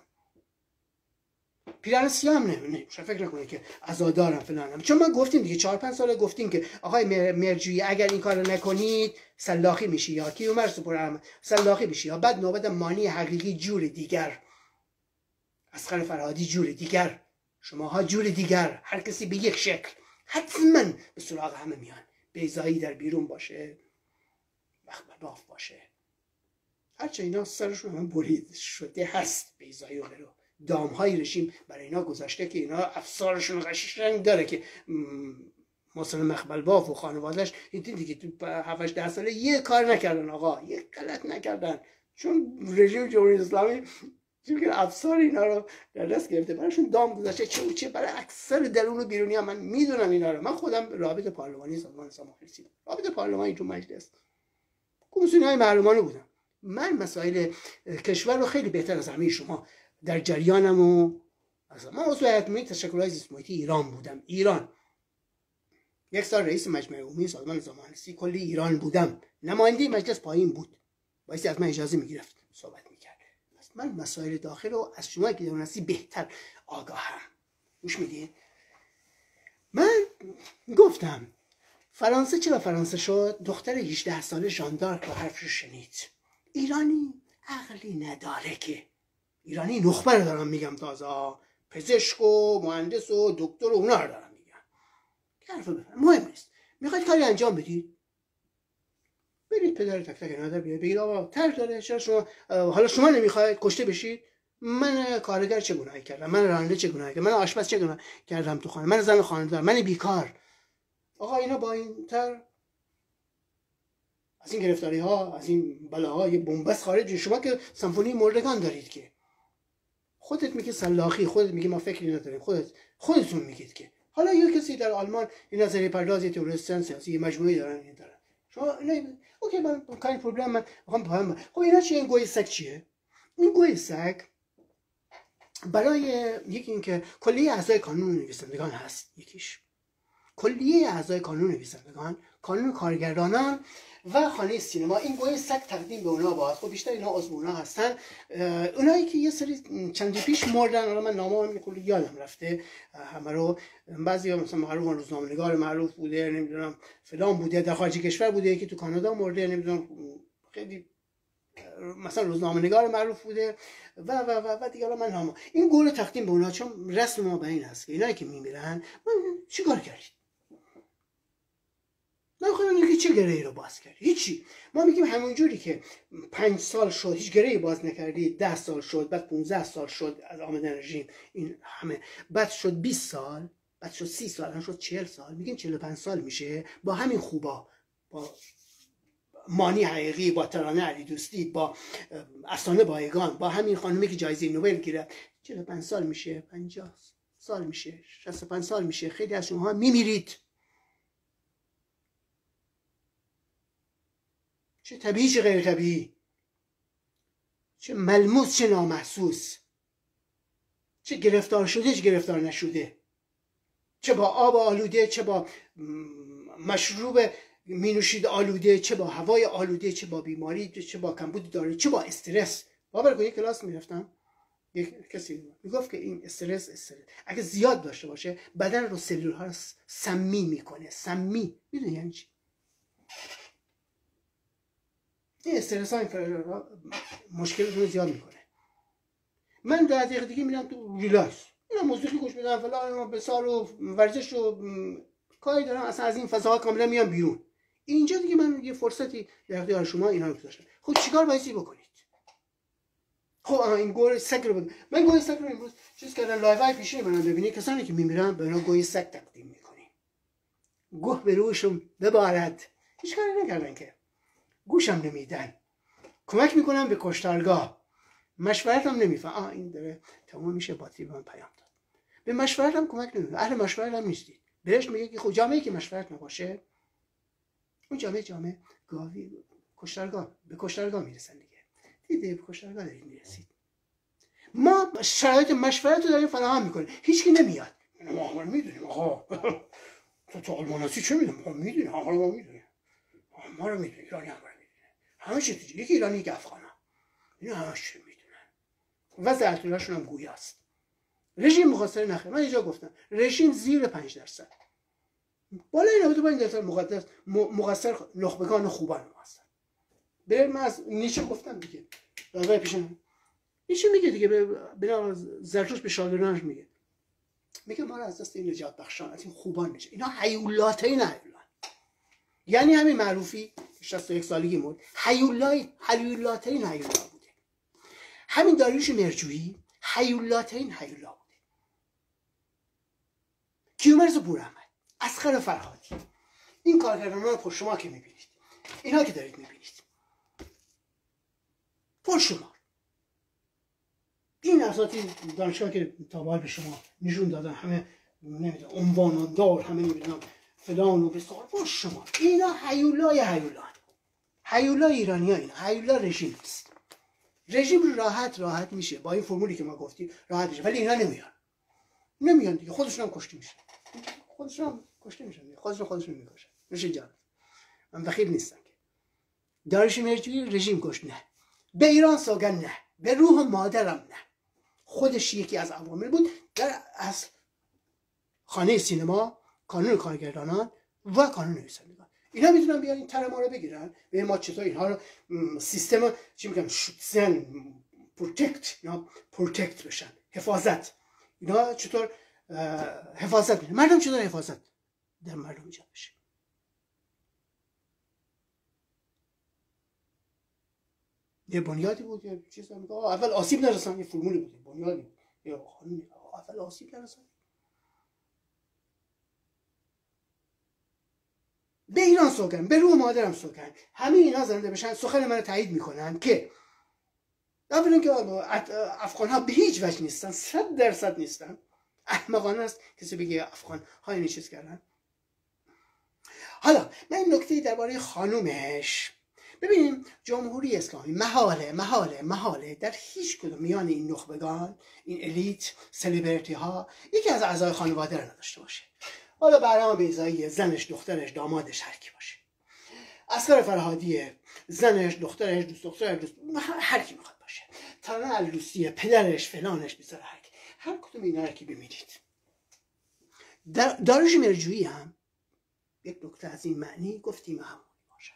[SPEAKER 1] پیران سیاه هم نه فکر نکنه که عزادارم فلانم چون ما گفتیم دیگه چهار پنج ساله گفتیم که آقای مرجوی اگر این کارو نکنید سلاخی میشی. یا کی عمر سپر سلاخی میشی. یا بعد نوبت مانی حقیقی جور دیگر. اسخر فرهادی جور دیگر. شماها جور دیگر هر کسی به یک شکل. حتما به سراغ همه میان. بیزایی در بیرون باشه باف باشه. هرچه اینا سرشون هم برید شده هست بیزایی و غیره. دام های رژیم برای اینا گذاشته که اینا افسارشون قشنگ داره که مثلا مخبل باف و خانوادهش دیدین دیگه تو 7 ده ساله یه کار نکردن آقا یه غلط نکردن. چون رژیم جمهوری اسلامی چون که افسار اینا رو در دست گرفته براشون دام گذاشته چه چه برای اکثر درون و بیرونی هم من می‌دونم اینا رو. من خودم رابط پارلمانی سازمان سامخ رسیدم رابط پارلمانی تو مجلس. کمیسیون های محرومانه بودم. من مسائل کشور رو خیلی بهتر از همه شما در جریانم و من عضو هیئت مدیره تشکل های ایران بودم. ایران. یک سال رئیس مجمع عمومی سازمان زمانسی کلی ایران بودم. نماینده مجلس پایین بود. بایستی از من اجازه می‌گرفت صحبت می‌کرد. من مسائل داخل رو از شما که هستی بهتر آگاهم. گوش میدین من گفتم فرانسه چرا فرانسه شد؟ دختر 18 ساله ژاندارک رو حرف رو شنید. ایرانی عقلی نداره که. ایرانی نخبه رو دارم میگم تازه پزشک و مهندس و دکتر و اونا رو دارم میگم. حرف مهم نیست. می‌خواید کاری انجام بدید؟ برید پدر تک تک نادر بیاید بگید آقا تر داره چرا شما حالا شما نمی‌خواید کشته بشید من کارگر چه گناهی کردم؟ من راننده چه گناهی کردم؟ من آشپز چه گناهی کردم تو خانه؟ من زن خانه دارم من بیکار. آقا اینا با این تر از این گرفتاری ها از این بلاهای بنبست خارج شما که سمفونی مردگان دارید که. خودت میگه سلاخی خودت میگه ما فکری نداریم. خودت خودتون میگید که. حالا یه کسی در آلمان این نظریه پردازی تئوریسین سیاسی مجموعه دارن این دارن. شما اینا اوکی من کاری پروبلم من می‌خوام فهم خب اینا چیه این گوی سگ چیه؟ این گوی سگ برای یکی اینکه کلیه اعضای قانون نویسندگان هست یکیش. کلیه اعضای قانون نویسندگان قانون کارگردانان و خانه سینما. این گوی سگ تقدیم به اونا باید خب بیشتر اینا اونا هستن. اونایی که یه سری چندی پیش مردن حالا من نامه هم کلی یادم رفته. همه رو بعضی ها مثلا معروف روزنامه نگار معروف بوده نمی‌دونم فلان بوده در خارج کشور بوده که تو کانادا مرده نمی‌دونم خیلی مثلا روزنامه نگار معروف بوده. و و و و دیگه من نامه این گل تقدیم به اونا چون رسم ما به این هست که اینایی که میمیرن چیکار کردید من خواهیم که چه گره رو باز کردی؟ هیچی. ما میگیم همونجوری که پنج سال شد هیچ گره باز نکردی ده سال شد بعد 15 سال شد از آمدن رژیم این همه. بعد شد 20 سال بعد شد 30 سال الان شد 40 سال. میگیم 45 سال میشه با همین خوبا. با مانی حقیقی با ترانه علی دوستی با افسانه بایگان با همین خانمی که جایزه نوبل گرفت 45 سال میشه 50 سال میشه 65 سال میشه. خیلی از شما میمیرید. چه طبیعی چه غیر طبیعی. چه ملموس چه نامحسوس. چه گرفتار شده چه گرفتار نشده. چه با آب آلوده چه با مشروب مینوشید آلوده چه با هوای آلوده چه با بیماری چه با کمبود داره چه با استرس. باور یک کلاس می‌رفتم. یک کسی می‌گفت که این استرس استرس. اگه زیاد داشته باشه بدن رو سلول ها سمی می‌کنه. سمی. می‌دونی یعنی چی؟ این استرس ها مشکلتون زیاد می‌کنه. من در دقیقه دیگه میرم تو ریلکس اینا موسیقی گوش میدم فلان به سال و ورزش و کاری دارم اصلا از این فضاها کاملا میام بیرون. اینجا دیگه من یه فرصتی در اختیار شما اینا رو گذاشتم. خب چیکار بایستی بکنید؟ خب این گوی سگ رو بگم من گوی سگ رو امروز چیز کردن live های پیشین من ببینید. کسانی که میمیرن به اینا گوی سگ تقدیم می‌کنیم. گوه به روشون ببارد. هیچ کاری نکردن که. گوشم نمیدن کمک می‌کنم به کشتارگاه. مشورتم نمیفهم. آه این داره تمام میشه باتری به من پیام داد. به مشورتم کمک نمی‌کنه. اهل مشورتم نیستید بهش میگه که خب جامعه که مشورت نباشه اون جامعه جامعه گاوی کشتارگاه به کشتارگاه می‌رسن دیگه. دیده به کشتارگاه دارید می‌رسید. ما شرایط مشورت رو داریم فراهم می‌کنیم. هیچکی نمیاد. ما می‌دونیم. آقا تو تو چه می‌دونیم ما می‌دونیم. ما می‌دونیم. ما رو می‌دونیم ایرانی هم همه چی یکی ایرانی یک افغان اینا همش می‌دونن. و زرطولاشون هم گویاست رژیم مقصر نخیر. من اینجا گفتم. رژیم زیر پنج درصد. بالای 95 درصد مقدس مقصر نخبگان خوبان ما هستن. به من از نیچه گفتم دیگه. راوی پیشم نیچه میگه دیگه. به زرتوش به شاگردانش میگه. میگه ما رو از دست این نجات بخشان از این خوبان میشه اینا حیولاته نه یعنی همین معروفی 61 سالگی مرد. حیولای حیولاترین حیولا بوده. همین داریوش مرجویی حیولاترین حیولا بوده. کیومرز بورحمد اسخر فرهادی. این کارگردان ها پر شما که می‌بینید. اینا که دارید می‌بینید. پر شما. این اساتید دانشگاه که تا به شما نشون دادن همه نمی‌دونم عنوان دار همه نمی‌دونم. فلان و بسار پر شما. اینا حیولای حیولان حیولا ایرانی ها اینا. حیولا رژیم است رژیم راحت راحت میشه. با این فرمولی که ما گفتیم راحت میشه. ولی اینا نمیان. نمیان دیگه. خودشون هم کشته میشن. خودشون هم کشته میشن خودشون خودشون می‌کشن. میشه جان. من بخیل نیستم که. داریوش مهرجویی رژیم کشت نه. به ایران سوگند نه. به روح مادرم نه. خودش یکی از عوامل بود. در اصل خانه سینما کانون کارگردانان و کانون نویسندگان. اینا می‌تونن بیان این تر ما رو بگیرن. به ما چطور اینها رو سیستم چی میگم schützen protect یا protect بشن. حفاظت. اینا چطور حفاظت میشه مردم چطور حفاظت در مردم ایجاد بشه یه بنیادی بود یه چیز اول آسیب نرسان یه فرمولی بود بنیادی. اول آسیب نرسان به ایران سوگن به روح مادرم سوگن همه اینا زنده بشن سخن من تایید می‌کنن که اولا که افغان ها به هیچ وجه نیستن صد درصد نیستن. احمقانه است کسی بگه افغان ها این چیز کردن. حالا من نکته درباره خانومش. ببینیم جمهوری اسلامی محاله محاله محاله. در هیچ کدوم میان این نخبگان این الیت سلیبریتی ها یکی از اعضای خانواده را نداشته باشه. حالا برنامه بیزایی زنش دخترش دامادش هر کی باشه. اسکر فرهادی زنش دخترش دوست دخترش دوست هر کی می‌خواد باشه. ترانه الروسیه پدرش فلانش بیزاره هر کی. هر کدوم اینا که بمیرید در دارش مرجویی هم یک نکته از این معنی گفتیم هم باشه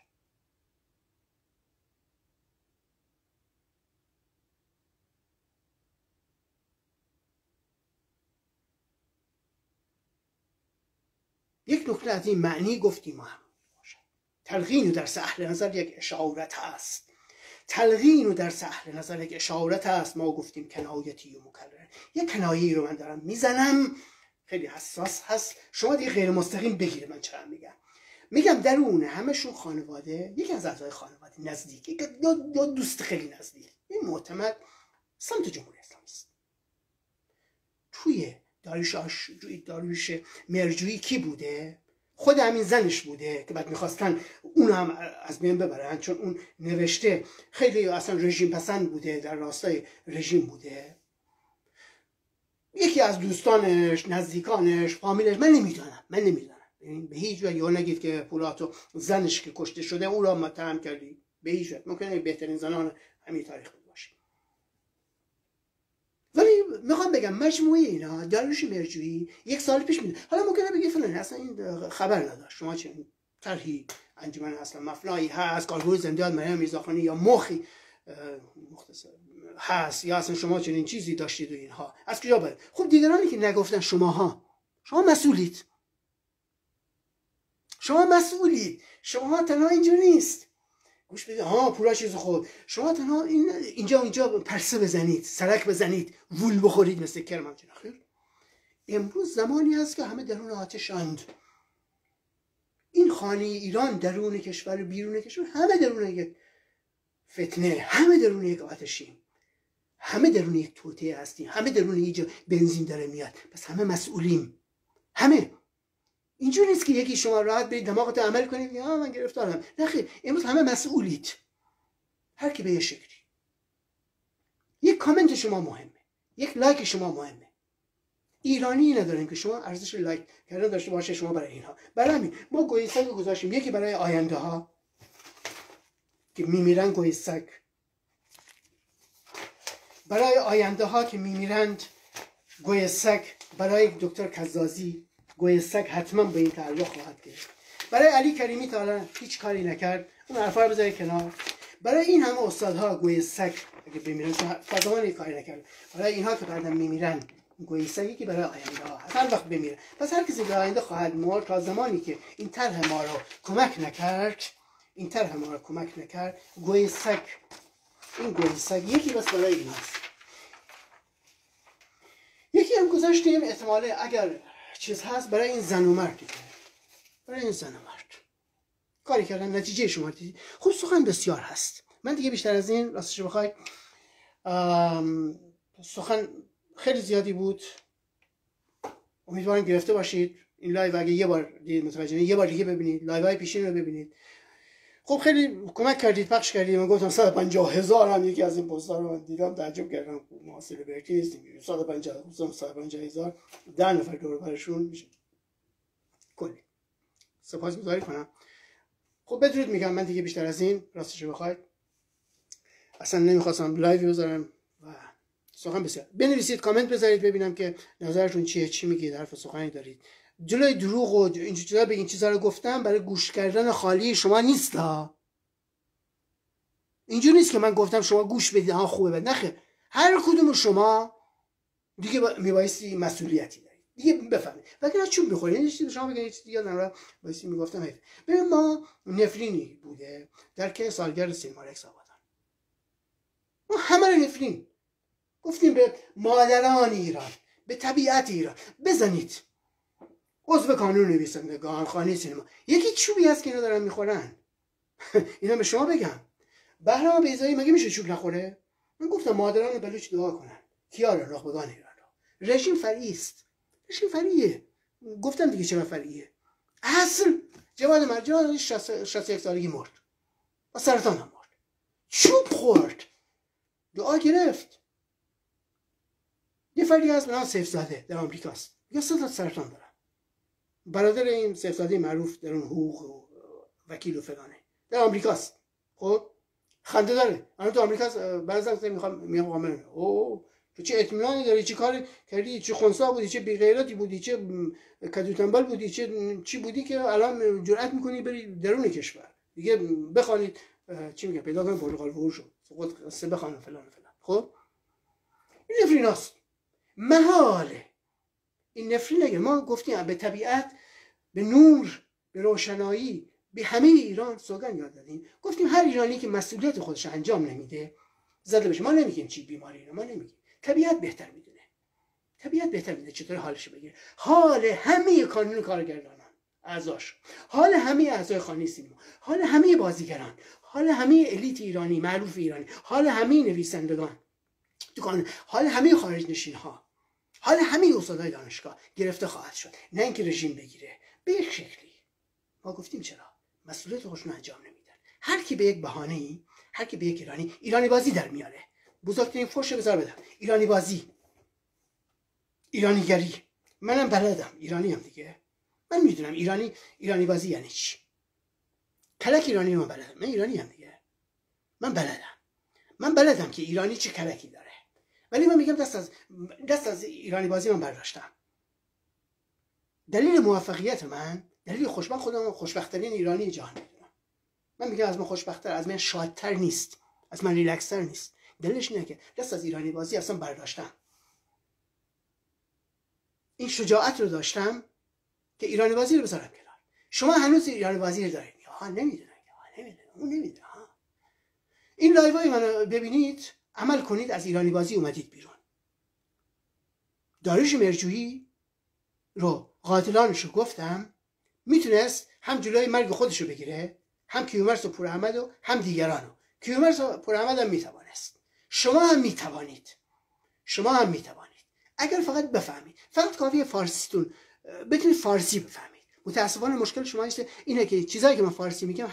[SPEAKER 1] یک نکته از این معنی گفتیم هم تلقین در سهل نظر یک اشارت هست. تلقین و در سهل نظر یک اشارت هست. ما گفتیم کنایتی و مکرر. یک کنایی رو من دارم می‌زنم. خیلی حساس هست. شما دیگه غیر مستقیم بگیره من چرا میگم؟ میگم درون همشون خانواده. یکی از اعضای خانواده نزدیک. یا دوست خیلی نزدیک. این معتمد سمت جمهوری اسلامی است. توی داریش داریوش مرجویی کی بوده؟ خود همین زنش بوده که بعد می‌خواستن اون هم از بین ببرن چون اون نوشته خیلی اصلا رژیم پسند بوده در راستای رژیم بوده. یکی از دوستانش نزدیکانش فامیلش من نمی‌دونم من نمی‌دونم به هیچ وجه نگید که پولاتو زنش که کشته شده او را متهم کردی به هیچ وجه ممکنه بهترین زنان همین تاریخ ولی می‌خوام بگم مجموعه اینا داریوش مرجویی یک سال پیش میده حالا ممکنه بگی فلان اصلا این خبر نداشت. شما چه طرحی انجمن اصلا مفلایی هست کارگروه زندیات مریم میزاخانی یا مخی مختصر هست یا اصلا شما چنین چیزی داشتید و اینها. از کجا باید؟ خب دیگرانی که نگفتن شماها. شما مسئولید. شما مسئولید. شما تنها اینجا نیست. گوش بدید ها پورا چیز خود شما تنها این اینجا اینجا پرسه بزنید سرک بزنید وول بخورید مثل کرمان خیر امروز زمانی هست که همه درون آتشاند. این خانه ایران درون کشور بیرون کشور همه درون یک فتنه همه درون یک آتشیم همه درون یک توته هستیم. همه درون یک بنزین داره میاد. پس همه مسئولیم. همه. اینجور نیست که یکی شما راحت برید دماغت عمل کنید. یا من گرفتارم. نه خیر امروز همه مسئولید. هر کی به یه شکلی. یک کامنت شما مهمه. یک like شما مهمه. ایرانی نداریم که شما ارزش like کردن داشته باشه شما برای اینها. برای همین ما گوی سگ گذاشتیم. یکی برای آینده ها که میمیرن گوی سگ برای آینده ها که میمیرند گوی برای دکتر کزازی. گوی سگ حتما به این تعلق خواهد گرفت برای علی کریمی تا هیچ کاری نکرد. اون حرفا رو کنار. برای این همه استادها گوی سگ اگه بمیرن تا کاری نکرد. برای اینها که بعدا میمیرن گوی سگی که برای آینده ها هر وقت بمیره پس هر کسی به آینده خواهد مرد تا زمانی که این طرح ما رو کمک نکرد این طرح ما رو کمک نکرد گوی سگ این گوی سگ یکی بس برای این هست. گذاشتیم احتماله اگر چیز هست برای این زن و مرد برای این زن و مرد. کاری کردن نتیجه شما دیدی؟ خب سخن بسیار هست. من دیگه بیشتر از این راستش بخوای سخن خیلی زیادی بود. امیدوارم گرفته باشید. این لایو اگه یه بار دید متوجه یه بار دیگه ببینید. لایو های پیشین رو ببینید. خب خیلی کمک کردید پخش کردید. من گفتم 150 هزار هم یکی از این پست‌ها رو من دیدم تعجب کردم. ما سلبریتی نیستیم 150 150 هزار. ده نفر دور برشون میشه. کلی. سپاسگزاری کنم. خب بدرود میگم. من دیگه بیشتر از این راستش بخواید. اصلا نمی‌خواستم لایو بذارم و سخن بسیار. بنویسید کامنت بذارید ببینم که نظرتون چیه چی میگید حرف سخنی دارید. جلوی دروغ و این چیزا به این چیزا رو گفتم برای گوش کردن خالی شما نیست ها. اینجور نیست که من گفتم شما گوش بدید ها خوبه بد نخه هر کدوم شما دیگه میبایستی مسئولیتی دارید. دیگه بفهمید وگرنه چون بخورید این چیزی شما بگید چیز دیگه نرا بایستی می‌گفتم حیف. ببین ما نفرینی بوده در که سالگرد سینما رکس آبادان. ما همه رو نفرین. گفتیم به مادران ایران به طبیعت ایران بزنید. عضو کانون نویسندگان خانه سینما. یکی چوبی هست که اینا دارن می‌خورن. (laughs) اینا به شما بگم. بهرام بیزایی مگه میشه چوب نخوره؟ من گفتم مادران بلوچ دعا کنن. کیار نخبگان ایران. را رژیم فری است. رژیم فریه گفتم دیگه چرا فریه اصل جواد مرجان 61 سالگی مرد و سرطان هم مرد. چوب خورد. دعا گرفت. یه فردی به نام سیف زاده در آمریکاست. یه سرطان داره. برادر این سفزاده معروف در اون حقوق و وکیل و فلانه. در آمریکاست خب؟ خنده داره. الان تو آمریکاست بعضی می‌خوام میگم قامل او تو چه اطمینانی داری؟ چه کار کردی؟ چه خونسا بودی؟ چه بیغیرتی بودی؟ چه کدو تنبل بودی؟ چه چی بودی که الان جرأت می‌کنی بری درون کشور؟ دیگه بخوانید چی میگم پیدا کنید پرتغال فروش رو خود قصه بخوانید فلان فلان. خب؟ این نفریناست محاله. این نفرین اگر ما گفتیم به طبیعت به نور به روشنایی به همه ایران سوگن یاد دادیم. گفتیم هر ایرانی که مسئولیت خودش انجام نمیده زده بشه. ما نمیگیم چی بیماری ما نمیگیم. طبیعت بهتر می‌دونه. طبیعت بهتر می‌دونه چطور حالش بگیره. حال همه کانون کارگردانان اعضاش. حال همه اعضای خانه سینما. حال همه بازیگران. حال همه الیت ایرانی معروف ایرانی. حال همه نویسندگان. حال همه خارج نشین ها حال همه استادای دانشگاه گرفته خواهد شد. نه اینکه رژیم بگیره. به یک شکلی. ما گفتیم چرا؟ مسئولیت خودشون انجام نمیدن. هر کی به یک بهانه ای هر کی به یک ایرانی ایرانی بازی در میاره. بزرگترین فرش بذار بدم. ایرانی بازی. ایرانیگری. منم بلدم. ایرانی هم دیگه. من می‌دونم ایرانی ایرانی بازی یعنی چی. کلک ایرانی من بلدم. من ایرانی هم دیگه. من بلدم. من بلدم که ایرانی چه کلکی داره. ولی من میگم دست از دست از ایرانی بازی من برداشتم. دلیل موفقیت من دلیل خوشبخت خودم خوشبختترین ایرانی جهان می‌دونم. من میگم از من خوشبختتر از من شادتر نیست. از من ریلکستر نیست. دلیلش اینه که دست از ایرانی بازی اصلا برداشتم. این شجاعت رو داشتم که ایرانی بازی رو بذارم کنار. شما هنوز ایرانی بازی رو دارید؟ ها نمی‌دونم نمی‌دونم اون نمی‌دونم این لایو منو ببینید. عمل کنید از ایرانی بازی اومدید بیرون. داریش مرجویی رو قاتلانش رو گفتم می‌تونست هم جلوی مرگ خودش رو بگیره هم کیومرس و پور و هم دیگران رو کیومرس و پور احمد هم می‌توانست. شما هم می‌توانید. شما هم می‌توانید. اگر فقط بفهمید. فقط کافی فارسیتون بتونید فارسی بفهمید. متاسفانه مشکل شما اینه که چیزایی که من فارسی میگم